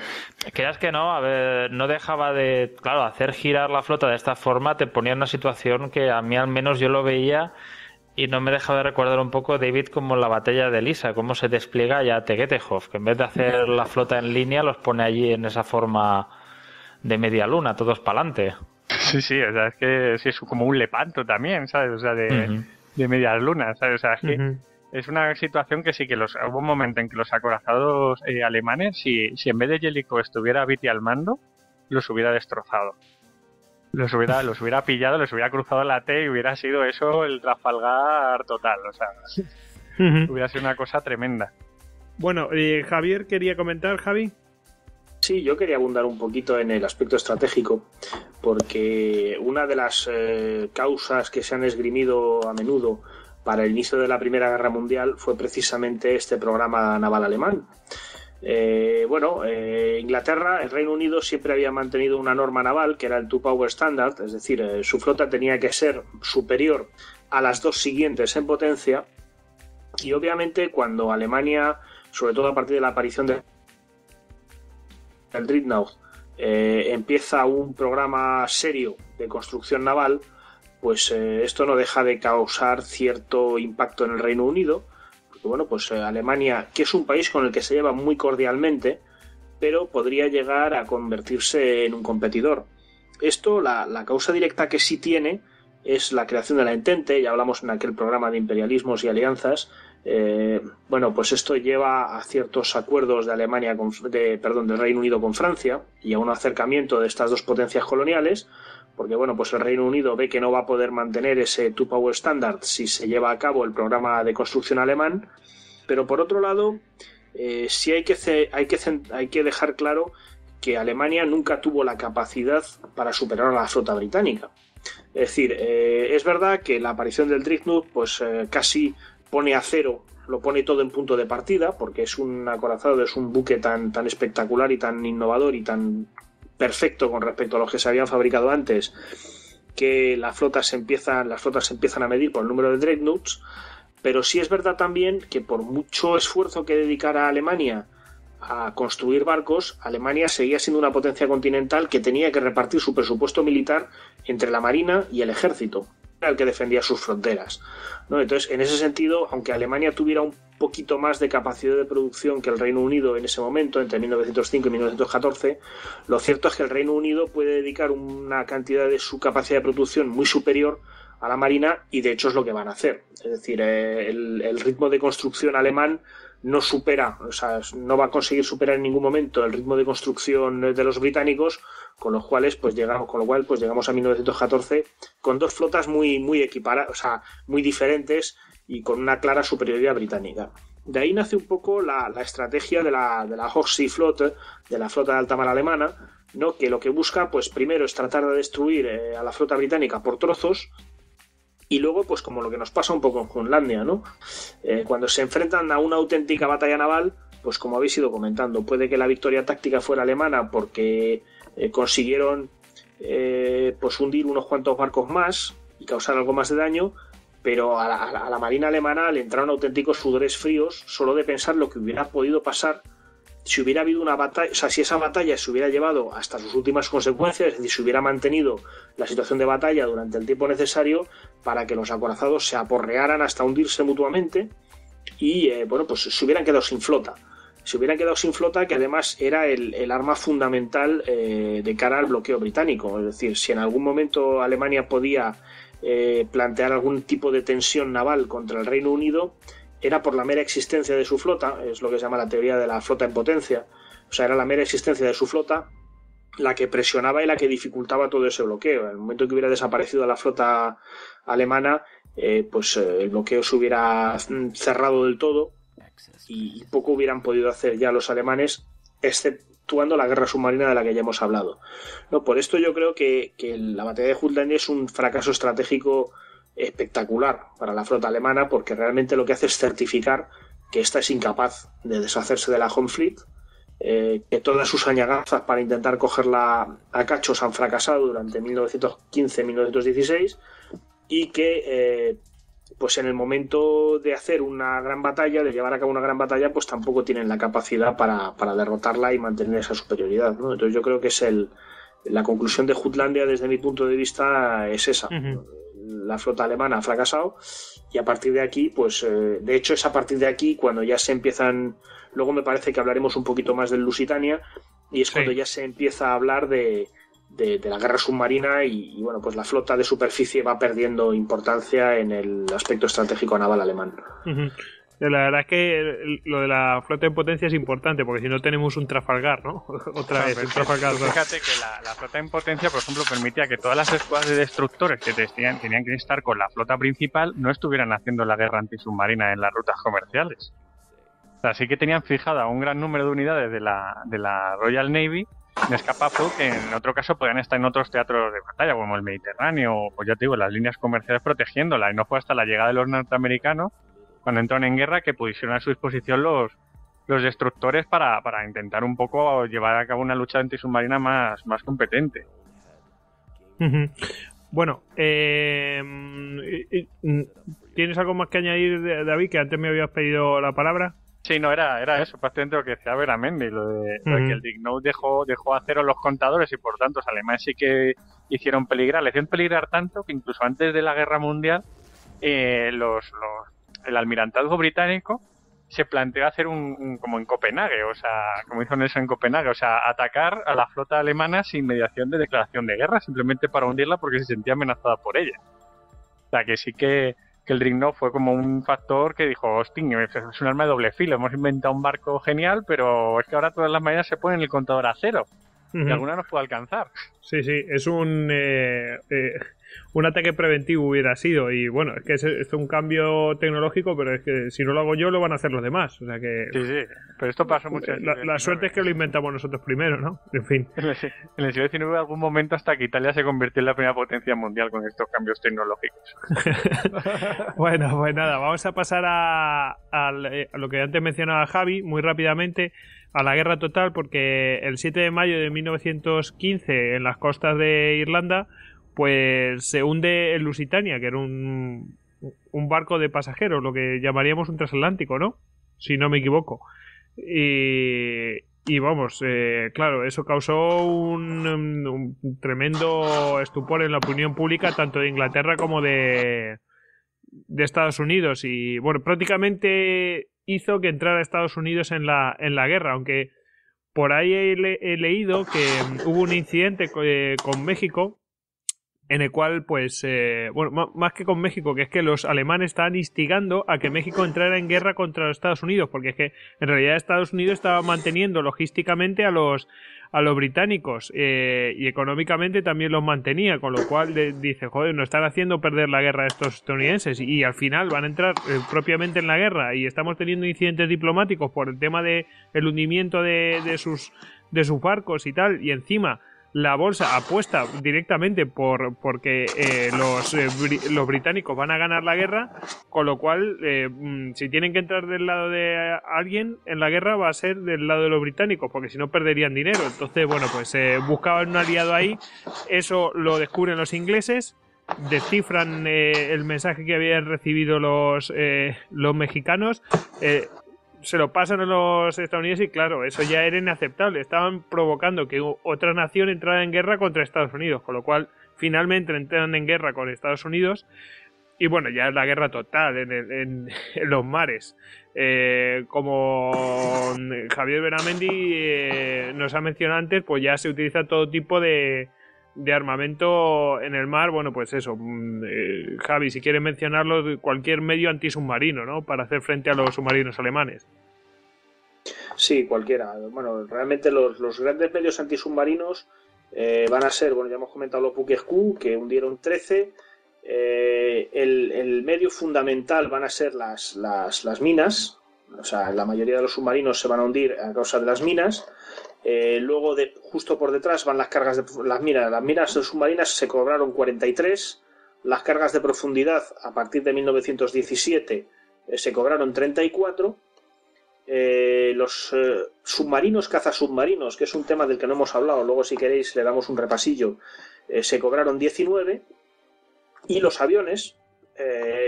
creas que no, a ver, no dejaba de, claro, hacer girar la flota de esta forma te ponía en una situación que a mí al menos yo lo veía y no me deja de recordar un poco David como la batalla de Lisa, cómo se despliega ya Tegetejov, que en vez de hacer la flota en línea los pone allí en esa forma de media luna, todos para adelante. Sí, sí, o sea, es que sí, es como un lepanto también, ¿sabes? O sea, de, de medias lunas, ¿sabes? O sea, es que es una situación que sí que los hubo un momento en que los acorazados eh, alemanes, si, si en vez de Jellicoe estuviera Viti al mando, los hubiera destrozado. Los hubiera, los hubiera pillado, los hubiera cruzado la T y hubiera sido eso el Trafalgar total, o sea, hubiera sido una cosa tremenda. Bueno, eh, Javier quería comentar, Javi. Sí, yo quería abundar un poquito en el aspecto estratégico, porque una de las eh, causas que se han esgrimido a menudo para el inicio de la Primera Guerra Mundial fue precisamente este programa naval alemán. Eh, bueno, eh, Inglaterra, el Reino Unido siempre había mantenido una norma naval que era el Two Power Standard, es decir, eh, su flota tenía que ser superior a las dos siguientes en potencia. Y obviamente cuando Alemania, sobre todo a partir de la aparición del Dreadnought, empieza un programa serio de construcción naval, pues esto no deja de causar cierto impacto en el Reino Unido bueno, pues eh, Alemania, que es un país con el que se lleva muy cordialmente, pero podría llegar a convertirse en un competidor. Esto, la, causa directa que sí tiene es la creación de la Entente, ya hablamos en aquel programa de imperialismos y alianzas. Eh, bueno, pues esto lleva a ciertos acuerdos de Alemania, de, perdón, del Reino Unido con Francia y a un acercamiento de estas dos potencias coloniales, porque bueno, pues el Reino Unido ve que no va a poder mantener ese Two Power Standard si se lleva a cabo el programa de construcción alemán, pero por otro lado, eh, sí hay que, hay, que, hay que dejar claro que Alemania nunca tuvo la capacidad para superar a la flota británica. Es decir, eh, es verdad que la aparición del Dreadnought pues eh, casi pone a cero, lo pone todo en punto de partida, porque es un acorazado, es un buque tan, tan espectacular y tan innovador y tan perfecto con respecto a los que se habían fabricado antes, que las flotas empiezan, las flotas se empiezan a medir por el número de dreadnoughts, pero sí es verdad también que por mucho esfuerzo que dedicara Alemania a construir barcos, Alemania seguía siendo una potencia continental que tenía que repartir su presupuesto militar entre la Marina y el ejército, el que defendía sus fronteras. Entonces, en ese sentido, aunque Alemania tuviera un poquito más de capacidad de producción que el Reino Unido en ese momento, entre 1905 y 1914, lo cierto es que el Reino Unido puede dedicar una cantidad de su capacidad de producción muy superior a la Marina y de hecho es lo que van a hacer. Es decir, eh, el, ritmo de construcción alemán no supera, o sea, no va a conseguir superar en ningún momento el ritmo de construcción de los británicos, con los cuales pues llegamos, con lo cual pues llegamos a 1914 con dos flotas muy muy equiparadas, o sea, muy diferentes y con una clara superioridad británica. De ahí nace un poco la, estrategia de la, de la Hochsee Flotte, de la flota de alta mar alemana, ¿no? que lo que busca, pues primero es tratar de destruir eh, a la flota británica por trozos, y luego, pues como lo que nos pasa un poco en Junlandia, ¿no? Eh, cuando se enfrentan a una auténtica batalla naval, pues como habéis ido comentando, puede que la victoria táctica fuera alemana porque eh, consiguieron eh, pues hundir unos cuantos barcos más y causar algo más de daño, pero a la, marina alemana le entraron auténticos sudores fríos solo de pensar lo que hubiera podido pasar si hubiera habido una batalla, o sea, si esa batalla se hubiera llevado hasta sus últimas consecuencias, es decir, si hubiera mantenido la situación de batalla durante el tiempo necesario para que los acorazados se aporrearan hasta hundirse mutuamente y, eh, bueno, pues se hubieran quedado sin flota se hubieran quedado sin flota, que además era el, arma fundamental eh, de cara al bloqueo británico. Es decir, si en algún momento Alemania podía eh, plantear algún tipo de tensión naval contra el Reino Unido, era por la mera existencia de su flota, es lo que se llama la teoría de la flota en potencia. O sea, era la mera existencia de su flota la que presionaba y la que dificultaba todo ese bloqueo. En el momento que hubiera desaparecido la flota alemana, eh, pues el bloqueo se hubiera cerrado del todo y, poco hubieran podido hacer ya los alemanes, exceptuando la guerra submarina de la que ya hemos hablado. No, por esto yo creo que, la batalla de Jutlandia es un fracaso estratégico espectacular para la flota alemana porque realmente lo que hace es certificar que ésta es incapaz de deshacerse de la Home Fleet, eh, que todas sus añagazas para intentar cogerla a cachos han fracasado durante 1915-1916 y que eh, pues en el momento de hacer una gran batalla, de llevar a cabo una gran batalla, pues tampoco tienen la capacidad para, derrotarla y mantener esa superioridad. ¿no? Entonces yo creo que es el, la conclusión de Jutlandia desde mi punto de vista es esa. La flota alemana ha fracasado y a partir de aquí, pues eh, de hecho es a partir de aquí cuando ya se empiezan, luego me parece que hablaremos un poquito más del Lusitania y es cuando ya se empieza a hablar de, de, la guerra submarina y, bueno, pues la flota de superficie va perdiendo importancia en el aspecto estratégico naval alemán. La verdad es que lo de la flota en potencia es importante, porque si no tenemos un Trafalgar, ¿no? Otra vez, un Trafalgar. Fíjate que la, flota en potencia, por ejemplo, permitía que todas las escuadras de destructores que tenían, tenían que estar con la flota principal no estuvieran haciendo la guerra antisubmarina en las rutas comerciales. Así que tenían fijada un gran número de unidades de la, de la Royal Navy en Escapazo que en otro caso podían estar en otros teatros de batalla, como el Mediterráneo, o pues ya te digo, las líneas comerciales protegiéndola. Y no fue hasta la llegada de los norteamericanos, cuando entraron en guerra, que pusieron a su disposición los, los destructores para, para intentar un poco llevar a cabo una lucha antisubmarina más, más competente. Bueno, eh, ¿tienes algo más que añadir, David? Que antes me habías pedido la palabra. Sí, no, era, era eso, prácticamente lo que decía Veramendi, lo de, lo de que el Dignote dejó, dejó a cero los contadores y por tanto los alemanes sí que hicieron peligrar, le hicieron peligrar tanto que incluso antes de la guerra mundial eh, los, los, el almirantazgo británico se planteó hacer un, como en Copenhague, o sea, como hizo Nelson en Copenhague, o sea, atacar a la flota alemana sin mediación de declaración de guerra, simplemente para hundirla porque se sentía amenazada por ella. O sea, que sí que, que el Dreadnought fue como un factor que dijo, hostia, es un arma de doble filo, hemos inventado un barco genial, pero es que ahora todas las maneras se ponen el contador a cero. Y alguna nos puede alcanzar. Sí, sí, es un... Eh, eh, un ataque preventivo hubiera sido. Y bueno, es que es, es, un cambio tecnológico, pero es que si no lo hago yo, lo van a hacer los demás. O sea que. Sí, sí. Pero esto pasa mucho. La, la suerte es que lo inventamos nosotros primero, ¿no? En fin. En el siglo XIX, en algún momento, hasta que Italia se convirtió en la primera potencia mundial con estos cambios tecnológicos. bueno, pues nada, vamos a pasar a, a, a lo que antes mencionaba Javi, muy rápidamente a la guerra total porque el 7 de mayo de 1915 en las costas de Irlanda pues se hunde el Lusitania, que era un, un barco de pasajeros, lo que llamaríamos un transatlántico, ¿no? Si no me equivoco. Y, y vamos, eh, claro, eso causó un, un, tremendo estupor en la opinión pública, tanto de Inglaterra como de, de Estados Unidos. Y bueno, prácticamente hizo que entrara Estados Unidos en la, en la guerra, aunque por ahí he, le, he leído que hubo un incidente eh, con México en el cual, pues, eh, bueno, más que con México, que es que los alemanes estaban instigando a que México entrara en guerra contra los Estados Unidos, porque es que en realidad Estados Unidos estaba manteniendo logísticamente a los a los británicos eh, y económicamente también los mantenía, con lo cual dice, joder, nos están haciendo perder la guerra a estos estadounidenses y, y al final van a entrar eh, propiamente en la guerra. Y estamos teniendo incidentes diplomáticos por el tema de el hundimiento de, de sus de sus barcos y tal y encima la bolsa apuesta directamente por porque eh, los, eh, los británicos van a ganar la guerra, con lo cual eh, si tienen que entrar del lado de alguien en la guerra va a ser del lado de los británicos, porque si no perderían dinero. Entonces, bueno, pues buscaban un aliado ahí, eso lo descubren los ingleses, descifran el mensaje que habían recibido los, los mexicanos se lo pasan a los estadounidenses y claro, eso ya era inaceptable. Estaban provocando que otra nación entrara en guerra contra Estados Unidos, con lo cual finalmente entran en guerra con Estados Unidos y bueno, ya es la guerra total en, en, en los mares. Eh, como Javier Benamendi eh, nos ha mencionado antes, pues ya se utiliza todo tipo de, de armamento en el mar, bueno, pues eso, eh, Javi, si quieres mencionarlo, cualquier medio antisubmarino, ¿no? Para hacer frente a los submarinos alemanes. Sí, cualquiera. Bueno, realmente los, los grandes medios antisubmarinos eh, van a ser, bueno, ya hemos comentado los buques Q, que hundieron 13. Eh, el, el, medio fundamental van a ser las, las, las minas, o sea, la mayoría de los submarinos se van a hundir a causa de las minas. Eh, luego, de, justo por detrás, van las cargas de las minas. Las minas submarinas se cobraron 43. Las cargas de profundidad, a partir de 1917, eh, se cobraron 34. Eh, los eh, submarinos cazasubmarinos, que es un tema del que no hemos hablado, luego si queréis le damos un repasillo, se cobraron 19. Y los aviones,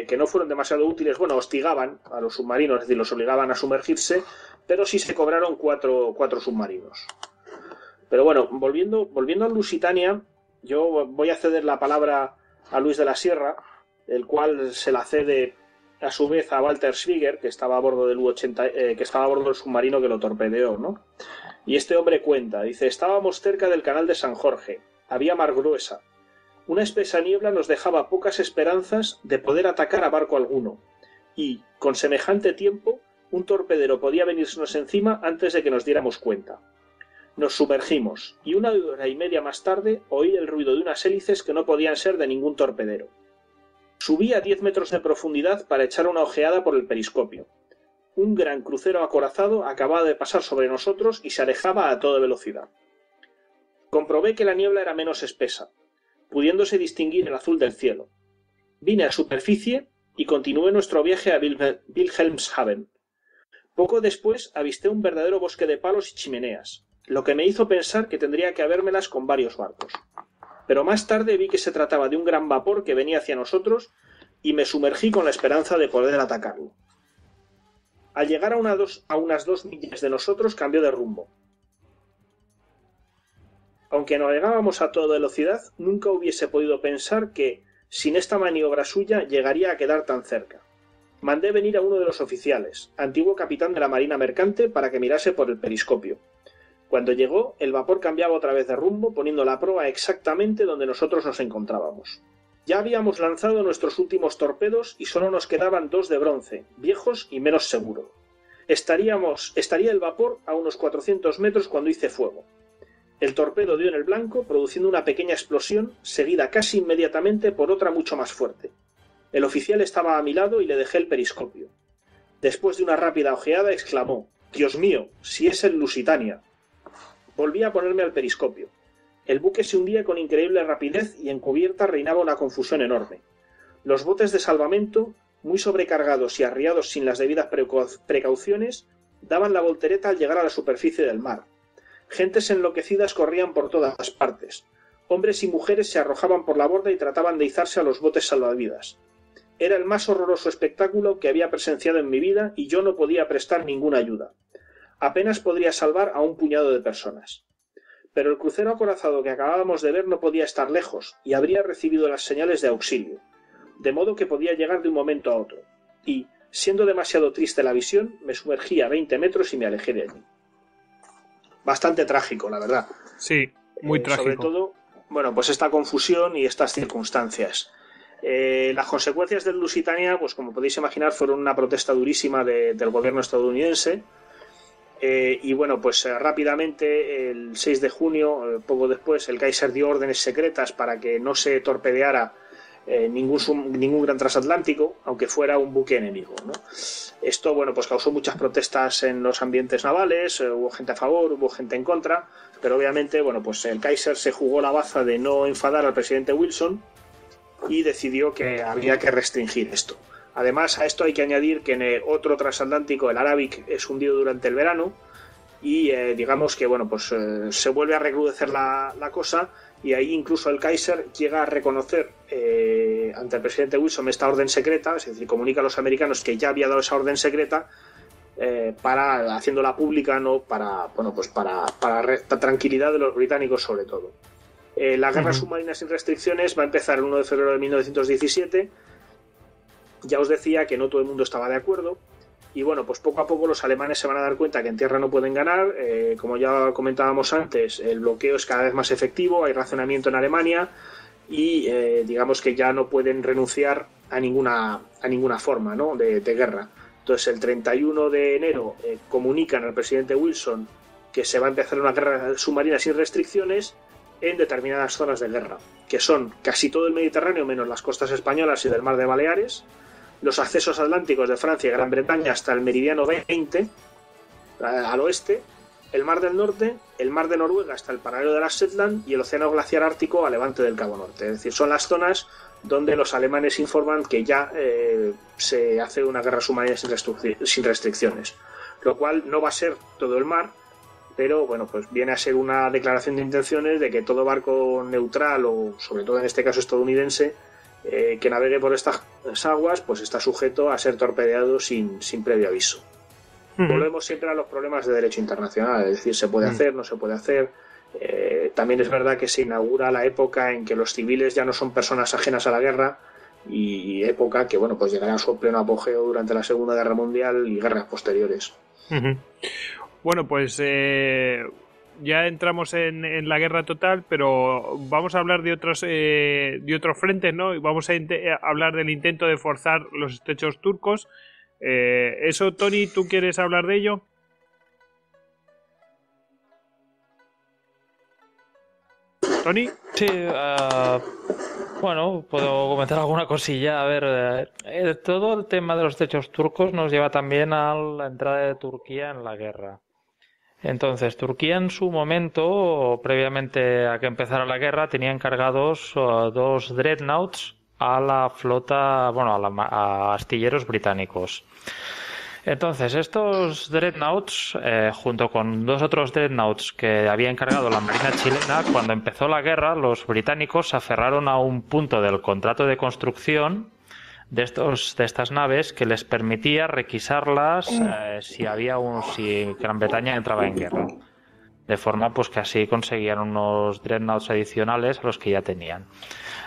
que no fueron demasiado útiles, bueno, hostigaban a los submarinos, es decir, los obligaban a sumergirse, pero sí se cobraron cuatro, cuatro submarinos. Pero bueno, volviendo, volviendo a Lusitania, yo voy a ceder la palabra a Luis de la Sierra, el cual se la cede a su vez a Walter Schwieger, que estaba a bordo del U-80, eh, que estaba a bordo del submarino que lo torpedeó, ¿no? Y este hombre cuenta, dice, estábamos cerca del canal de San Jorge, había mar gruesa. Una espesa niebla nos dejaba pocas esperanzas de poder atacar a barco alguno, y, con semejante tiempo, un torpedero podía venirnos encima antes de que nos diéramos cuenta. Nos sumergimos, y una hora y media más tarde oí el ruido de unas hélices que no podían ser de ningún torpedero. Subí a diez metros de profundidad para echar una ojeada por el periscopio. un gran crucero acorazado acababa de pasar sobre nosotros y se alejaba a toda velocidad. Comprobé que la niebla era menos espesa, pudiéndose distinguir el azul del cielo. Vine a superficie y continué nuestro viaje a Wilhelmshaven. Poco después avisté un verdadero bosque de palos y chimeneas, lo que me hizo pensar que tendría que habérmelas con varios barcos. Pero más tarde vi que se trataba de un gran vapor que venía hacia nosotros y me sumergí con la esperanza de poder atacarlo. Al llegar a, a unas dos millas de nosotros cambió de rumbo. Aunque navegábamos a toda velocidad, nunca hubiese podido pensar que, sin esta maniobra suya, llegaría a quedar tan cerca. Mandé venir a uno de los oficiales, antiguo capitán de la Marina Mercante, para que mirase por el periscopio. Cuando llegó, el vapor cambiaba otra vez de rumbo, poniendo la proa exactamente donde nosotros nos encontrábamos. Ya habíamos lanzado nuestros últimos torpedos y solo nos quedaban dos de bronce, viejos y menos seguros. Estaríamos, estaría el vapor a unos 400 metros cuando hice fuego. El torpedo dio en el blanco, produciendo una pequeña explosión, seguida casi inmediatamente por otra mucho más fuerte. El oficial estaba a mi lado y le dejé el periscopio. Después de una rápida ojeada, exclamó Dios mío, si es el Lusitania. Volví a ponerme al periscopio. El buque se hundía con increíble rapidez y en cubierta reinaba una confusión enorme. Los botes de salvamento, muy sobrecargados y arriados sin las debidas precauciones, daban la voltereta al llegar a la superficie del mar. Gentes enloquecidas corrían por todas partes. Hombres y mujeres se arrojaban por la borda y trataban de izarse a los botes salvavidas. Era el más horroroso espectáculo que había presenciado en mi vida y yo no podía prestar ninguna ayuda. Apenas podría salvar a un puñado de personas pero el crucero acorazado que acabábamos de ver no podía estar lejos y habría recibido las señales de auxilio, de modo que podía llegar de un momento a otro, y, siendo demasiado triste la visión, me sumergí a veinte metros y me alejé de allí. Bastante trágico, la verdad. Sí, muy eh, trágico. Sobre todo, bueno, pues esta confusión y estas circunstancias. Eh, las consecuencias del Lusitania, pues como podéis imaginar, fueron una protesta durísima del gobierno estadounidense, eh, y bueno, pues eh, rápidamente, el 6 de junio, poco después, el Kaiser dio órdenes secretas para que no se torpedeara ningún, ningún gran transatlántico, aunque fuera un buque enemigo. Esto, bueno, pues causó muchas protestas en los ambientes navales, hubo gente a favor, hubo gente en contra, pero obviamente, bueno, pues el Kaiser se jugó la baza de no enfadar al presidente Wilson y decidió que había que restringir esto. Además, a esto hay que añadir que en otro transatlántico, el Arabic, es hundido durante el verano y eh, digamos que bueno, pues eh, se vuelve a recrudecer la, cosa y ahí incluso el Kaiser llega a reconocer eh, ante el presidente Wilson esta orden secreta, es decir, comunica a los americanos que ya había dado esa orden secreta para haciéndola pública, no para bueno pues para, para la tranquilidad de los británicos sobre todo. la guerra submarina sin restricciones va a empezar el 1 de febrero de 1917 ya os decía que no todo el mundo estaba de acuerdo. Y bueno, pues poco a poco los alemanes se van a dar cuenta que en tierra no pueden ganar. Eh, como ya comentábamos antes, el bloqueo es cada vez más efectivo, hay racionamiento en Alemania y eh, digamos que ya no pueden renunciar a ninguna, a ninguna forma ¿no? de, guerra. Entonces el 31 de enero eh, comunican al presidente Wilson que se va a empezar una guerra submarina sin restricciones en determinadas zonas de guerra, que son casi todo el Mediterráneo menos las costas españolas y del mar de Baleares, los accesos atlánticos de Francia y Gran Bretaña hasta el meridiano 20 al oeste, el Mar del Norte, el Mar de Noruega hasta el paralelo de las Shetland y el Océano Glaciar Ártico a levante del Cabo Norte. Es decir, son las zonas donde los alemanes informan que ya eh, se hace una guerra submarina sin restricciones. Lo cual no va a ser todo el mar, pero bueno, pues viene a ser una declaración de intenciones de que todo barco neutral o sobre todo en este caso estadounidense eh, que navegue por estas aguas, pues está sujeto a ser torpedeado sin, sin previo aviso. Volvemos siempre a los problemas de derecho internacional, es decir, se puede hacer, no se puede hacer. Eh, también es verdad que se inaugura la época en que los civiles ya no son personas ajenas a la guerra y época que bueno pues llegará a su pleno apogeo durante la Segunda Guerra Mundial y guerras posteriores. Bueno, pues eh, ya entramos en, la guerra total, pero vamos a hablar de otros eh, de otros frentes, ¿no? Vamos a hablar del intento de forzar los estrechos turcos. Eh, ¿Eso, Tony, tú quieres hablar de ello? ¿Tony? Sí, ah, Bueno, puedo comentar alguna cosilla. A ver, eh, todo el tema de los techos turcos nos lleva también a la entrada de Turquía en la guerra. Entonces, Turquía en su momento, previamente a que empezara la guerra, tenía encargados uh, dos dreadnoughts a la flota, bueno, a, astilleros británicos. Entonces, estos dreadnoughts, eh, junto con dos otros dreadnoughts que había encargado la Marina chilena, cuando empezó la guerra, los británicos se aferraron a un punto del contrato de construcción de estos de estas naves que les permitía requisarlas eh, si había un si Gran Bretaña entraba en guerra. De forma pues que así conseguían unos dreadnoughts adicionales a los que ya tenían.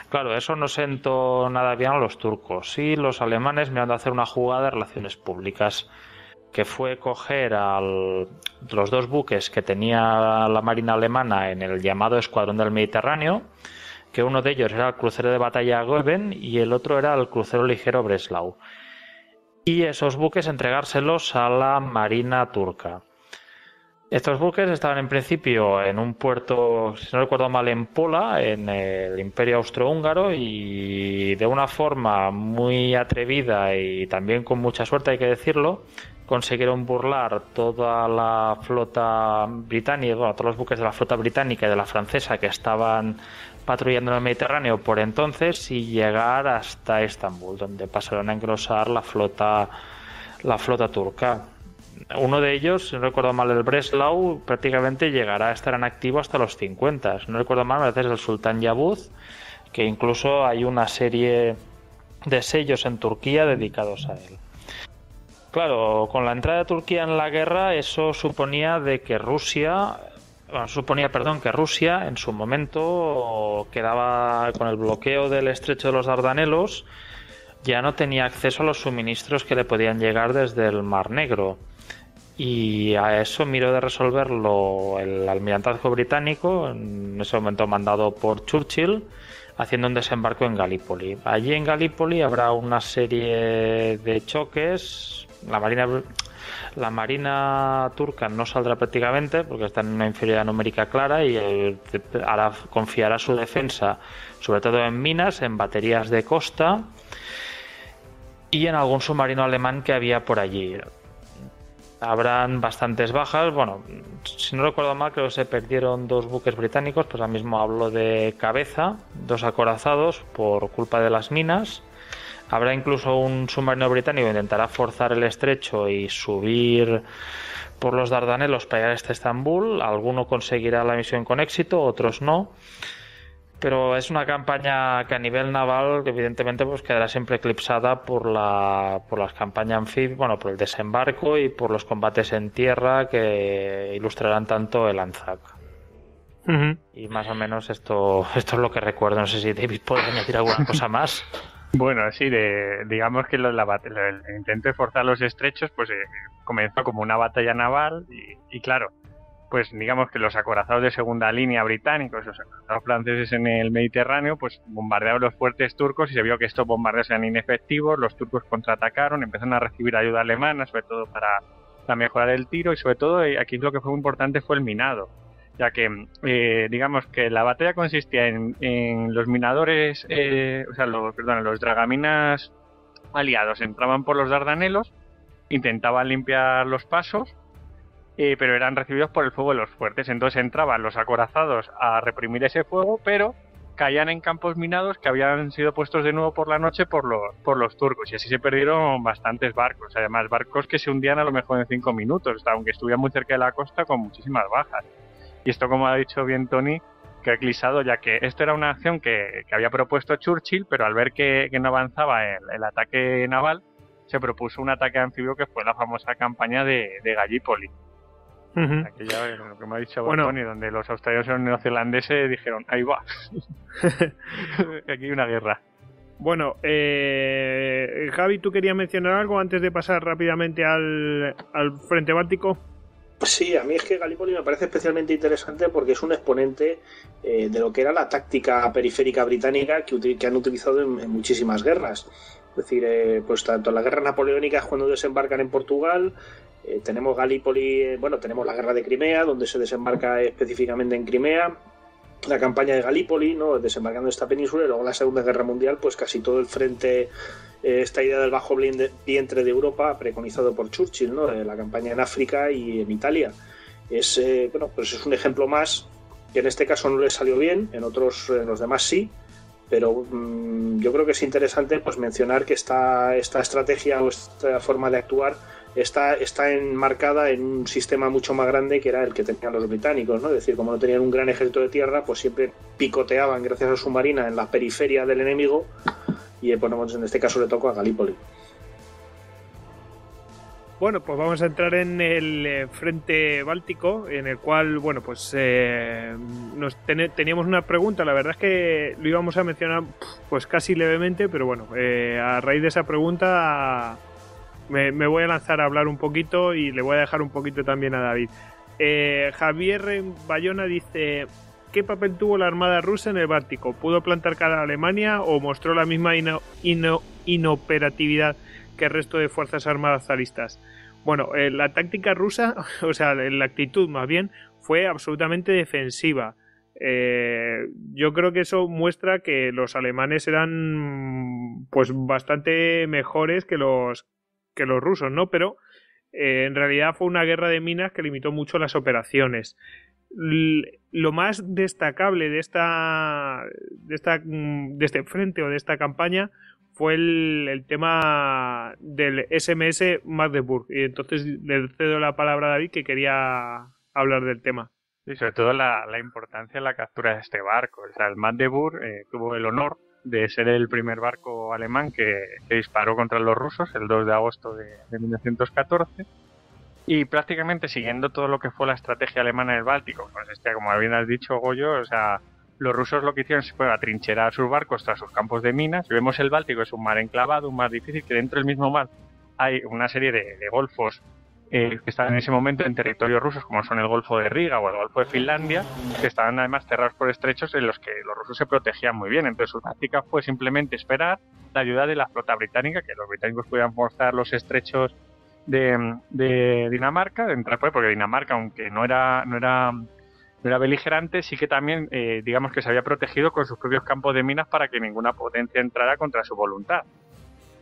Claro eso no sentó nada bien a los turcos y los alemanes mirando a hacer una jugada de relaciones públicas que fue coger a los dos buques que tenía la marina alemana en el llamado escuadrón del Mediterráneo que uno de ellos era el crucero de batalla Goeben y el otro era el crucero ligero Breslau. Y esos buques entregárselos a la Marina turca. Estos buques estaban en principio en un puerto, si no recuerdo mal, en Pola, en el Imperio Austrohúngaro, y de una forma muy atrevida y también con mucha suerte, hay que decirlo, consiguieron burlar toda la flota británica, todos los buques de la flota británica y de la francesa que estaban patrullando el Mediterráneo por entonces y llegar hasta Estambul, donde pasaron a engrosar la flota, la flota turca. Uno de ellos, si no recuerdo mal, el Breslau, prácticamente llegará a estar en activo hasta los 50. Si no recuerdo mal, a veces el Sultán Yabuz, que incluso hay una serie de sellos en Turquía dedicados a él. Claro, con la entrada de Turquía en la guerra, eso suponía de que Rusia suponía, perdón, que Rusia en su momento quedaba con el bloqueo del estrecho de los Dardanelos, ya no tenía acceso a los suministros que le podían llegar desde el Mar Negro. Y a eso miró de resolverlo el almirantazgo británico, en ese momento mandado por Churchill, haciendo un desembarco en Galípoli. Allí en Galípoli habrá una serie de choques. La Marina la Marina turca no saldrá prácticamente porque está en una inferioridad numérica clara y eh, confiará su defensa sobre todo en minas, en baterías de costa y en algún submarino alemán que había por allí. Habrán bastantes bajas. Bueno, si no recuerdo mal, creo que se perdieron dos buques británicos. Pues ahora mismo hablo de cabeza, dos acorazados por culpa de las minas. Habrá incluso un submarino británico que intentará forzar el estrecho y subir por los Dardanelos para llegar hasta Estambul. Alguno conseguirá la misión con éxito, otros no. Pero es una campaña que a nivel naval, evidentemente, pues quedará siempre eclipsada por la por las campañas anfibias, bueno, por el desembarco y por los combates en tierra que ilustrarán tanto el ANZAC. Y más o menos esto, esto es lo que recuerdo. No sé si David puede añadir alguna cosa más. Bueno, sí, de, digamos que el intento de forzar los estrechos pues eh, comenzó como una batalla naval y, claro, pues digamos que los acorazados de segunda línea británicos, los acorazados franceses en el Mediterráneo, pues bombardearon los fuertes turcos y se vio que estos bombardeos eran inefectivos, los turcos contraatacaron, empezaron a recibir ayuda alemana, sobre todo para, para mejorar el tiro y sobre todo eh, aquí lo que fue importante fue el minado ya que eh, digamos que la batalla consistía en, los minadores, eh, o sea, los, perdón, los dragaminas aliados entraban por los Dardanelos, intentaban limpiar los pasos, eh, pero eran recibidos por el fuego de los fuertes. Entonces entraban los acorazados a reprimir ese fuego, pero caían en campos minados que habían sido puestos de nuevo por la noche por los, por los turcos y así se perdieron bastantes barcos, además barcos que se hundían a lo mejor en cinco minutos, aunque estuvieran muy cerca de la costa con muchísimas bajas. Y esto, como ha dicho bien Tony, que ha eclipsado, ya que esto era una acción que, había propuesto Churchill, pero al ver que, no avanzaba el, ataque naval, se propuso un ataque anfibio que fue la famosa campaña de, de Gallipoli. Aquella, lo que me ha dicho Tony, donde los australianos y neozelandeses dijeron, ahí va, aquí hay una guerra. Bueno, eh, Javi, ¿tú querías mencionar algo antes de pasar rápidamente al, al frente báltico? Sí, a mí es que Gallipoli me parece especialmente interesante porque es un exponente eh, de lo que era la táctica periférica británica que, han utilizado en, muchísimas guerras. Es decir, eh, pues tanto las guerras napoleónicas cuando desembarcan en Portugal, eh, tenemos Gallipoli, bueno, tenemos la guerra de Crimea, donde se desembarca específicamente en Crimea, la campaña de Galípoli, ¿no? desembarcando esta península, y luego la Segunda Guerra Mundial, pues casi todo el frente, eh, esta idea del bajo vientre de Europa, preconizado por Churchill, ¿no? la campaña en África y en Italia. Es, eh, bueno, pues es un ejemplo más que en este caso no le salió bien, en otros, en los demás sí, pero mm, yo creo que es interesante pues mencionar que esta, esta estrategia o esta forma de actuar está, está enmarcada en un sistema mucho más grande que era el que tenían los británicos, ¿no? Es decir, como no tenían un gran ejército de tierra, pues siempre picoteaban gracias a su marina en la periferia del enemigo y bueno, pues en este caso le tocó a Galípoli. Bueno, pues vamos a entrar en el eh, frente báltico, en el cual, bueno, pues eh, nos teníamos una pregunta. La verdad es que lo íbamos a mencionar, pues casi levemente, pero bueno, eh, a raíz de esa pregunta me, voy a lanzar a hablar un poquito y le voy a dejar un poquito también a David. Javier Bayona dice: ¿Qué papel tuvo la armada rusa en el Báltico? ¿Pudo plantar cara a Alemania o mostró la misma inoperatividad? que el resto de fuerzas armadas zaristas. Bueno, eh, la táctica rusa, o sea, la actitud más bien, fue absolutamente defensiva. Eh, yo creo que eso muestra que los alemanes eran pues bastante mejores que los que los rusos, ¿no? Pero eh, en realidad fue una guerra de minas que limitó mucho las operaciones. lo más destacable de esta, de esta de este frente o de esta campaña fue el, tema del SMS Magdeburg. Y entonces le cedo la palabra a David que quería hablar del tema. Y sobre todo la, importancia de la captura de este barco. El Magdeburg eh, tuvo el honor de ser el primer barco alemán que, disparó contra los rusos el 2 de agosto de, de, 1914. Y prácticamente siguiendo todo lo que fue la estrategia alemana del Báltico, pues este, como bien has dicho, Goyo, o sea, los rusos lo que hicieron fue atrincherar sus barcos tras sus campos de minas. Vemos el Báltico, es un mar enclavado, un mar difícil, que dentro del mismo mar hay una serie de, golfos eh, que están en ese momento en territorios rusos, como son el Golfo de Riga o el Golfo de Finlandia, que estaban además cerrados por estrechos en los que los rusos se protegían muy bien. Entonces su táctica fue simplemente esperar la ayuda de la flota británica, que los británicos pudieran forzar los estrechos de, Dinamarca, de entrar por porque Dinamarca, aunque no era, no era era beligerante, sí que también, eh, digamos que se había protegido con sus propios campos de minas para que ninguna potencia entrara contra su voluntad.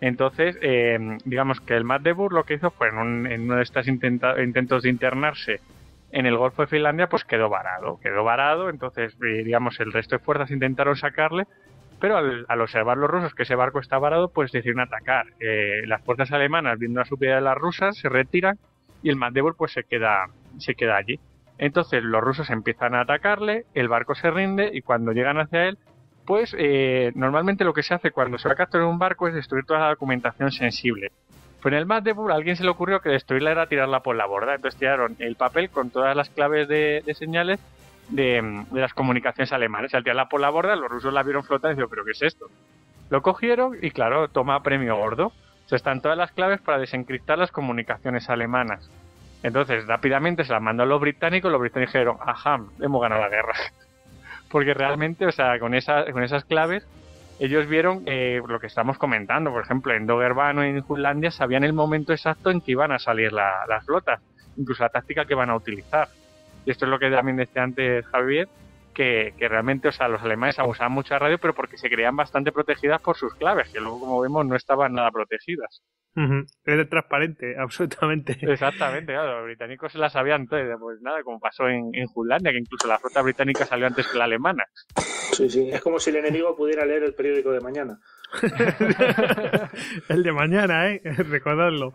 Entonces, eh, digamos que el Magdeburg lo que hizo fue en, uno de estos intentos de internarse en el Golfo de Finlandia, pues quedó varado. Quedó varado, entonces, eh, digamos, el resto de fuerzas intentaron sacarle, pero al, observar los rusos que ese barco está varado, pues decidieron atacar. las fuerzas alemanas, viendo la subida de las rusas, se retiran y el Magdeburg pues se queda, se queda allí. Entonces los rusos empiezan a atacarle, el barco se rinde y cuando llegan hacia él, pues eh, normalmente lo que se hace cuando se va a capturar un barco es destruir toda la documentación sensible. Pues en el Magdeburg a alguien se le ocurrió que destruirla era tirarla por la borda. Entonces tiraron el papel con todas las claves de, señales de, las comunicaciones alemanas. Al tirarla por la borda, los rusos la vieron flotando y dijeron, ¿pero qué es esto? Lo cogieron y claro, toma premio gordo. O sea, están todas las claves para desencriptar las comunicaciones alemanas. Entonces, rápidamente se la mandó a los británicos, los británicos dijeron, ajá, hemos ganado la guerra. Porque realmente, o sea, con, esa, con esas claves, ellos vieron eh, lo que estamos comentando. Por ejemplo, en Doggerban o en Jutlandia sabían el momento exacto en que iban a salir las flotas, incluso la táctica que van a utilizar. Y esto es lo que también decía antes Javier, que, que, realmente, o sea, los alemanes abusaban mucho de radio, pero porque se creían bastante protegidas por sus claves, que luego, como vemos, no estaban nada protegidas. Es transparente, absolutamente. Exactamente, claro, los británicos se la sabían todo, pues nada, como pasó en, en Jutlandia, que incluso la flota británica salió antes que la alemana. Sí, sí, es como si el enemigo pudiera leer el periódico de mañana. el de mañana, ¿eh? Recordadlo.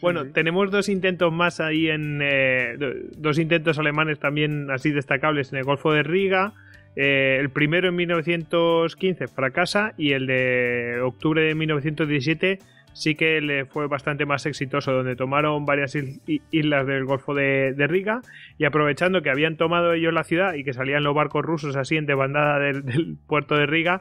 Bueno, tenemos dos intentos más ahí en. Eh, dos intentos alemanes también así destacables en el Golfo de Riga. Eh, el primero en 1915 fracasa y el de octubre de 1917 sí que le fue bastante más exitoso, donde tomaron varias islas del Golfo de, Riga y aprovechando que habían tomado ellos la ciudad y que salían los barcos rusos así en desbandada del, puerto de Riga,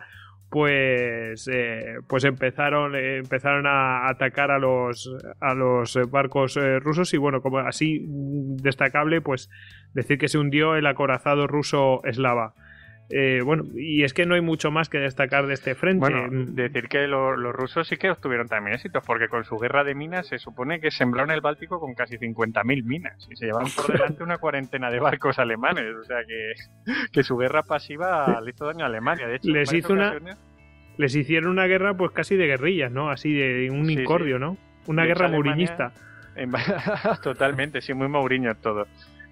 pues, eh, pues empezaron, eh, empezaron a atacar a los, a los barcos eh, rusos y bueno, como así destacable, pues decir que se hundió el acorazado ruso eslava. Eh, bueno, y es que no hay mucho más que destacar de este frente. Bueno, decir que los rusos sí que obtuvieron también éxitos, porque con su guerra de minas se supone que sembraron el Báltico con casi 50.000 minas y se llevaron por delante una cuarentena de barcos alemanes. O sea que, que su guerra pasiva le hizo daño a Alemania. De hecho, les hizo una. Les hicieron una guerra, pues casi de guerrillas, ¿no? Así de un incordio, ¿no? Una guerra mauriñista. Totalmente, sí, muy Mourinho todo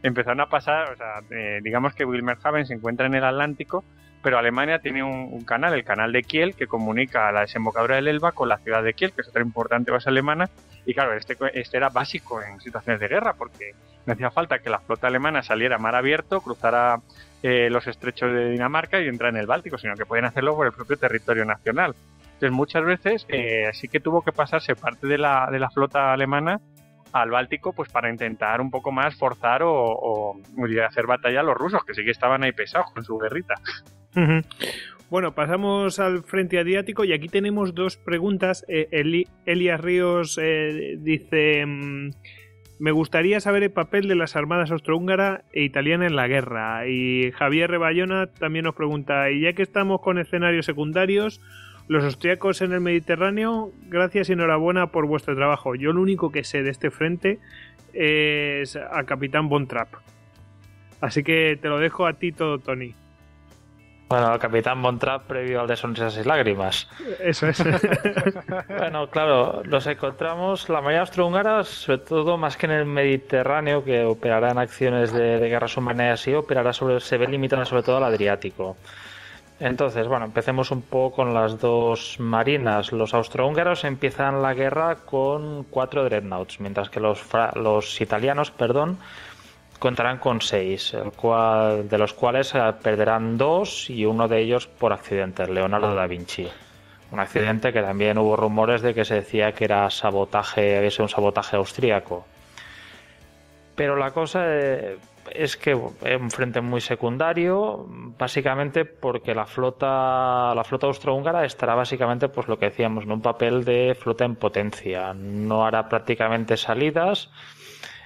empezaron a pasar, eh, digamos que Wilmerhaven se encuentra en el Atlántico, pero Alemania tiene un, canal, el canal de Kiel, que comunica a la desembocadura del Elba con la ciudad de Kiel, que es otra importante base alemana, y claro, este, este era básico en situaciones de guerra, porque no hacía falta que la flota alemana saliera a mar abierto, cruzara eh, los estrechos de Dinamarca y entrara en el Báltico, sino que podían hacerlo por el propio territorio nacional. Entonces muchas veces eh, sí que tuvo que pasarse parte de la, de la flota alemana al Báltico pues para intentar un poco más forzar o, hacer batalla a los rusos, que sí que estaban ahí pesados con su guerrita. Bueno, pasamos al frente adiático y aquí tenemos dos preguntas. Eh, Elias Ríos eh, dice... Mm, me gustaría saber el papel de las armadas austrohúngara e italiana en la guerra. Y Javier Rebayona también nos pregunta, y ya que estamos con escenarios secundarios, los austriacos en el Mediterráneo, gracias y enhorabuena por vuestro trabajo. Yo lo único que sé de este frente es a Capitán Von Trapp. Así que te lo dejo a ti todo, Tony. Bueno, al Capitán Von Trapp previo al de Sonrisas y Lágrimas. Eso es. bueno, claro, nos encontramos, la mayoría austrohúngara, sobre todo más que en el Mediterráneo, que operará en acciones de, guerras humanas y operará sobre, se ve limitada sobre todo al Adriático. Entonces, bueno, empecemos un poco con las dos marinas. Los austrohúngaros empiezan la guerra con cuatro dreadnoughts, mientras que los, los italianos, perdón, contarán con seis, el cual, de los cuales eh, perderán dos y uno de ellos por accidente, Leonardo da Vinci. Un accidente que también hubo rumores de que se decía que era sabotaje, había sido un sabotaje austríaco. Pero la cosa, eh, es que es un frente muy secundario, básicamente porque la flota, la flota austrohúngara estará básicamente, pues lo que decíamos, en un papel de flota en potencia. No hará prácticamente salidas.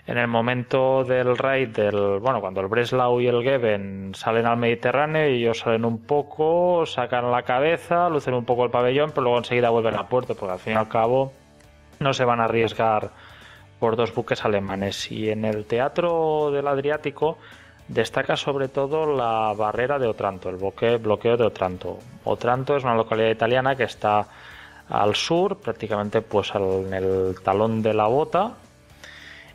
En el momento del raid, del, bueno, cuando el Breslau y el Geben salen al Mediterráneo y ellos salen un poco, sacan la cabeza, lucen un poco el pabellón, pero luego enseguida vuelven a puerto, porque al fin y al cabo no se van a arriesgar por dos buques alemanes. Y en el teatro del Adriático destaca sobre todo la barrera de Otranto, el bloqueo de Otranto. Otranto es una localidad italiana que está al sur, prácticamente pues en el talón de la bota.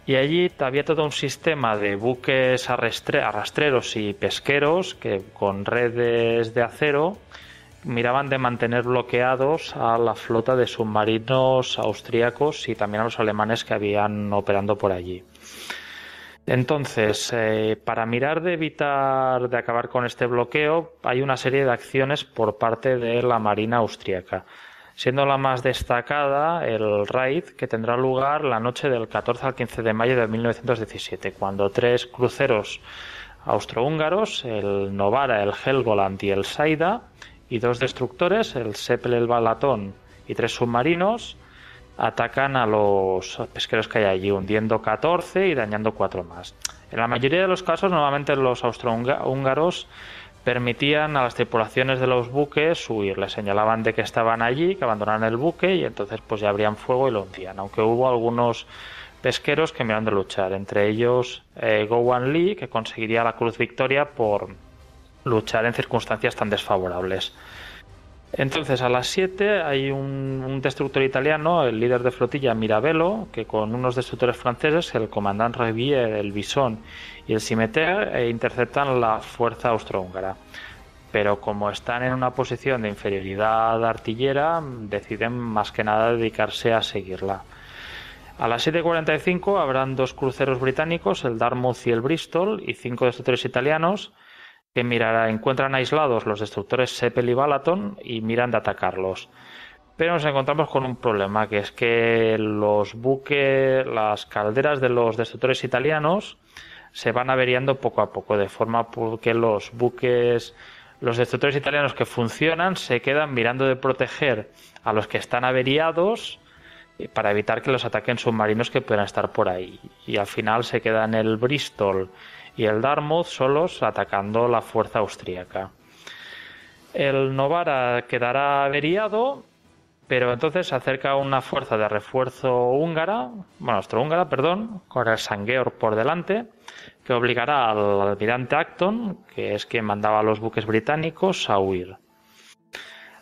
Y allí había todo un sistema de buques arrastreros y pesqueros que con redes de acero miraban de mantener bloqueados a la flota de submarinos austríacos y también a los alemanes que habían operando por allí. Entonces, eh, para mirar de evitar de acabar con este bloqueo, hay una serie de acciones por parte de la Marina austríaca, siendo la más destacada el raid que tendrá lugar la noche del 14 al 15 de mayo de 1917, cuando tres cruceros austrohúngaros, el Novara, el Helgoland y el Saida, y dos destructores, el Seppel, el Balatón y tres submarinos, atacan a los pesqueros que hay allí, hundiendo 14 y dañando 4 más. En la mayoría de los casos, normalmente los austrohúngaros permitían a las tripulaciones de los buques huir, les señalaban de que estaban allí, que abandonaran el buque y entonces pues ya abrían fuego y lo hundían, aunque hubo algunos pesqueros que miraron de luchar, entre ellos eh, Gowan Lee, que conseguiría la Cruz Victoria por luchar en circunstancias tan desfavorables. Entonces a las 7 hay un, destructor italiano, el líder de flotilla Mirabello, que con unos destructores franceses, el comandante Revier, el Bison y el Cimeter, eh, interceptan la fuerza austrohúngara. Pero como están en una posición de inferioridad artillera, deciden más que nada dedicarse a seguirla. A las 7.45 habrán dos cruceros británicos, el Dartmouth y el Bristol, y cinco destructores italianos, que mirará, encuentran aislados los destructores Seppel y Balaton y miran de atacarlos. Pero nos encontramos con un problema, que es que los buques, las calderas de los destructores italianos se van averiando poco a poco, de forma que los buques, los destructores italianos que funcionan se quedan mirando de proteger a los que están averiados para evitar que los ataquen submarinos que puedan estar por ahí. Y al final se quedan el Bristol y el Dartmouth solos atacando la fuerza austríaca. El Novara quedará averiado, pero entonces se acerca una fuerza de refuerzo húngara, bueno, húngara, perdón, con el Sangeor por delante, que obligará al almirante Acton, que es quien mandaba a los buques británicos, a huir.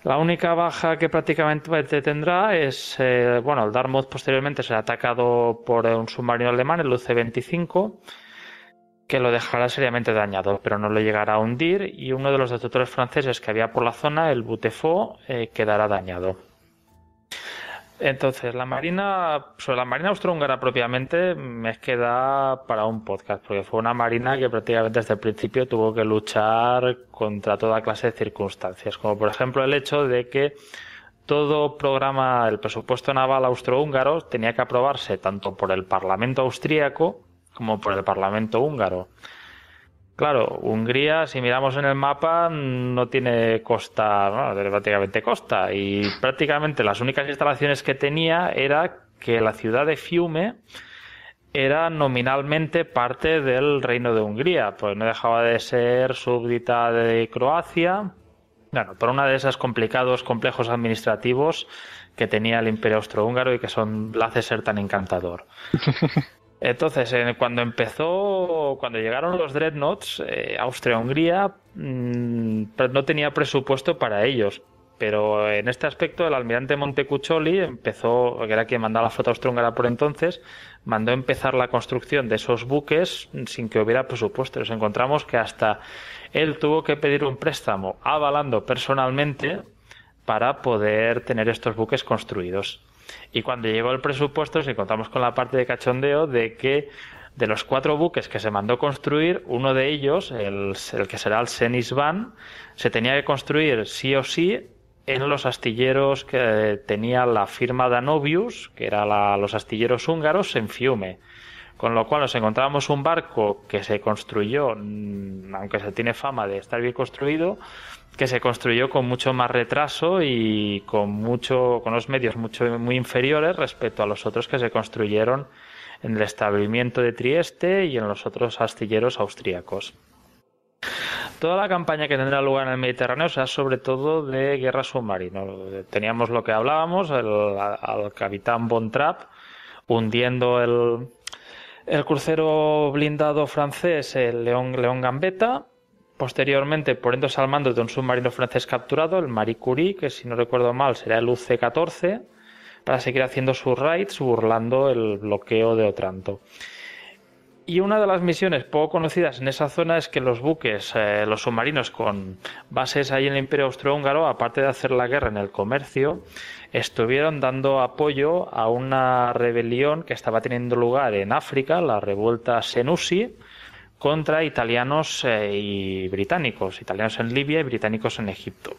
La única baja que prácticamente tendrá es, eh, bueno, el Dartmouth posteriormente será atacado por un submarino alemán, el UC-25, que lo dejará seriamente dañado, pero no lo llegará a hundir y uno de los destructores franceses que había por la zona, el Butefort, eh, quedará dañado. Entonces, la marina, sobre la marina austrohúngara propiamente, me queda para un podcast, porque fue una marina que prácticamente desde el principio tuvo que luchar contra toda clase de circunstancias, como por ejemplo el hecho de que todo programa, el presupuesto naval austrohúngaro tenía que aprobarse tanto por el Parlamento austríaco como por el Parlamento húngaro. Claro, Hungría, si miramos en el mapa, no tiene costa, no, prácticamente costa. Y prácticamente las únicas instalaciones que tenía era que la ciudad de Fiume era nominalmente parte del Reino de Hungría, pues no dejaba de ser súbdita de Croacia. Bueno, por una de esos complicados complejos administrativos que tenía el Imperio Austrohúngaro y que son la hace ser tan encantador. Entonces, cuando empezó, cuando llegaron los dreadnoughts, eh, Austria-Hungría mm, no tenía presupuesto para ellos. Pero en este aspecto, el almirante Montecuccoli empezó, que era quien mandaba la flota austrohúngara por entonces, mandó empezar la construcción de esos buques sin que hubiera presupuesto. Nos encontramos que hasta él tuvo que pedir un préstamo avalando personalmente para poder tener estos buques construidos. Y cuando llegó el presupuesto, nos encontramos con la parte de cachondeo de que de los cuatro buques que se mandó construir, uno de ellos, el, que será el Senisvan, se tenía que construir sí o sí en los astilleros que tenía la firma Danovius, que eran los astilleros húngaros, en Fiume. Con lo cual nos encontramos un barco que se construyó, mm, aunque se tiene fama de estar bien construido, que se construyó con mucho más retraso y con mucho con los medios mucho muy inferiores respecto a los otros que se construyeron en el establecimiento de Trieste y en los otros astilleros austríacos. Toda la campaña que tendrá lugar en el Mediterráneo será sobre todo de guerra submarina. Teníamos lo que hablábamos, el, al capitán Von Trapp hundiendo el, el crucero blindado francés, el León, León Gambetta, Posteriormente, poniéndose al mando de un submarino francés capturado, el Marie Curie, que si no recuerdo mal será el UC-14, para seguir haciendo sus raids burlando el bloqueo de Otranto. Y una de las misiones poco conocidas en esa zona es que los buques, eh, los submarinos con bases ahí en el Imperio Austrohúngaro, aparte de hacer la guerra en el comercio, estuvieron dando apoyo a una rebelión que estaba teniendo lugar en África, la revuelta Senussi, contra italianos eh, y británicos, italianos en Libia y británicos en Egipto.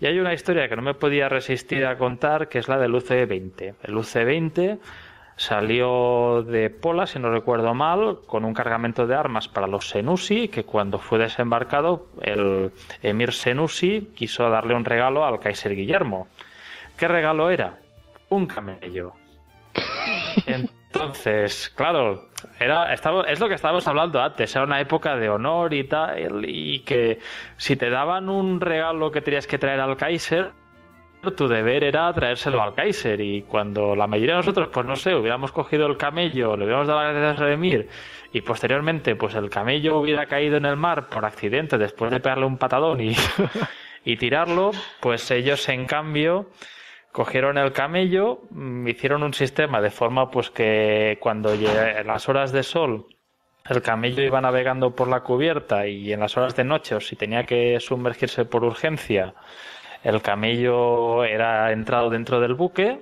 Y hay una historia que no me podía resistir a contar, que es la del UC-20. El UC-20 salió de Pola, si no recuerdo mal, con un cargamento de armas para los Senussi, que cuando fue desembarcado, el emir Senussi quiso darle un regalo al Kaiser Guillermo. ¿Qué regalo era? Un camello. claro, era, es lo que estábamos hablando antes, era una época de honor y tal, y que si te daban un regalo que tenías que traer al Kaiser, tu deber era traérselo al Kaiser. Y cuando la mayoría de nosotros, pues no sé, hubiéramos cogido el camello, le hubiéramos dado las gracias a Remir, y posteriormente, pues el camello hubiera caído en el mar por accidente después de pegarle un patadón y, y tirarlo, pues ellos en cambio cogieron el camello, mm, hicieron un sistema de forma pues que cuando en las horas de sol el camello iba navegando por la cubierta y en las horas de noche o si tenía que sumergirse por urgencia el camello era entrado dentro del buque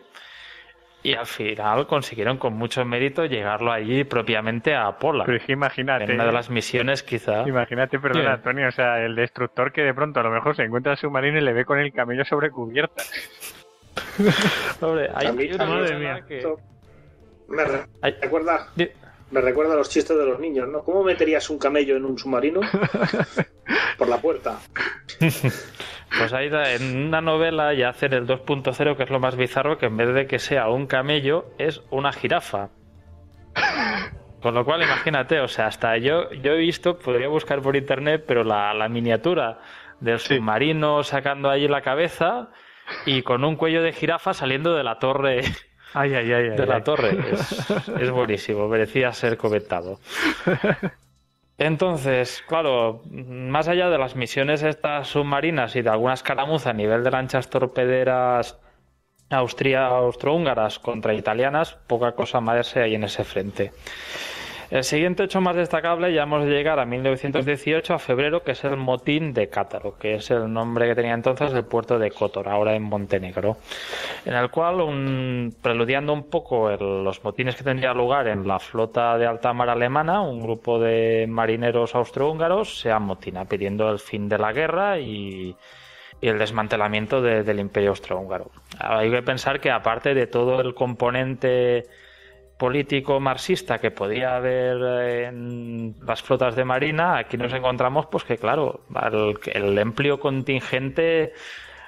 y al final consiguieron con mucho mérito llegarlo allí propiamente a Pola. Pero es que imagínate. En una de las misiones, quizá. Imagínate, perdón, Antonio, o sea, el destructor que de pronto a lo mejor se encuentra el submarino y le ve con el camello sobre cubierta. Hombre, hay, madre que... Me, recuerda, me recuerda a los chistes de los niños, ¿no? ¿Cómo meterías un camello en un submarino? Por la puerta. Pues ahí en una novela ya hacen el 2.0, que es lo más bizarro, que en vez de que sea un camello, es una jirafa. Con lo cual, imagínate, o sea, hasta yo, yo he visto, podría buscar por internet, pero la, la miniatura del submarino sacando allí la cabeza y con un cuello de jirafa saliendo de la torre. Ay, ay, ay, de la torre. Es, buenísimo, merecía ser comentado. Entonces, claro, más allá de las misiones estas submarinas y de algunas caramuzas a nivel de lanchas torpederas austria austrohúngaras contra italianas, poca cosa más hay en ese frente. El siguiente hecho más destacable ya hemos de llegar a 1918, a febrero, que es el motín de Cátaro, que es el nombre que tenía entonces el puerto de Kotor, ahora en Montenegro, en el cual, preludiando un poco los motines que tendría lugar en la flota de alta mar alemana, un grupo de marineros austrohúngaros se amotina pidiendo el fin de la guerra y, el desmantelamiento del imperio austrohúngaro. Hay que pensar que aparte de todo el componente político marxista que podía haber en las flotas de marina, aquí nos encontramos pues que claro, el, amplio contingente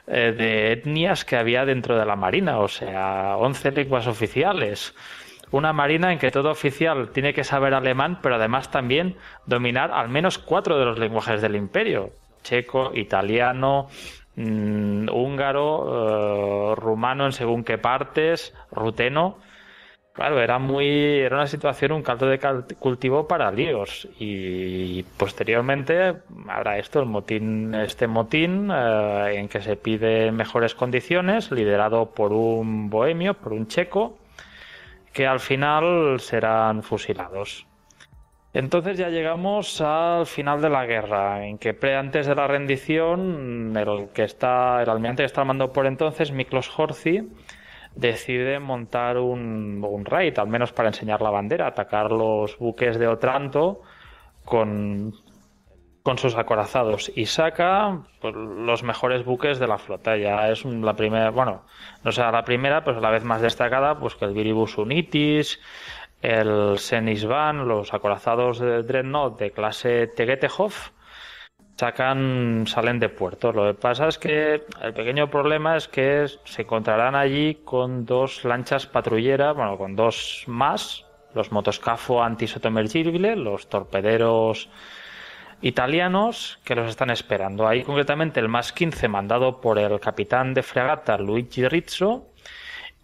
eh, de etnias que había dentro de la marina, o sea, 11 lenguas oficiales. Una marina en que todo oficial tiene que saber alemán, pero además también dominar al menos cuatro de los lenguajes del imperio. Checo, italiano, mm, húngaro, eh, rumano en según qué partes, ruteno Claro, era muy, era una situación, un caldo de cultivo para líos. Y posteriormente habrá esto, el motín, este motín eh, en que se pide mejores condiciones, liderado por un bohemio, por un checo, que al final serán fusilados. Entonces ya llegamos al final de la guerra, en que pre antes de la rendición, el que está, el almirante que está armando por entonces, Miklos Horthy, decide montar un, un raid, al menos para enseñar la bandera, atacar los buques de Otranto con, con sus acorazados y saca pues, los mejores buques de la flota. Ya es la primera, bueno, no sea la primera, pero la vez más destacada, pues que el Viribus Unitis, el Senisvan, los acorazados de Dreadnought de clase Tegetehov sacan, salen de puerto. Lo que pasa es que el pequeño problema es que se encontrarán allí con dos lanchas patrulleras, bueno, con dos más, los motoscafo antisotomergible, los torpederos italianos que los están esperando. Ahí concretamente el más 15 mandado por el capitán de fregata Luigi Rizzo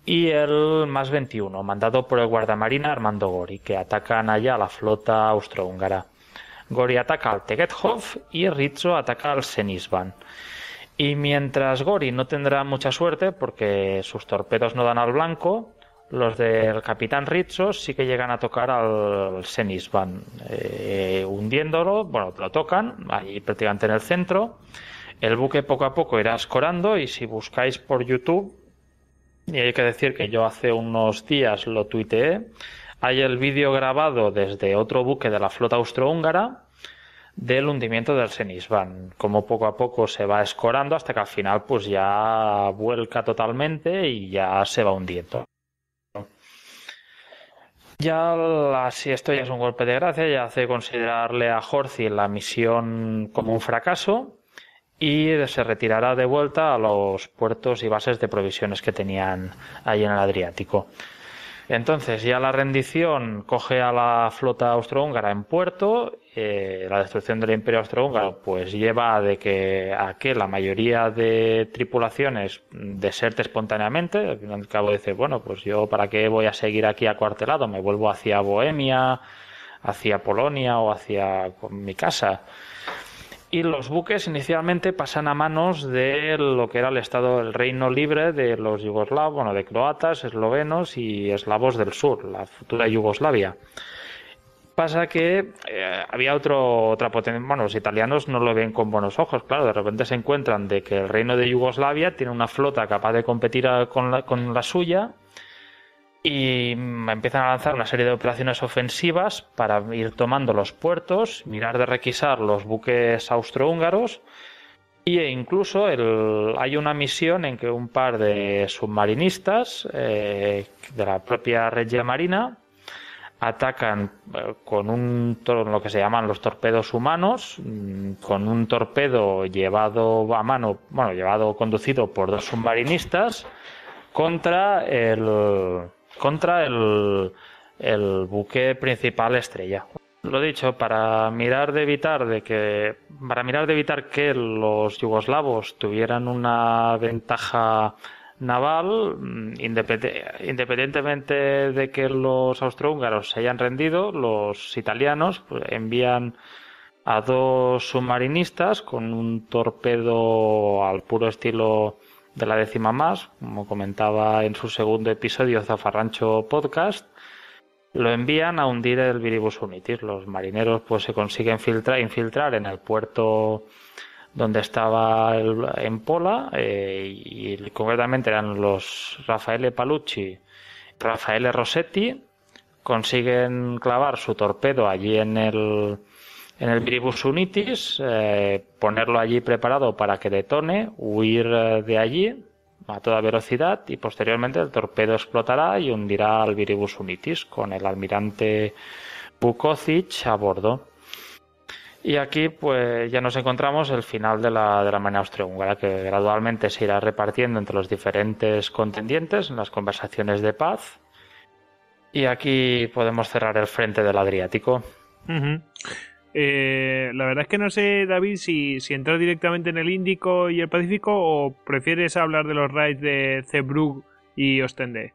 y el más 21 mandado por el guardamarina Armando Gori que atacan allá a la flota austrohúngara. Gori ataca al Tegethov y Rizzo ataca al Senisban. Y mientras Gori no tendrá mucha suerte porque sus torpedos no dan al blanco, los del capitán Rizzo sí que llegan a tocar al Senisban, eh, hundiéndolo, bueno, lo tocan, ahí prácticamente en el centro. El buque poco a poco irá escorando y si buscáis por YouTube, y hay que decir que yo hace unos días lo tuiteé, hay el vídeo grabado desde otro buque de la flota austrohúngara del hundimiento del Senisban, como poco a poco se va escorando hasta que al final pues ya vuelca totalmente y ya se va hundiendo. Ya si esto ya es un golpe de gracia, ya hace considerarle a Horthy la misión como un fracaso y se retirará de vuelta a los puertos y bases de provisiones que tenían ahí en el Adriático. Entonces ya la rendición coge a la flota austrohúngara en puerto, eh, la destrucción del imperio austrohúngaro pues lleva de que a que la mayoría de tripulaciones deserte espontáneamente, al fin y al cabo dice, bueno, pues yo para qué voy a seguir aquí acuartelado, me vuelvo hacia Bohemia, hacia Polonia o hacia mi casa y los buques inicialmente pasan a manos de lo que era el Estado, el Reino Libre de los yugoslavos, bueno, de croatas, eslovenos y eslavos del sur, la futura Yugoslavia. Pasa que eh, había otro, otra potencia, bueno, los italianos no lo ven con buenos ojos, claro, de repente se encuentran de que el Reino de Yugoslavia tiene una flota capaz de competir con la, con la suya y empiezan a lanzar una serie de operaciones ofensivas para ir tomando los puertos, mirar de requisar los buques austrohúngaros e incluso hay una misión en que un par de submarinistas eh, de la propia Regia Marina atacan eh, con un lo que se llaman los torpedos humanos, mm, con un torpedo llevado a mano, bueno, llevado conducido por dos submarinistas contra el contra el, buque principal estrella. Lo dicho, para mirar de evitar de que para mirar de evitar que los yugoslavos tuvieran una ventaja naval, mm, independientemente de que los austrohúngaros se hayan rendido, los italianos pues, envían a dos submarinistas con un torpedo al puro estilo de la décima más, como comentaba en su segundo episodio Zafarrancho Podcast, lo envían a hundir el Viribus Unitis. Los marineros pues se consiguen infiltrar en el puerto donde estaba en Pola eh, y, concretamente eran los Rafaele Palucci, Rafaele Rossetti, consiguen clavar su torpedo allí en el en el Viribus Unitis, eh, ponerlo allí preparado para que detone, huir eh, de allí a toda velocidad y posteriormente el torpedo explotará y hundirá al Viribus Unitis con el almirante Bukocic a bordo. Y aquí pues ya nos encontramos el final de la, de la manera austrohúngara que gradualmente se irá repartiendo entre los diferentes contendientes en las conversaciones de paz. Y aquí podemos cerrar el frente del Adriático. Eh, la verdad es que no sé, David, si, si entrar directamente en el Índico y el Pacífico o prefieres hablar de los raids de Zeebrugge y Ostende.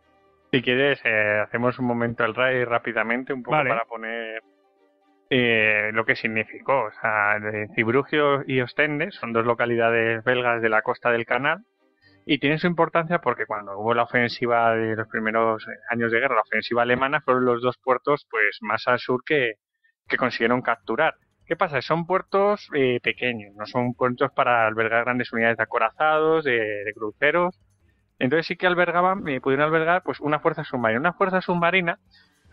Si quieres, eh, hacemos un momento el raid rápidamente, un poco para poner eh, lo que significó. O sea, Zeebrugge y Ostende son dos localidades belgas de la costa del canal y tienen su importancia porque cuando hubo la ofensiva de los primeros años de guerra, la ofensiva alemana, fueron los dos puertos pues más al sur que, que consiguieron capturar. ¿Qué pasa? Son puertos eh, pequeños, no son puertos para albergar grandes unidades de acorazados, de, cruceros. Entonces sí que albergaban, eh, pudieron albergar pues una fuerza submarina, una fuerza submarina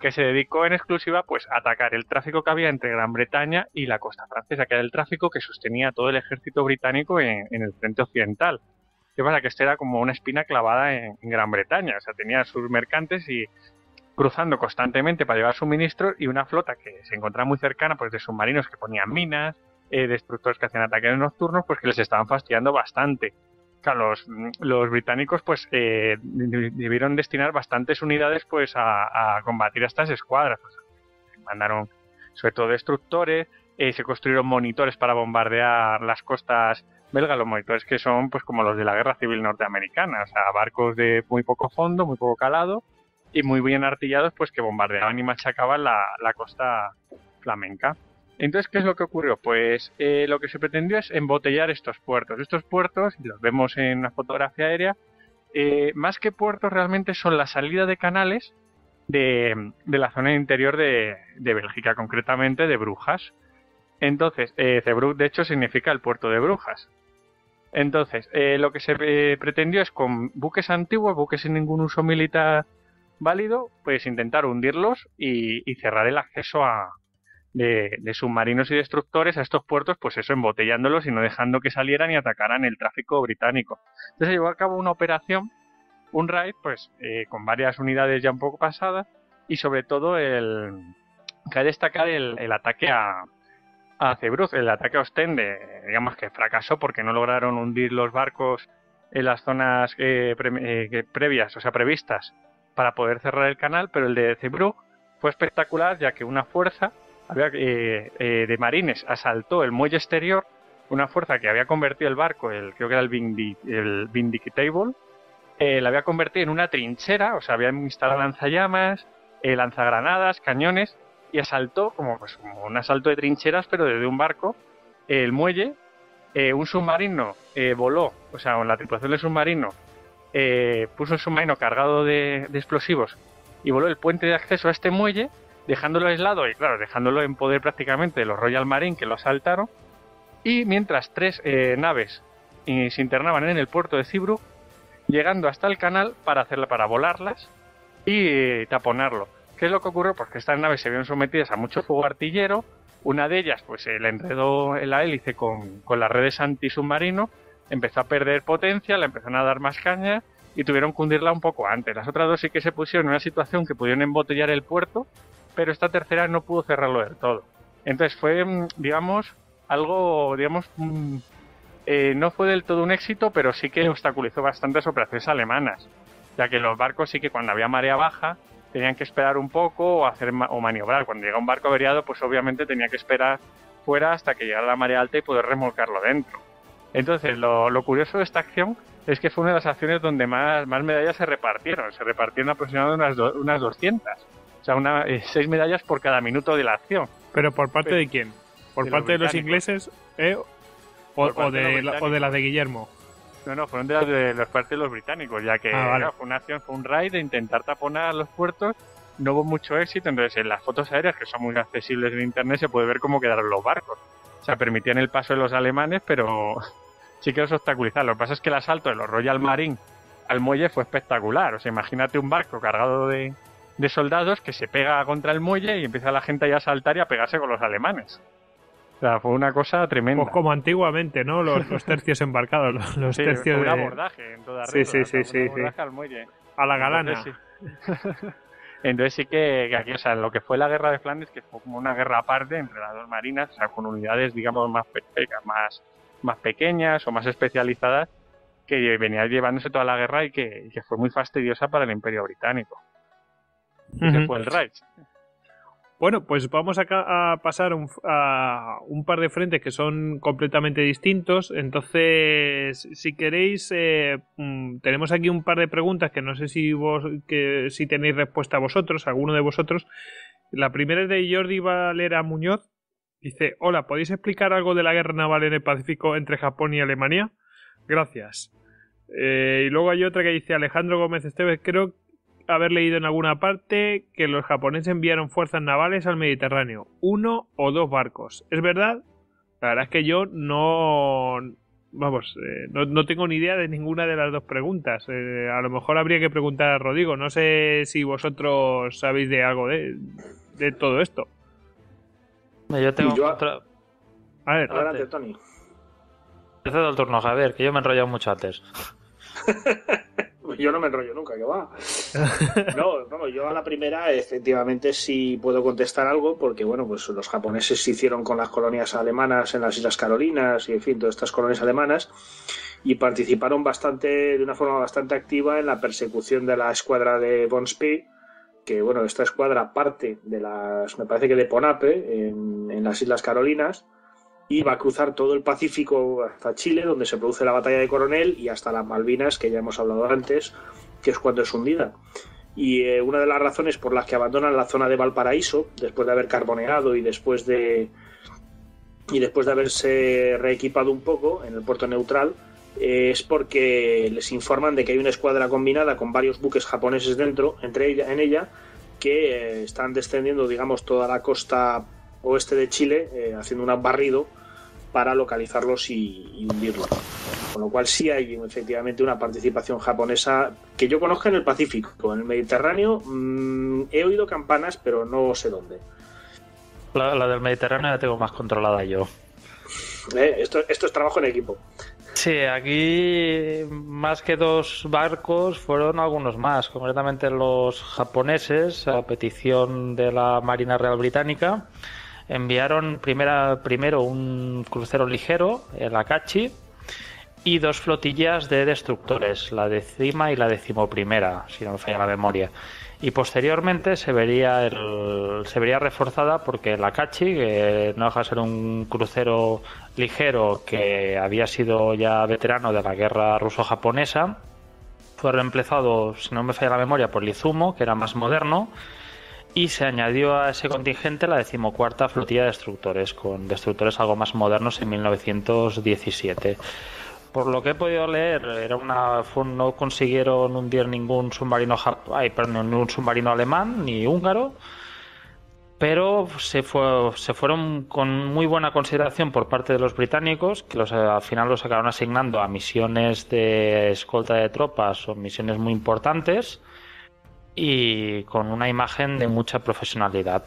que se dedicó en exclusiva pues a atacar el tráfico que había entre Gran Bretaña y la costa francesa, que era el tráfico que sostenía todo el ejército británico en, el frente occidental. ¿Qué pasa? Que este era como una espina clavada en, en Gran Bretaña, o sea, tenía sus mercantes y cruzando constantemente para llevar suministros y una flota que se encontraba muy cercana pues de submarinos que ponían minas, eh, destructores que hacían ataques nocturnos, pues que les estaban fastidiando bastante. Claro, los, británicos pues eh, debieron destinar bastantes unidades pues a, combatir a estas escuadras. Pues, mandaron sobre todo destructores, eh, se construyeron monitores para bombardear las costas belgas, los monitores que son pues como los de la guerra civil norteamericana, o sea, barcos de muy poco fondo, muy poco calado, y muy bien artillados, pues que bombardeaban y machacaban la, costa flamenca. Entonces, ¿qué es lo que ocurrió? Pues eh, lo que se pretendió es embotellar estos puertos. Estos puertos, los vemos en la fotografía aérea, eh, más que puertos realmente son la salida de canales de, la zona interior de, Bélgica, concretamente de Brujas. Entonces, eh, de hecho significa el puerto de Brujas. Entonces, eh, lo que se pretendió es con buques antiguos, buques sin ningún uso militar válido, pues intentar hundirlos y, cerrar el acceso a, de, submarinos y destructores a estos puertos, pues eso, embotellándolos y no dejando que salieran y atacaran el tráfico británico. Entonces se llevó a cabo una operación, un raid, pues eh, con varias unidades ya un poco pasadas y sobre todo el que destacar el, ataque a, a el ataque a Ostende, digamos que fracasó porque no lograron hundir los barcos en las zonas eh, eh, previas, o sea, previstas para poder cerrar el canal, pero el de Zeebrugge fue espectacular ya que una fuerza eh, eh, de marines asaltó el muelle exterior, una fuerza que había convertido el barco, el, creo que era el, Vindictable, eh, la había convertido en una trinchera, o sea, había instalado lanzallamas, lanzagranadas, cañones, y asaltó como, pues, un asalto de trincheras, pero desde un barco, el muelle, un submarino voló, o sea, la tripulación del submarino eh, puso un submarino cargado de, explosivos y voló el puente de acceso a este muelle, dejándolo aislado y, claro, dejándolo en poder prácticamente de los Royal Marine que lo asaltaron. Y mientras tres eh, naves se internaban en el puerto de Cibru, llegando hasta el canal para hacerla, para volarlas y eh, taponarlo. ¿Qué es lo que ocurrió? Pues estas naves se vieron sometidas a mucho fuego artillero. Una de ellas, pues le enredó en la hélice con, con las redes antisubmarino empezó a perder potencia, le empezaron a dar más caña y tuvieron que hundirla un poco antes. Las otras dos sí que se pusieron en una situación que pudieron embotellar el puerto, pero esta tercera no pudo cerrarlo del todo. Entonces fue, mm, digamos, algo, digamos, mm, eh, no fue del todo un éxito, pero sí que obstaculizó bastantes operaciones alemanas, ya que los barcos sí que cuando había marea baja tenían que esperar un poco o hacer o maniobrar. Cuando llega un barco averiado, pues obviamente tenía que esperar fuera hasta que llegara la marea alta y poder remolcarlo dentro. Entonces, lo, curioso de esta acción es que fue una de las acciones donde más, más medallas se repartieron. Se repartieron aproximadamente unas, unas 200. O sea, una, eh, seis medallas por cada minuto de la acción. ¿Pero por parte de quién? ¿Por parte de los ingleses eh? o, de, o de las de Guillermo? No, no, fueron de las de los partes de los británicos, ya que ah, fue una acción, fue un raid de intentar taponar los puertos. No hubo mucho éxito, entonces en las fotos aéreas, que son muy accesibles en internet, se puede ver cómo quedaron los barcos. O sea, permitían el paso de los alemanes, pero sí que los obstaculizaron. Lo que pasa es que el asalto de los Royal Marine al muelle fue espectacular. O sea, imagínate un barco cargado de, de soldados que se pega contra el muelle y empieza la gente ya a saltar y a pegarse con los alemanes. O sea, fue una cosa tremenda. Pues como antiguamente, ¿no? Los, tercios embarcados, los, tercios un de... abordaje en toda sí, sí, sí, sí, al muelle. A la galana. Entonces sí, que, aquí, o sea, lo que fue la guerra de Flandes, que fue como una guerra aparte entre las dos marinas, o sea, con unidades, digamos, más, más, más pequeñas o más especializadas, que venía llevándose toda la guerra y que, fue muy fastidiosa para el Imperio Británico. Ese fue el Reich. Bueno, pues vamos a pasar a un par de frentes que son completamente distintos. Entonces, si queréis, eh, mm, tenemos aquí un par de preguntas que no sé si vos, que si tenéis respuesta vosotros, alguno de vosotros. La primera es de Jordi Valera Muñoz. Dice, hola, ¿podéis explicar algo de la guerra naval en el Pacífico entre Japón y Alemania? Gracias. Eh, y luego hay otra que dice Alejandro Gómez Esteves, creo haber leído en alguna parte que los japoneses enviaron fuerzas navales al Mediterráneo, uno o dos barcos. ¿Es verdad? La verdad es que yo no... Vamos, eh, no, tengo ni idea de ninguna de las dos preguntas. Eh, a lo mejor habría que preguntar a Rodrigo. No sé si vosotros sabéis de algo de, todo esto. Yo tengo otra... A ver, adelante, Tony. Cedo el turno, Javier, que yo me he enrollado mucho antes. yo no me enrollo nunca, que va. No, vamos, yo a la primera efectivamente sí puedo contestar algo porque, bueno, pues los japoneses se hicieron con las colonias alemanas en las Islas Carolinas y, en fin, todas estas colonias alemanas y participaron bastante, de una forma bastante activa en la persecución de la escuadra de von Spee, que, bueno, esta escuadra parte de las, me parece que de Ponape, en, las Islas Carolinas, y va a cruzar todo el Pacífico hasta Chile, donde se produce la batalla de Coronel, y hasta las Malvinas, que ya hemos hablado antes, que es cuando es hundida. Y eh, una de las razones por las que abandonan la zona de Valparaíso, después de haber carboneado y después de y después de haberse reequipado un poco en el puerto neutral, eh, es porque les informan de que hay una escuadra combinada con varios buques japoneses dentro, entre ella, en ella, que eh, están descendiendo, digamos, toda la costa oeste de Chile, eh, haciendo un barrido para localizarlos y, hundirlos. Con lo cual sí hay efectivamente una participación japonesa que yo conozco en el Pacífico, en el Mediterráneo. Mm, he oído campanas, pero no sé dónde. La, del Mediterráneo la tengo más controlada yo. Eh, esto, esto es trabajo en equipo. Sí, aquí más que dos barcos fueron algunos más, concretamente los japoneses a petición de la Marina Real Británica enviaron primera, primero un crucero ligero, el Akachi, y dos flotillas de destructores, la décima y la decimoprimera, si no me falla la memoria. Y posteriormente se vería, el, se vería reforzada porque el Akachi, que no deja de ser un crucero ligero que había sido ya veterano de la guerra ruso-japonesa, fue reemplazado, si no me falla la memoria, por Lizumo, que era más moderno, y se añadió a ese contingente la decimocuarta flotilla de destructores, con destructores algo más modernos en 1917. Por lo que he podido leer, era una, no consiguieron hundir ningún submarino, ay, perdón, ningún submarino alemán ni húngaro, pero se, fue, se fueron con muy buena consideración por parte de los británicos, que los, al final los acabaron asignando a misiones de escolta de tropas o misiones muy importantes y con una imagen de mucha profesionalidad.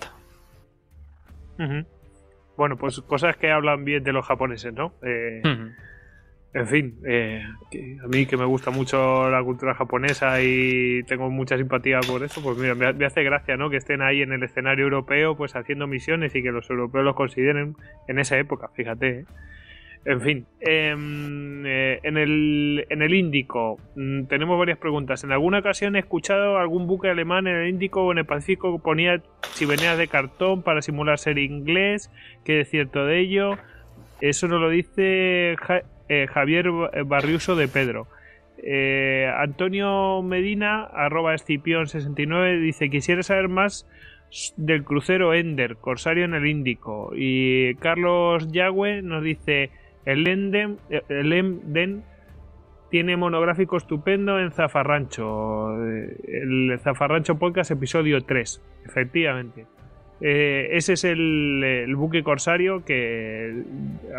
Bueno, pues cosas que hablan bien de los japoneses, ¿no? Eh, en fin, eh, a mí que me gusta mucho la cultura japonesa y tengo mucha simpatía por eso, pues mira, me, hace gracia, ¿no? Que estén ahí en el escenario europeo, pues haciendo misiones y que los europeos los consideren en esa época, fíjate. ¿eh? En fin, em, eh, en, el, en el Índico mm, tenemos varias preguntas. En alguna ocasión he escuchado algún buque alemán en el Índico o en el Pacífico que ponía chimeneas de cartón para simular ser inglés. ¿Qué es cierto de ello? Eso nos lo dice eh, Javier Barriuso de Pedro. Eh, Antonio Medina, arroba escipión69, dice: Quisiera saber más del crucero Ender, Corsario en el Índico. Y Carlos Yagüe nos dice: el Enden, el Enden tiene monográfico estupendo en Zafarrancho. El Zafarrancho Podcast, episodio 3. Efectivamente. Eh, ese es el, buque corsario que,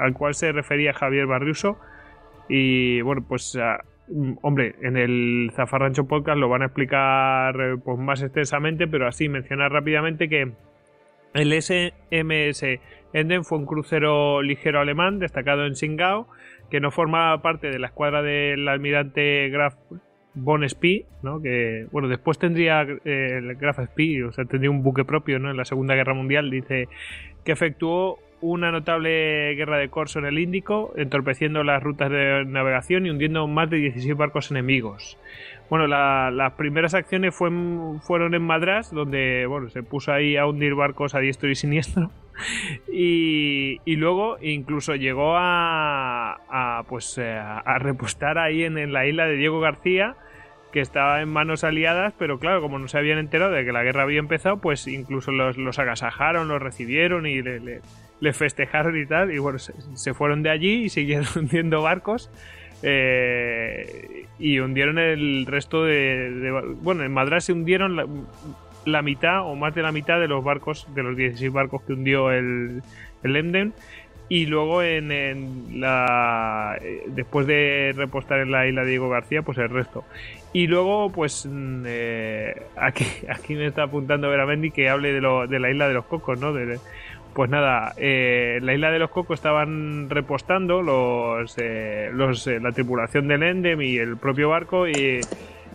al cual se refería Javier Barriuso. Y bueno, pues ah, hombre, en el Zafarrancho Podcast lo van a explicar pues, más extensamente, pero así mencionar rápidamente que el SMS Enden fue un crucero ligero alemán destacado en Singao que no formaba parte de la escuadra del almirante Graf von Spee, ¿no? que bueno, después tendría eh, el Graf Spee, o sea, tendría un buque propio ¿no? en la Segunda Guerra Mundial, dice que efectuó una notable guerra de corso en el Índico, entorpeciendo las rutas de navegación y hundiendo más de 16 barcos enemigos. Bueno, las primeras acciones fueron en Madras, donde bueno, se puso ahí a hundir barcos a diestro y siniestro. Y, luego incluso llegó a, pues, eh, a, repostar ahí en, la isla de Diego García, que estaba en manos aliadas, pero claro, como no se habían enterado de que la guerra había empezado, pues incluso los, agasajaron, los recibieron y le, festejaron y tal. Y bueno, se, fueron de allí y siguieron hundiendo barcos. Eh, y hundieron el resto de, Bueno, en Madras se hundieron la, mitad o más de la mitad de los barcos, de los 16 barcos que hundió el, el. Y luego en, la eh, después de repostar en la isla Diego García, pues el resto. Y luego, pues mm, eh, aquí, aquí me está apuntando Veramendi que hable de, lo, de la isla de los cocos, ¿no? Pues nada, eh, la isla de los Cocos estaban repostando los, eh, los eh, la tripulación del Endem y el propio barco y,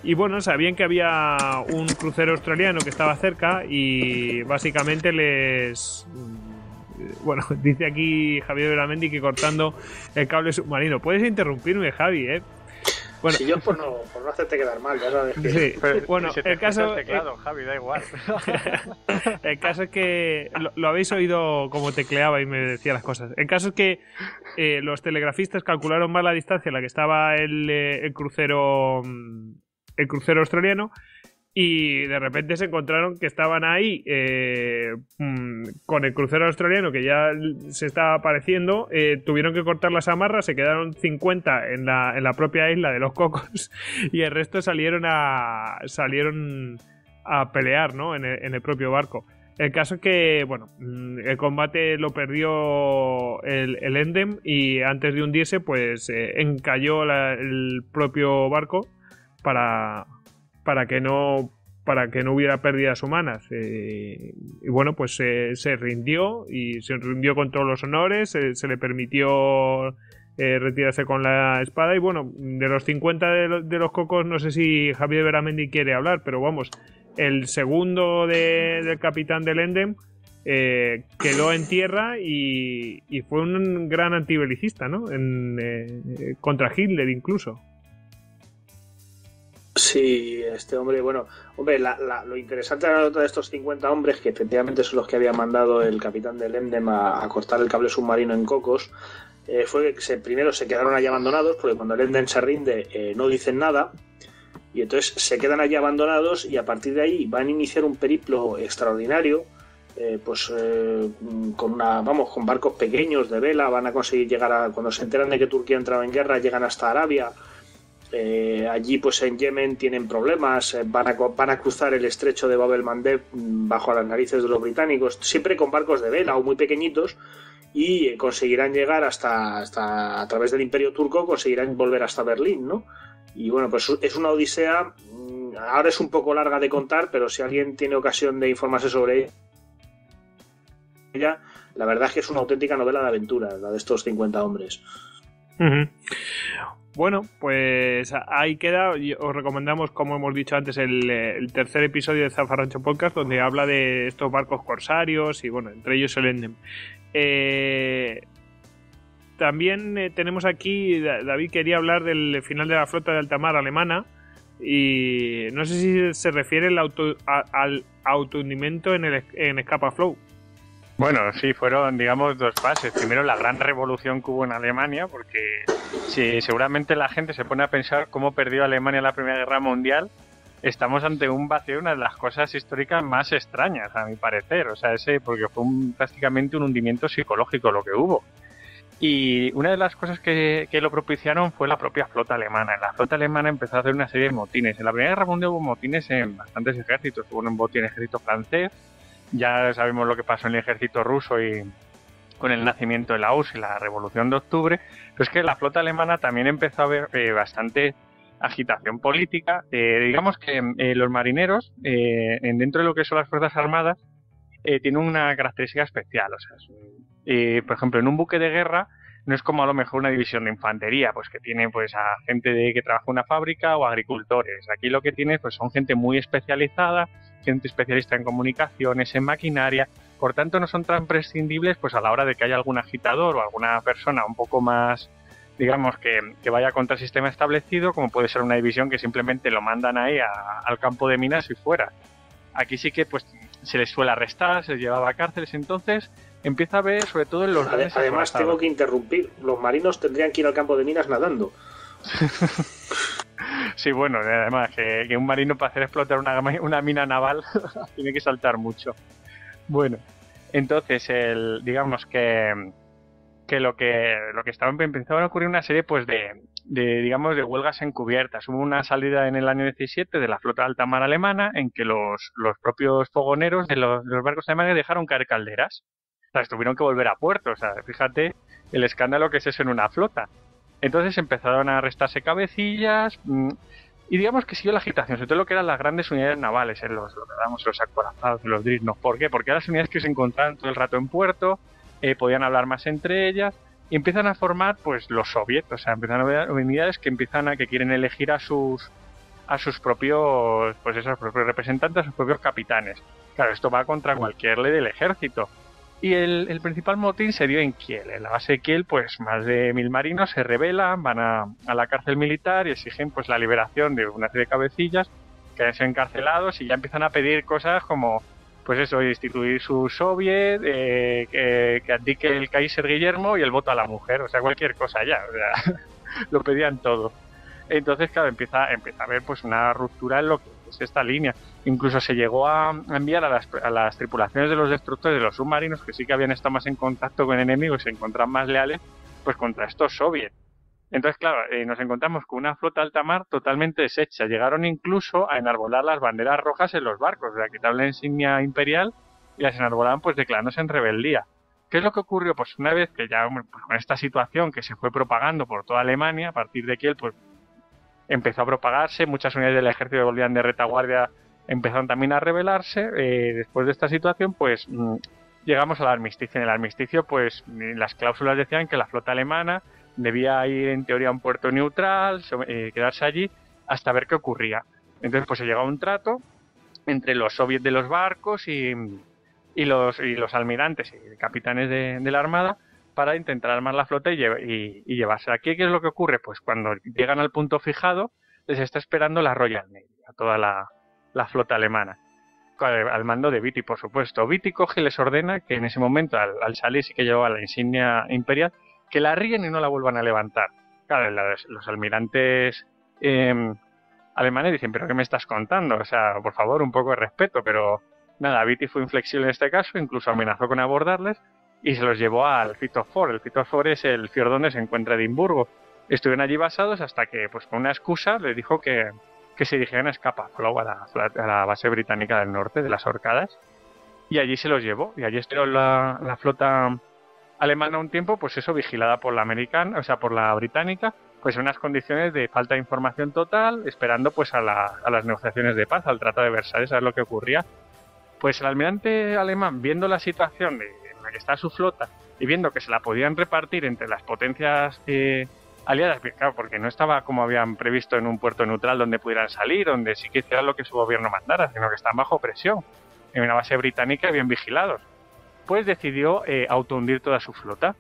y bueno, sabían que había un crucero australiano que estaba cerca y básicamente les bueno, dice aquí Javier Veramendi que cortando el cable submarino. Puedes interrumpirme, Javi, ¿eh? Bueno, si yo por no, por no hacerte quedar mal, ya sabes que... Sí, bueno, el caso... El teclado, Javi, da igual. el caso es que lo, habéis oído como tecleaba y me decía las cosas. El caso es que eh, los telegrafistas calcularon mal la distancia a la que estaba el, eh, el crucero mm, el crucero australiano y de repente se encontraron que estaban ahí eh, mm, con el crucero australiano que ya se estaba apareciendo, eh, tuvieron que cortar las amarras, se quedaron 50 en la, en la propia isla de los cocos y el resto salieron a salieron a pelear ¿no? en, el, propio barco. El caso es que, bueno, mm, el combate lo perdió el, el Endem y antes de hundirse, pues eh, encalló el propio barco para, para que no para que no hubiera pérdidas humanas. Eh, y bueno, pues se rindió y se rindió con todos los honores, se le permitió eh, retirarse con la espada y bueno, de los 50 de, los cocos no sé si Javier Veramendi quiere hablar, pero vamos, el segundo del capitán del Endem eh, quedó en tierra y, fue un gran antibelicista, ¿no? En, contra Hitler incluso. Sí, este hombre, bueno, hombre, lo interesante de la nota de estos 50 hombres, que efectivamente son los que había mandado el capitán del Endem a, cortar el cable submarino en Cocos, eh, fue que se, primero se quedaron allí abandonados, porque cuando el Endem se rinde eh, no dicen nada, y entonces se quedan allí abandonados y a partir de ahí van a iniciar un periplo extraordinario, eh, pues con una, vamos, con barcos pequeños de vela, van a conseguir llegar a, cuando se enteran de que Turquía entraba en guerra, llegan hasta Arabia, eh, allí, pues en Yemen tienen problemas, eh, van, a, cruzar el estrecho de Bab el Mandeb mm, bajo las narices de los británicos, siempre con barcos de vela o muy pequeñitos, y eh, conseguirán llegar hasta, hasta, a través del Imperio Turco, conseguirán volver hasta Berlín, ¿no? Y bueno, pues es una odisea, mm, ahora es un poco larga de contar, pero si alguien tiene ocasión de informarse sobre ella, la verdad es que es una auténtica novela de aventura, la de estos 50 hombres. Bueno, pues ahí queda. Os recomendamos, como hemos dicho antes, el, tercer episodio de Zafarrancho Podcast, donde habla de estos barcos corsarios y, bueno, entre ellos el Endem. Eh, también eh, tenemos aquí, David quería hablar del final de la flota de alta mar alemana y no sé si se refiere al auto, al autohundimiento en, el, en Escapa Flow. Bueno, sí, fueron, digamos, dos fases. Primero, la gran revolución que hubo en Alemania, porque si seguramente la gente se pone a pensar cómo perdió Alemania la Primera Guerra Mundial, estamos ante un vacío, una de las cosas históricas más extrañas, a mi parecer. O sea, ese, porque fue prácticamente un hundimiento psicológico lo que hubo. Y una de las cosas que, lo propiciaron fue la propia flota alemana. La flota alemana empezó a hacer una serie de motines. En la Primera Guerra Mundial hubo motines en bastantes ejércitos. Hubo un botín en el ejército francés, ya sabemos lo que pasó en el ejército ruso y con el nacimiento de la URSS y la Revolución de Octubre. Pero es que la flota alemana también empezó a ver eh, bastante agitación política. Eh, digamos que eh, los marineros, dentro de lo que son las Fuerzas Armadas, tienen una característica especial. O sea, por ejemplo, en un buque de guerra no es como a lo mejor una división de infantería, pues que tiene pues a gente de, que trabaja en una fábrica o agricultores. Aquí lo que tiene pues son gente muy especializada, gente especialista en comunicaciones, en maquinaria, por tanto no son tan prescindibles pues a la hora de que haya algún agitador o alguna persona un poco más digamos, que, vaya contra el sistema establecido, como puede ser una división que simplemente lo mandan ahí al campo de minas y fuera. Aquí sí que pues se les suele arrestar, se les llevaba a cárceles, entonces empieza a ver sobre todo en los... Además tengo que interrumpir, los marinos tendrían que ir al campo de minas nadando. sí, bueno, además que, un marino para hacer explotar una, una mina naval tiene que saltar mucho. Bueno, entonces el, digamos que que lo que lo que estaba empezaban a ocurrir una serie pues de, de, digamos de huelgas encubiertas hubo una salida en el año 17 de la flota alta mar alemana en que los, los propios fogoneros de los, barcos alemanes dejaron caer calderas sea, tuvieron que volver a puerto o sea fíjate el escándalo que es eso en una flota entonces empezaron a arrestarse cabecillas mm, y digamos que siguió la agitación, sobre todo lo que eran las grandes unidades navales, en los, los acorazados, los dreadnoughts. ¿Por qué? Porque eran las unidades que se encontraban todo el rato en puerto, eh, podían hablar más entre ellas y empiezan a formar pues los soviets, o sea, empiezan a haber unidades que empiezan a que quieren elegir a sus a sus propios pues esos propios representantes, a sus propios capitanes. Claro, esto va contra cualquier ley del ejército. Y el, principal motín se dio en Kiel. En la base de Kiel, pues más de mil marinos se rebelan, van a, la cárcel militar y exigen pues la liberación de una serie de cabecillas que han sido encarcelados y ya empiezan a pedir cosas como pues eso, instituir su soviet, eh, que, que abdique el Kaiser Guillermo y el voto a la mujer, o sea, cualquier cosa ya, o sea, lo pedían todo. Entonces, claro, empieza, empieza a haber pues una ruptura en lo que esta línea. Incluso se llegó a, enviar a las, tripulaciones de los destructores de los submarinos, que sí que habían estado más en contacto con enemigos y se encuentran más leales, pues contra estos soviets. Entonces, claro, eh, nos encontramos con una flota alta mar totalmente deshecha. Llegaron incluso a enarbolar las banderas rojas en los barcos, o sea, quitar la insignia imperial y las enarbolaban pues declarándose en rebeldía. ¿Qué es lo que ocurrió? Pues una vez que ya pues, con esta situación que se fue propagando por toda Alemania, a partir de que pues empezó a propagarse, muchas unidades del ejército que volvían de retaguardia empezaron también a rebelarse. Eh, después de esta situación, pues mm, llegamos al armisticio. En el armisticio, pues las cláusulas decían que la flota alemana debía ir en teoría a un puerto neutral, eh, quedarse allí hasta ver qué ocurría. Entonces, pues se llegó a un trato entre los soviets de los barcos y, y, los, y los almirantes y capitanes de, la armada para intentar armar la flota y, y, llevarse. Aquí, ¿qué es lo que ocurre? Pues cuando llegan al punto fijado, les está esperando la Royal Navy, a toda la, flota alemana al mando de Viti, por supuesto. Viti coge y les ordena que en ese momento, al, al salir, sí que llevaba la insignia imperial, que la ríen y no la vuelvan a levantar. Claro, los, almirantes em, alemanes dicen, pero ¿qué me estás contando? O sea, por favor, un poco de respeto, pero nada, Viti fue inflexible en este caso, incluso amenazó con abordarles y se los llevó al Fitofor. El Fitofor es el fiord donde se encuentra Edimburgo. Estuvieron allí basados hasta que, pues con una excusa, le dijo que, se dirigieran a Escapa, a la, a la base británica del norte, de las Orcadas, y allí se los llevó. Y allí estuvo la, la flota alemana un tiempo, pues eso, vigilada por la americana, o sea, por la británica, pues en unas condiciones de falta de información total, esperando pues a, las negociaciones de paz, al Tratado de Versalles, ¿sabes lo que ocurría? Pues el almirante alemán, viendo la situación la está su flota y viendo que se la podían repartir entre las potencias eh, aliadas, pues, porque no estaba como habían previsto en un puerto neutral donde pudieran salir, donde sí que hicieran lo que su gobierno mandara, sino que están bajo presión, en una base británica bien vigilados pues decidió eh, autohundir toda su flota.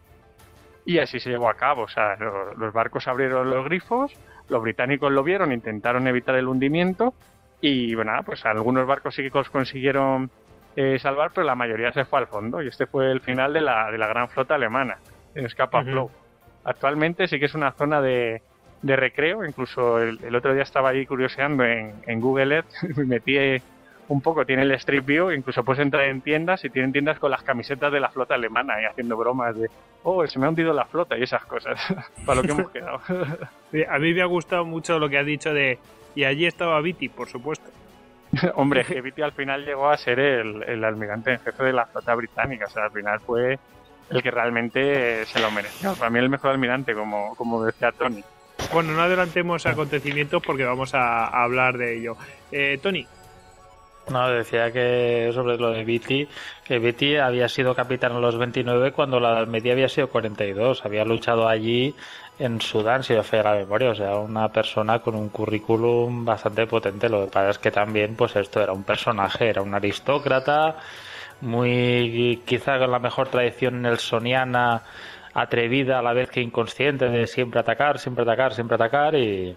Y así se llevó a cabo. O sea, los barcos abrieron los grifos, los británicos lo vieron, intentaron evitar el hundimiento y bueno, pues algunos barcos sí que consiguieron eh, salvar, pero la mayoría se fue al fondo y este fue el final de la, de la gran flota alemana en Scapa Flow. Actualmente sí que es una zona de, de recreo, incluso el, otro día estaba ahí curioseando en, en Google Earth, me metí un poco, tiene el Street View, incluso puedes entrar en tiendas y tienen tiendas con las camisetas de la flota alemana y haciendo bromas de, oh, se me ha hundido la flota y esas cosas, para lo que hemos quedado. a mí me ha gustado mucho lo que ha dicho de, y allí estaba Viti, por supuesto. Hombre, que Viti al final llegó a ser el, el almirante en jefe de la flota británica, o sea, al final fue el que realmente se lo mereció. Para mí el mejor almirante, como, como decía Tony. Bueno, no adelantemos acontecimientos porque vamos a, hablar de ello. Eh, Tony, no, decía que sobre lo de Viti, que Viti había sido capitán en los 29 cuando la media había sido 42. Había luchado allí en Sudán, si yo fue la memoria. O sea, una persona con un currículum bastante potente. Lo que pasa es que también, pues esto era un personaje, era un aristócrata, muy quizá con la mejor tradición nelsoniana, atrevida a la vez que inconsciente de siempre atacar, siempre atacar, siempre atacar y,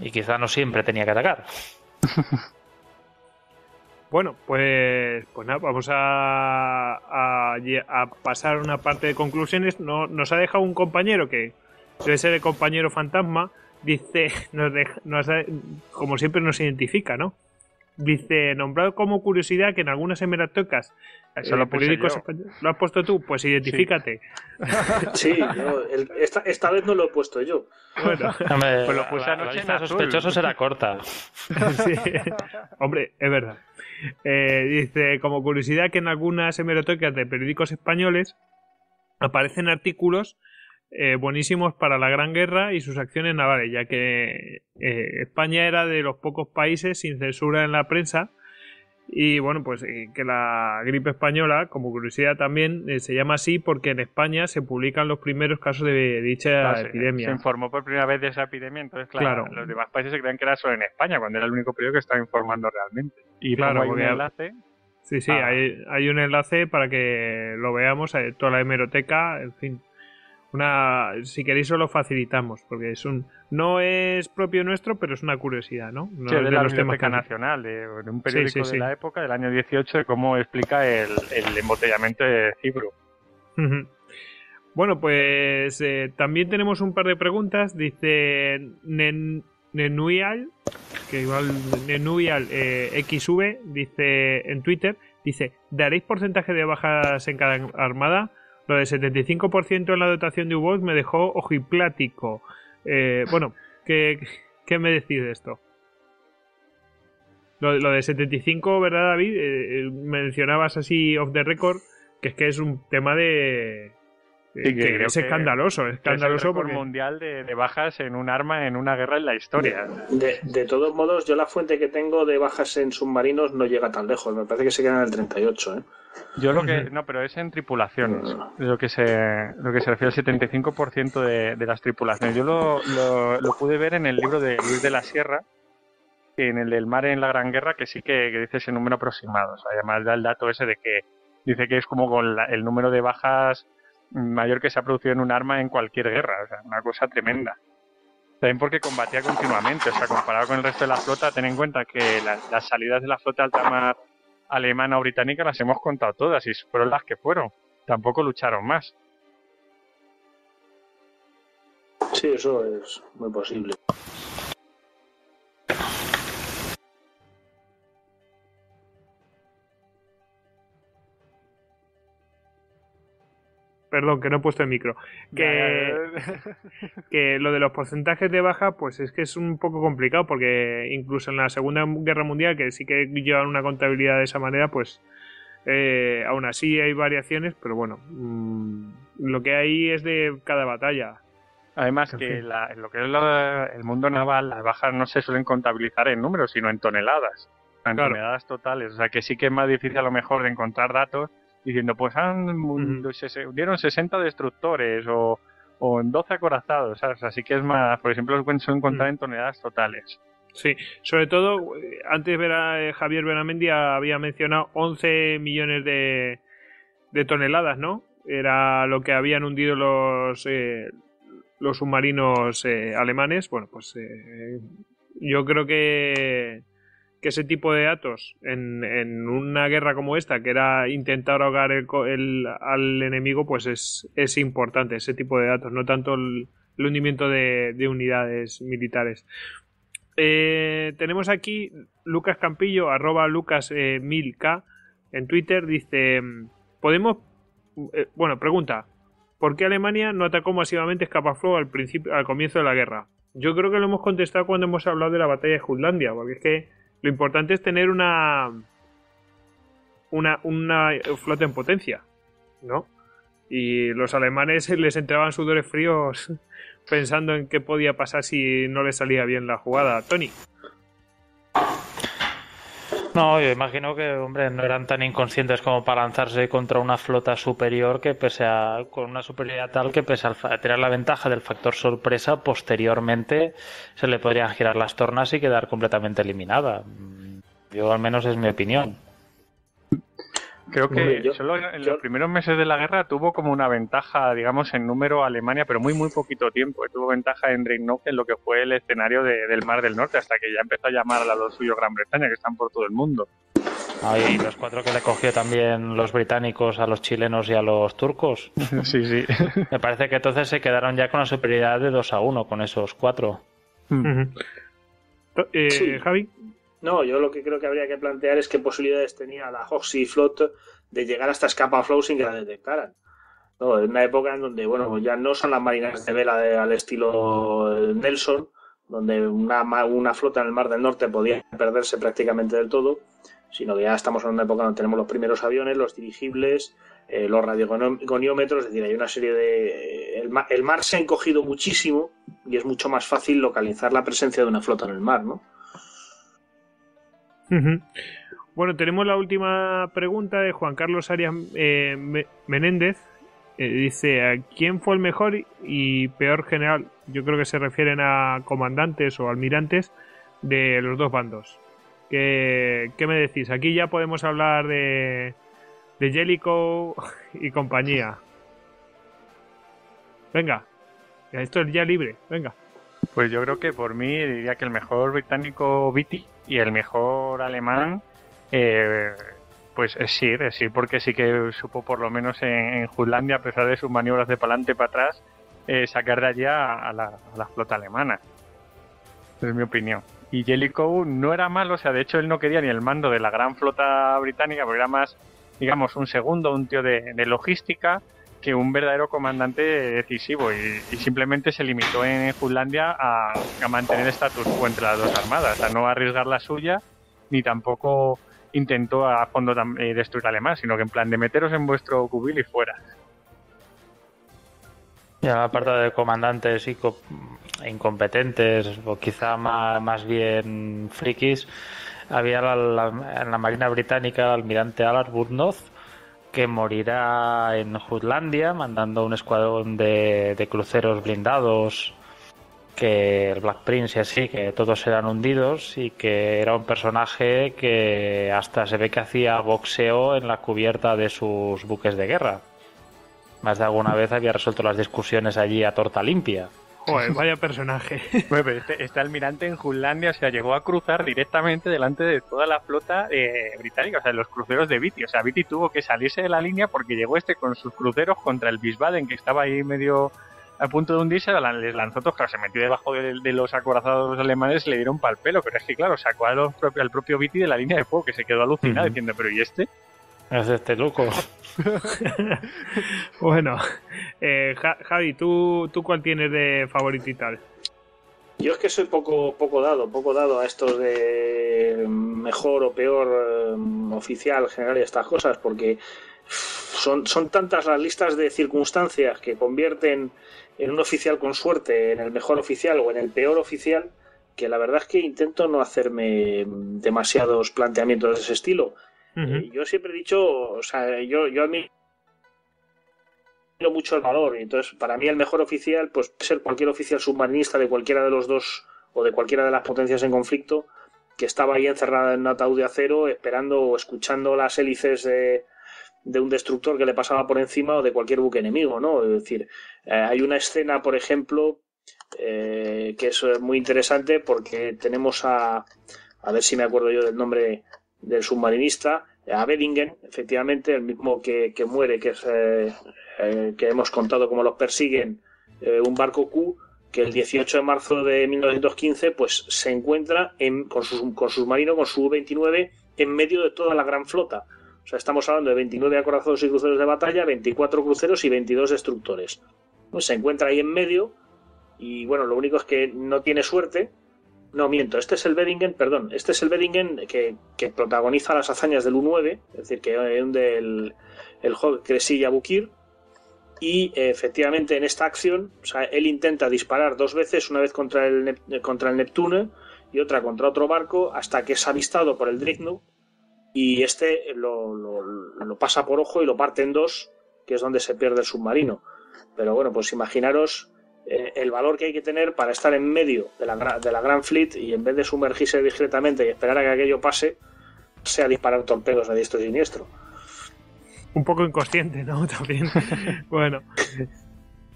y quizá no siempre tenía que atacar. Bueno, pues, pues nada, vamos a, a, pasar una parte de conclusiones. No, nos ha dejado un compañero que debe ser el compañero fantasma. Dice, nos, como siempre nos identifica, ¿no? Dice, nombrado como curiosidad que en algunas hemeratocas Eso lo, eh, lo has puesto tú, pues identifícate. Sí, esta, vez no lo he puesto yo. Bueno, pues lo puse anoche la, sospechoso será corta. sí. Hombre, es verdad. Eh, dice, como curiosidad que en algunas hemerotecas de periódicos españoles aparecen artículos eh, buenísimos para la Gran Guerra y sus acciones navales, ya que eh, España era de los pocos países sin censura en la prensa y bueno, pues eh, que la gripe española, como curiosidad también, eh, se llama así porque en España se publican los primeros casos de dicha epidemia. Se, informó por primera vez de esa epidemia, entonces claro, los demás países se creían que era solo en España, cuando era el único periodo que estaba informando realmente. Y claro, hay un enlace. Sí, sí, hay, hay, un enlace para que lo veamos, eh, toda la hemeroteca, en fin una si queréis os lo facilitamos porque es un no es propio nuestro pero es una curiosidad no, sí, de, la Biblioteca Nacional de, un periódico de la época del año 18 de cómo explica el, embotellamiento de Cibro bueno pues eh, también tenemos un par de preguntas. Dice Nenuial que igual Nenuial eh, XV dice en Twitter dice daréis porcentaje de bajas en cada armada lo de 75% en la dotación de u me dejó ojiplático. Eh, bueno, ¿qué, ¿qué, me decís de esto? Lo, lo de 75, ¿verdad, David? Eh, eh, mencionabas así off the record que es que es un tema de, que es escandaloso, escandaloso es el mundial de, bajas en un arma en una guerra en la historia. De, todos modos, yo la fuente que tengo de bajas en submarinos no llega tan lejos. Me parece que se queda en el 38. ¿eh? Yo lo que no, pero es en tripulaciones. Lo que se lo que se refiere al 75% de, de las tripulaciones. Yo lo, lo, pude ver en el libro de Luis de la Sierra, en el del mar en la Gran Guerra, que sí que, dice ese número aproximado. además da el dato ese de que dice que es como con el número de bajas mayor que se ha producido en un arma en cualquier guerra, o sea, una cosa tremenda. También porque combatía continuamente, o sea, comparado con el resto de la flota, ten en cuenta que las salidas de la flota alta alemana o británica las hemos contado todas y fueron las que fueron. Tampoco lucharon más. Sí, eso es muy posible. Perdón, que no he puesto el micro. Que, que lo de los porcentajes de baja, pues es que es un poco complicado, porque incluso en la Segunda Guerra Mundial, que sí que llevan una contabilidad de esa manera, pues eh, aún así hay variaciones, pero bueno, mm, lo que hay es de cada batalla. Además que lo que es el mundo naval, las bajas no se suelen contabilizar en números, sino en toneladas. En toneladas totales. O sea que sí que es más difícil a lo mejor de encontrar datos diciendo, pues han hundieron 60 destructores o, o en 12 acorazados, Así que es más, por ejemplo, los suelen encontrar en toneladas totales. Sí, sobre todo, antes eh, Javier Benamendi había mencionado 11 millones de, de toneladas, ¿no? era lo que habían hundido los, eh, los submarinos eh, alemanes. Bueno, pues eh, yo creo que, que ese tipo de datos en, en, una guerra como esta, que era intentar ahogar el, al enemigo, pues es, es, importante ese tipo de datos, no tanto el, el hundimiento de, de, unidades militares. tenemos aquí Lucas Campillo, arroba Lucas 1000K en Twitter, dice, ¿podemos eh, bueno, pregunta. ¿Por qué Alemania no atacó masivamente Scapaflow al, principio, al comienzo de la guerra? Yo creo que lo hemos contestado cuando hemos hablado de la batalla de Jutlandia, porque es que lo importante es tener una, una, una flota en potencia, ¿no? Y los alemanes les entraban sudores fríos pensando en qué podía pasar si no les salía bien la jugada. Tony. No, yo imagino que, hombre, no eran tan inconscientes como para lanzarse contra una flota superior que pese a, con una superioridad tal que pese a tener la ventaja del factor sorpresa, posteriormente se le podrían girar las tornas y quedar completamente eliminada. Yo al menos es mi opinión. Creo que solo en los primeros meses de la guerra tuvo como una ventaja, digamos, en número Alemania, pero muy, muy poquito tiempo. Tuvo ventaja en Dreadnought en lo que fue el escenario del Mar del Norte, hasta que ya empezó a llamar a los suyos Gran Bretaña, que están por todo el mundo. Ah, y los cuatro que le cogió también los británicos a los chilenos y a los turcos. sí, sí. Me parece que entonces se quedaron ya con la superioridad de 2 a 1 con esos cuatro. eh, Javi. No, yo lo que creo que habría que plantear es qué posibilidades tenía la Hoxie Float de llegar hasta Scapa Flow sin que la detectaran. No, en una época en donde, bueno, ya no son las marinas de vela al estilo Nelson, donde una, una flota en el Mar del Norte podía perderse prácticamente del todo, sino que ya estamos en una época donde tenemos los primeros aviones, los dirigibles, eh, los radiogoniómetros, es decir, hay una serie de... El mar, el mar se ha encogido muchísimo y es mucho más fácil localizar la presencia de una flota en el mar, ¿no? Bueno, tenemos la última pregunta de Juan Carlos Arias eh, Menéndez. Eh, dice, ¿quién fue el mejor y peor general? Yo creo que se refieren a comandantes o almirantes de los dos bandos. ¿Qué, qué me decís? Aquí ya podemos hablar de, de Jellicoe y compañía. Venga, esto es ya libre, venga. Pues yo creo que por mí diría que el mejor británico Viti y el mejor alemán, eh, pues es Sir, es Sir porque sí que supo por lo menos en, Jutlandia, a pesar de sus maniobras de para adelante para atrás, eh, sacar de allá a la, flota alemana. Es mi opinión. Y Jellicoe no era malo, o sea, de hecho él no quería ni el mando de la gran flota británica, porque era más, digamos, un segundo, un tío de logística que un verdadero comandante decisivo y, simplemente se limitó en Jutlandia a, mantener el status quo entre las dos armadas, a no arriesgar la suya ni tampoco intentó a fondo eh, destruir a Alemán, sino que en plan de meteros en vuestro cubil y fuera. Ya aparte de comandantes incompetentes o quizá más, bien frikis, había en la Marina Británica el almirante Allard Burnoth, que morirá en Jutlandia mandando un escuadrón de, cruceros blindados que el Black Prince y así, que todos serán hundidos y que era un personaje que hasta se ve que hacía boxeo en la cubierta de sus buques de guerra. Más de alguna vez había resuelto las discusiones allí a torta limpia. Joder, vaya personaje. este, este, almirante en Jutlandia, o sea, llegó a cruzar directamente delante de toda la flota eh, británica, o sea, los cruceros de Viti. O sea, Viti tuvo que salirse de la línea porque llegó este con sus cruceros contra el Bisbaden, que estaba ahí medio a punto de hundirse, les lanzó todo, claro, se metió debajo de, los acorazados alemanes y le dieron pal pelo, pero es que, claro, sacó al propio, al propio Viti de la línea de fuego, que se quedó alucinado diciendo, pero ¿y este? Es este loco. bueno, eh, Javi, ¿tú, ¿tú cuál tienes de favorito y tal? Yo es que soy poco, poco dado, poco dado a estos de mejor o peor eh, oficial general y estas cosas, porque son, son tantas las listas de circunstancias que convierten en un oficial con suerte en el mejor oficial o en el peor oficial, que la verdad es que intento no hacerme demasiados planteamientos de ese estilo. Eh, yo siempre he dicho, o sea, yo, yo admiro mucho el valor, entonces para mí el mejor oficial, pues puede ser cualquier oficial submarinista de cualquiera de los dos o de cualquiera de las potencias en conflicto que estaba ahí encerrada en un ataúd de acero esperando o escuchando las hélices de, de un destructor que le pasaba por encima o de cualquier buque enemigo, ¿no? Es decir, eh, hay una escena, por ejemplo, eh, que es muy interesante porque tenemos a, a ver si me acuerdo yo del nombre del submarinista, a Bedingen, efectivamente, el mismo que, muere, que es eh, que hemos contado cómo los persiguen un barco Q, que el 18 de marzo de 1915 pues se encuentra en, con, su, con submarino, con su U-29, en medio de toda la gran flota. O sea, estamos hablando de 29 acorazados y cruceros de batalla, 24 cruceros y 22 destructores. Pues se encuentra ahí en medio y bueno, lo único es que no tiene suerte. No, miento, este es el Bedingen, perdón, este es el Bedingen que, protagoniza las hazañas del U-9, es decir, que es del el juego Cresilla Bukir. Y efectivamente en esta acción, o sea, él intenta disparar dos veces, una vez contra el, contra el Neptune y otra contra otro barco, hasta que es avistado por el Dreadnought y este lo, lo, pasa por ojo y lo parte en dos, que es donde se pierde el submarino. Pero bueno, pues imaginaros eh, el valor que hay que tener para estar en medio de la, de la Gran Fleet y en vez de sumergirse discretamente y esperar a que aquello pase, sea disparar torpedos a diestro y siniestro. Un poco inconsciente, ¿no? También. bueno.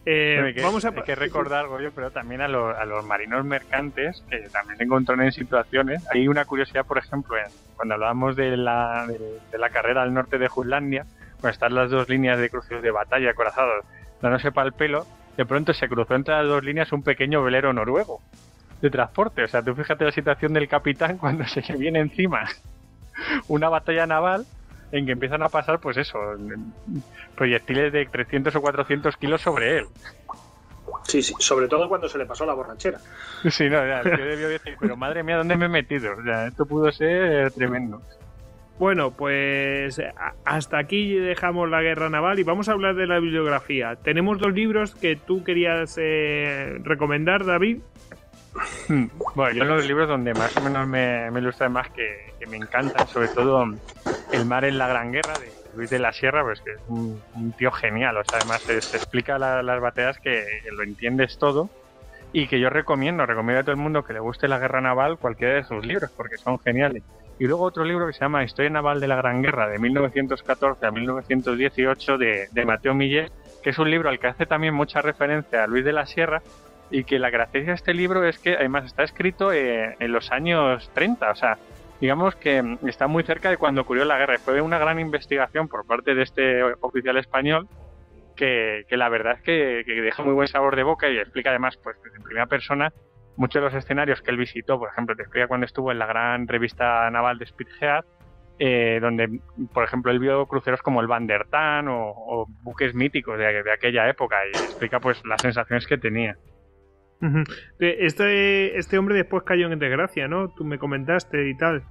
Eh, vamos a... Hay que recordar, Goyo, pero también a, los, a los marinos mercantes que también se encontraron en situaciones. Hay una curiosidad, por ejemplo, cuando hablábamos de la, de, la carrera al norte de Jutlandia, cuando están las dos líneas de cruceros de batalla acorazados dándose para el pelo, de pronto se cruzó entre las dos líneas un pequeño velero noruego de transporte. O sea, tú fíjate la situación del capitán cuando se le viene encima una batalla naval en que empiezan a pasar, pues eso, proyectiles de 300 o 400 kilos sobre él. Sí, sí, sobre todo cuando se le pasó la borrachera. Sí, no, ya, yo debió decir, pero madre mía, ¿dónde me he metido? O sea, esto pudo ser tremendo. Bueno, pues hasta aquí dejamos la guerra naval y vamos a hablar de la bibliografía. Tenemos dos libros que tú querías eh, recomendar, David. Hmm. Bueno, yo los libros donde más o menos me, me ilustra más que, me encantan, sobre todo El mar en la gran guerra de Luis de la Sierra, pues que es un, tío genial, o sea, además te, explica las batallas que, lo entiendes todo y que yo recomiendo, recomiendo a todo el mundo que le guste la guerra naval cualquiera de sus libros porque son geniales. Y luego otro libro que se llama Historia Naval de la Gran Guerra de 1914 a 1918 de, de Mateo Millet, que es un libro al que hace también mucha referencia a Luis de la Sierra y que la gracia de este libro es que además está escrito eh, en los años 30, o sea, digamos que está muy cerca de cuando ocurrió la guerra. Fue una gran investigación por parte de este oficial español que, la verdad es que, deja muy buen sabor de boca y explica además, pues en primera persona, muchos de los escenarios que él visitó. Por ejemplo, te explica cuando estuvo en la gran revista naval de Spithead, eh, donde, por ejemplo, él vio cruceros como el Van der Tan o, buques míticos de, de, aquella época y explica pues las sensaciones que tenía. Este, este hombre después cayó en desgracia, ¿no? Tú me comentaste y tal.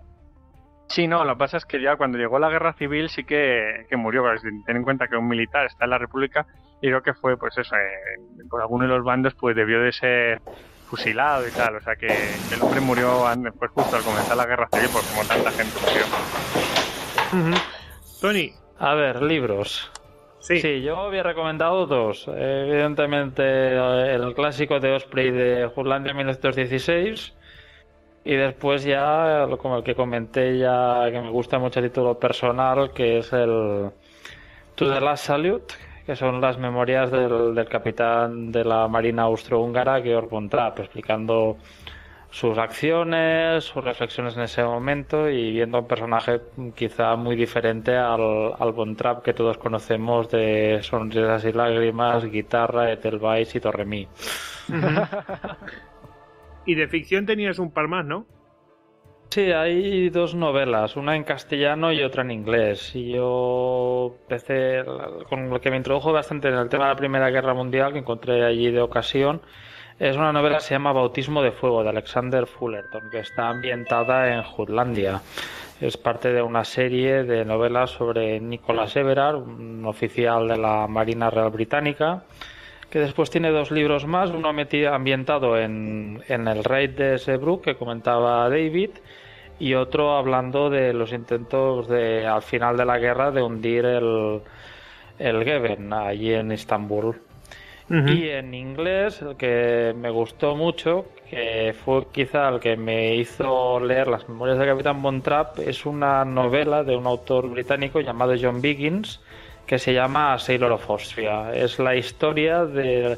Sí, no, lo que pasa es que ya cuando llegó la guerra civil sí que, murió. Ten en cuenta que un militar está en la República y creo que fue, pues eso, eh, por alguno de los bandos, pues debió de ser fusilado y tal. O sea que, el hombre murió pues justo al comenzar la guerra civil, pues como tanta gente murió. Tony. A ver, libros. Sí. yo había recomendado dos. Evidentemente, el clásico de Osprey de Jutlandia 1916. Y después ya, como el que comenté ya, que me gusta mucho el título personal, que es el To the Last Salute, que son las memorias del, capitán de la Marina Austrohúngara, Georg von Trapp, explicando sus acciones, sus reflexiones en ese momento y viendo un personaje quizá muy diferente al, al Von Trapp que todos conocemos de Sonrisas y Lágrimas, Guitarra, Edelweiss y Torremí. y de ficción tenías un par más, ¿no? Sí, hay dos novelas, una en castellano y otra en inglés. Y yo empecé con lo que me introdujo bastante en el tema de la Primera Guerra Mundial, que encontré allí de ocasión, es una novela que se llama Bautismo de Fuego de Alexander Fullerton, que está ambientada en Jutlandia. Es parte de una serie de novelas sobre Nicholas Everard, un oficial de la Marina Real Británica, que después tiene dos libros más, uno ambientado en, en el raid de Sebruk que comentaba David, y otro hablando de los intentos de al final de la guerra de hundir el, el Geben allí en Estambul. Y en inglés, el que me gustó mucho, que fue quizá el que me hizo leer las memorias del Capitán Von Trapp, es una novela de un autor británico llamado John Biggins, que se llama Sailor of Austria. Es la historia de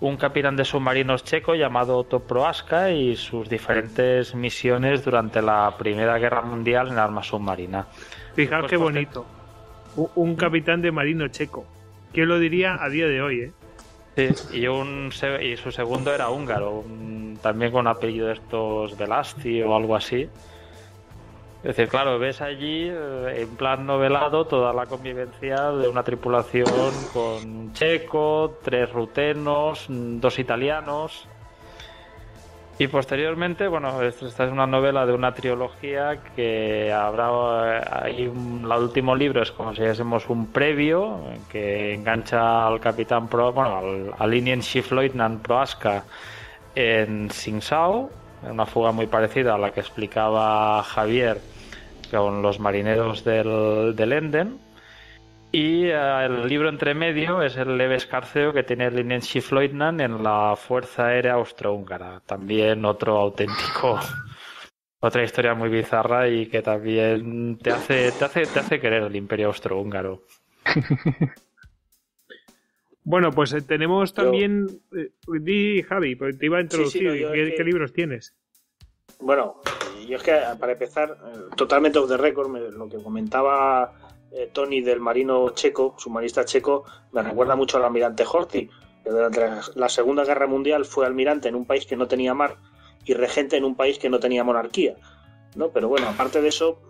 un capitán de submarinos checo llamado Otto Proaska y sus diferentes misiones durante la Primera Guerra Mundial en arma submarina. Fijaros qué bonito. Un capitán de marino checo. ¿Quién lo diría a día de hoy, eh? Sí, y, un, y su segundo era húngaro, también con apellido de estos Velasti o algo así. Es decir, claro, ves allí eh, en plan novelado toda la convivencia de una tripulación con checo, tres rutenos, dos italianos. Y posteriormente, bueno, esta es una novela de una trilogía que habrá ahí un, el último libro es como si fuésemos un previo que engancha al capitán Pro, bueno, al, al Indian Chief Lieutenant Proaska en Sing Sao, una fuga muy parecida a la que explicaba Javier con los marineros del, del Enden. Y eh, el libro entre medio es el leve escarceo que tiene el Lieutenant en la Fuerza Aérea Austrohúngara. También otro auténtico. Otra historia muy bizarra y que también te hace, te hace, te hace querer el Imperio Austrohúngaro. bueno, pues eh, tenemos también. Eh, di, Javi, pues te iba a introducir. ¿Qué, libros tienes? Bueno, yo es que para empezar, totalmente off the record, lo que comentaba eh, Tony del marino checo, submarista checo, me recuerda mucho al almirante Horthy, que durante la Segunda Guerra Mundial fue almirante en un país que no tenía mar y regente en un país que no tenía monarquía. ¿no? Pero bueno, aparte de eso,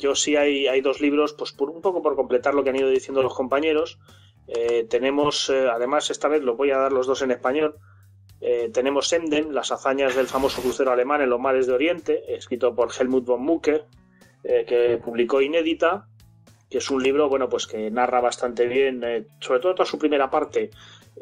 yo sí hay, hay dos libros, pues por un poco por completar lo que han ido diciendo los compañeros. Eh, tenemos, eh, además, esta vez los voy a dar los dos en español. tenemos Emden, las hazañas del famoso crucero alemán en los mares de Oriente, escrito por Helmut von Mucke, que publicó inédita que es un libro bueno pues que narra bastante bien eh, sobre todo toda su primera parte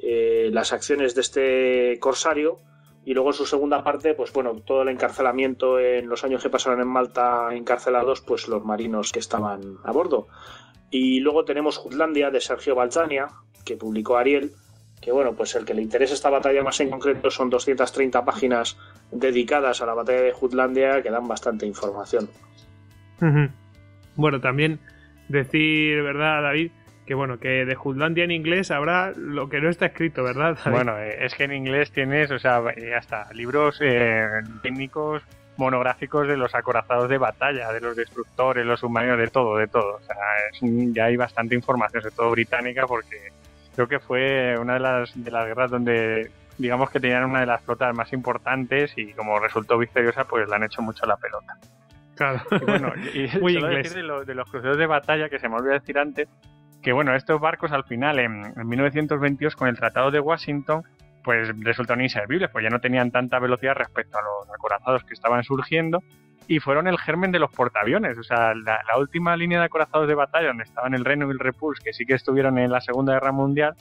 eh, las acciones de este corsario y luego en su segunda parte pues bueno todo el encarcelamiento en los años que pasaron en Malta encarcelados pues los marinos que estaban a bordo y luego tenemos Jutlandia de Sergio Balzania que publicó Ariel que bueno pues el que le interesa esta batalla más en concreto son 230 páginas dedicadas a la batalla de Jutlandia que dan bastante información bueno también decir, ¿verdad, David? Que bueno, que de Jutlandia en inglés habrá lo que no está escrito, ¿verdad? Bueno, eh, es que en inglés tienes, o sea, ya está, libros eh, técnicos monográficos de los acorazados de batalla, de los destructores, los submarinos, de todo, de todo. O sea, ya hay bastante información, sobre todo británica, porque creo que fue una de las, de las guerras donde, digamos que tenían una de las flotas más importantes y como resultó victoriosa, pues le han hecho mucho la pelota. Claro. Y bueno, y Muy inglés. Decir de, los cruceros de batalla, que se me olvidó decir antes, que bueno, estos barcos al final, en, 1922, con el Tratado de Washington, pues resultaron inservibles, pues ya no tenían tanta velocidad respecto a los acorazados que estaban surgiendo y fueron el germen de los portaaviones. O sea, la, última línea de acorazados de batalla, donde estaban el Reno y el Repulse, que sí que estuvieron en la Segunda Guerra Mundial,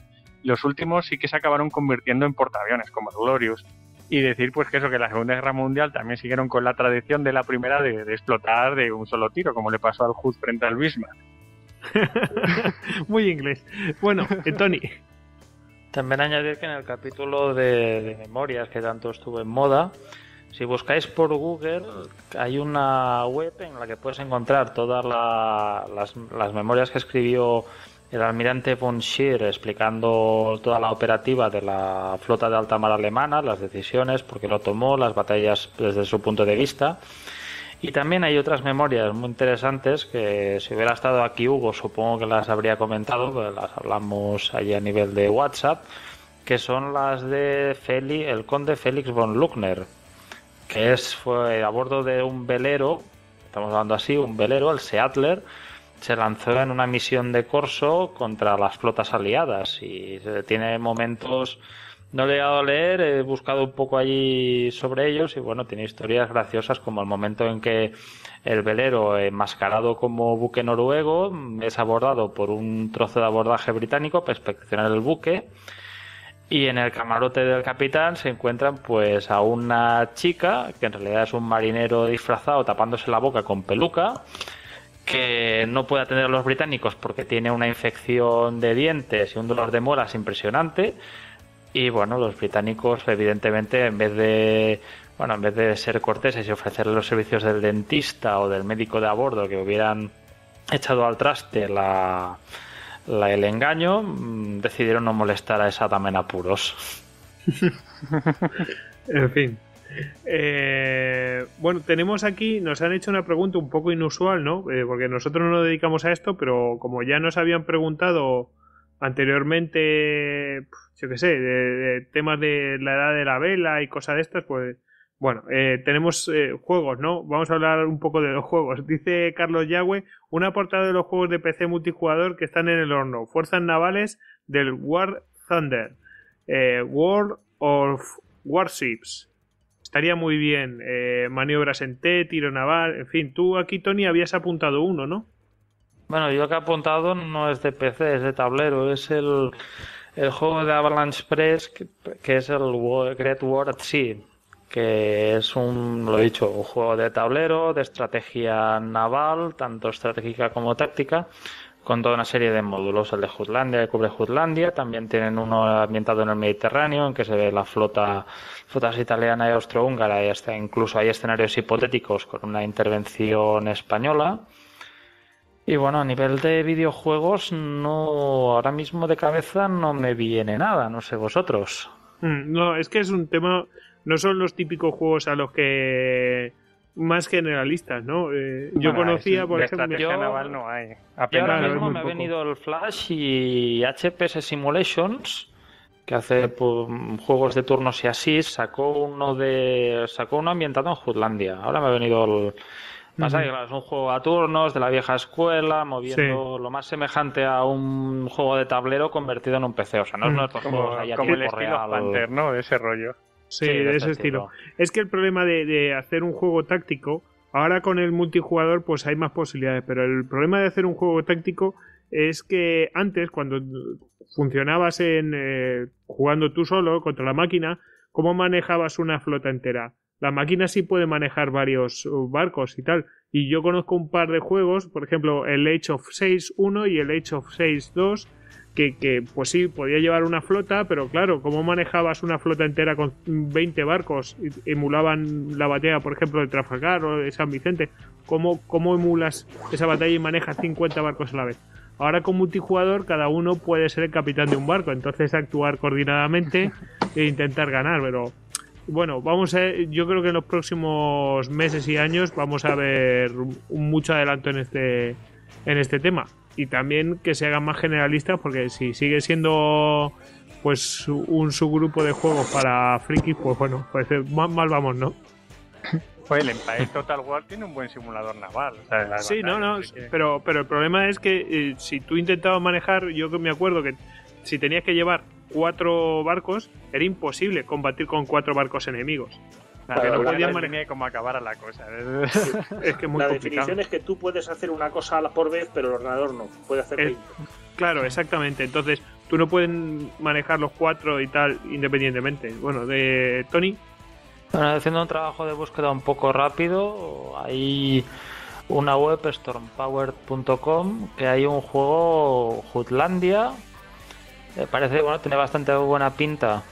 los últimos sí que se acabaron convirtiendo en portaaviones, como el Glorious. Y decir pues que eso que la Segunda Guerra Mundial también siguieron con la tradición de la primera de, explotar de un solo tiro como le pasó al Hood frente al Bismarck. Muy inglés. Bueno eh, Tony también añadir que en el capítulo de, memorias que tanto estuvo en moda si buscáis por Google hay una web en la que puedes encontrar todas las, las memorias que escribió el almirante von Scheer explicando toda la operativa de la flota de alta mar alemana, las decisiones, por qué lo tomó, las batallas desde su punto de vista. Y también hay otras memorias muy interesantes que si hubiera estado aquí Hugo supongo que las habría comentado, pues las hablamos allí a nivel de WhatsApp, que son las de Feli, el conde Félix von Luckner, que es fue a bordo de un velero, estamos hablando así, un velero, el Seatler, se lanzó en una misión de corso contra las flotas aliadas y tiene momentos no le he dado a leer, he buscado un poco allí sobre ellos y bueno, tiene historias graciosas como el momento en que el velero enmascarado como buque noruego es abordado por un trozo de abordaje británico para inspeccionar el buque y en el camarote del capitán se encuentran pues a una chica que en realidad es un marinero disfrazado tapándose la boca con peluca que no puede atender a los británicos porque tiene una infección de dientes y un dolor de muelas impresionante, Y bueno, los británicos, evidentemente, en vez de bueno, en vez de ser corteses y ofrecerle los servicios del dentista o del médico de a bordo que hubieran echado al traste la, el engaño, mm, decidieron no molestar a esa dama en apuros. en fin. Eh, bueno, tenemos aquí, nos han hecho una pregunta un poco inusual, ¿no? Eh, porque nosotros no nos dedicamos a esto, pero como ya nos habían preguntado anteriormente, yo qué sé, de, temas de la edad de la vela y cosas de estas, pues bueno, eh, tenemos juegos, ¿no? Vamos a hablar un poco de los juegos. Dice Carlos Yagüe, una portada de los juegos de PC multijugador que están en el horno. Fuerzas navales del War Thunder, World of Warships, estaría muy bien. Eh, maniobras en T, tiro naval, en fin. Tú aquí, Tony, habías apuntado uno, ¿no? Bueno, yo que he apuntado no es de PC, es de tablero. Es el, el juego de Avalanche Press, que, es el Great War at Sea. Que es un, lo he dicho, un juego de tablero, de estrategia naval, tanto estratégica como táctica con toda una serie de módulos. El de Jutlandia, que cubre Jutlandia, también tienen uno ambientado en el Mediterráneo, en que se ve la flota, flotas italiana y austrohúngara, y hasta incluso hay escenarios hipotéticos con una intervención española. Y bueno, a nivel de videojuegos, no, ahora mismo de cabeza no me viene nada, no sé vosotros. Mm, no, es que es un tema, no son los típicos juegos a los que más generalistas, ¿no? Eh, yo conocía, por ejemplo... Yo, naval no hay. ahora mismo me ha venido el Flash y HPS Simulations, que hace pues, juegos de turnos y así, sacó uno de sacó uno ambientado en Jutlandia. Ahora me ha venido el... Pasa que es un juego a turnos de la vieja escuela, moviendo lo más semejante a un juego de tablero convertido en un PC. O sea, no es nuestro como, juegos como el estilo Panther, ¿no? De ese rollo. Sí, de, ese estilo. Es que el problema de, hacer un juego táctico, ahora con el multijugador pues hay más posibilidades, pero el problema de hacer un juego táctico es que antes, cuando funcionabas en eh, jugando tú solo contra la máquina, ¿cómo manejabas una flota entera? La máquina sí puede manejar varios uh, barcos y tal. Y yo conozco un par de juegos, por ejemplo, el Age of 6.1 y el Age of 6.2, que, pues sí, podía llevar una flota, pero claro, ¿cómo manejabas una flota entera con 20 barcos? Emulaban la batalla, por ejemplo, de Trafalgar o de San Vicente. ¿Cómo, ¿Cómo emulas esa batalla y manejas 50 barcos a la vez? Ahora con multijugador cada uno puede ser el capitán de un barco, entonces actuar coordinadamente e intentar ganar, pero bueno, vamos a, yo creo que en los próximos meses y años vamos a ver mucho adelanto en este en este tema. Y también que se hagan más generalistas porque si sigue siendo pues un subgrupo de juegos para frikis pues bueno pues mal, mal vamos no pues el Empire Total War tiene un buen simulador naval sí no no pero pero el problema es que eh, si tú intentabas manejar yo me acuerdo que si tenías que llevar cuatro barcos era imposible combatir con cuatro barcos enemigos no podían manejar cómo acabara la cosa. es que muy la definición es que tú puedes hacer una cosa por vez, pero el ordenador no. Puede hacer Claro, exactamente. Entonces, tú no puedes manejar los cuatro y tal independientemente. Bueno, de Tony. Bueno, haciendo un trabajo de búsqueda un poco rápido, hay una web, stormpower.com, que hay un juego Jutlandia. Parece, bueno, tiene bastante buena pinta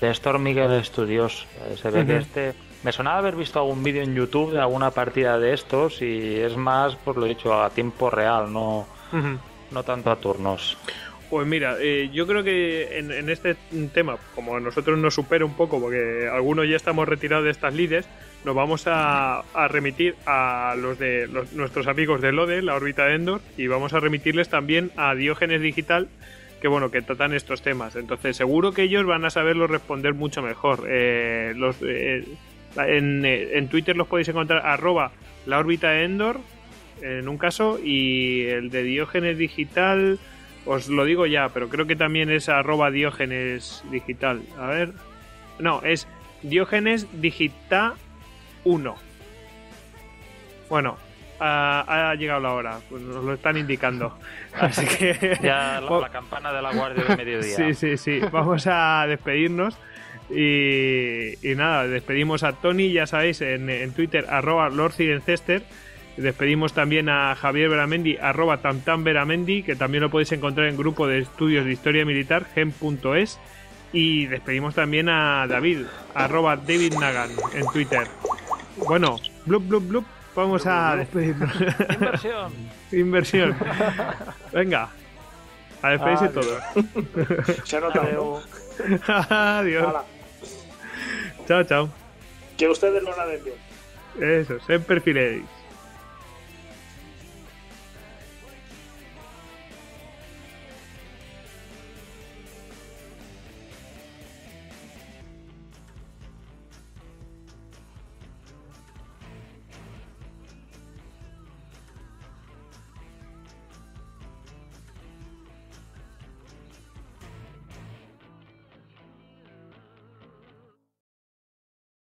de Storm Miguel Studios. Eh, se ve que este. Me sonaba haber visto algún vídeo en YouTube de alguna partida de estos y es más, por lo dicho, a tiempo real, no, no tanto a turnos. Pues mira, eh, yo creo que en, este tema, como a nosotros nos supera un poco, porque algunos ya estamos retirados de estas lides, nos vamos a, remitir a los de nuestros amigos de LODE, la órbita de Endor, y vamos a remitirles también a Diógenes Digital, que bueno, que tratan estos temas. Entonces, seguro que ellos van a saberlo responder mucho mejor. Eh, los, eh, en, eh, en, Twitter los podéis encontrar arroba la órbita Endor, en un caso, y el de Diógenes Digital, os lo digo ya, pero creo que también es arroba Diógenes Digital. A ver. No, es Diógenes Digital 1. Bueno, ha, llegado la hora, pues nos lo están indicando. Así que. ya la, campana de la guardia de mediodía. Sí, sí, sí. Vamos a despedirnos. Y, nada, despedimos a Tony, ya sabéis, en, en Twitter, arroba LordCirencester. Despedimos también a Javier Veramendi, arroba Tamtam Veramendi, que también lo podéis encontrar en grupo de estudios de historia militar, gen.es. Y despedimos también a David, arroba David Nagan en Twitter. Bueno, blup, blup, blup. Vamos a despedirnos. Inversión. Inversión. Venga. A despedirse Adiós. todos. Se ha notado, ¿no? Adiós. Chao, chao. que ustedes lo naden bien. Eso, sempre filéis.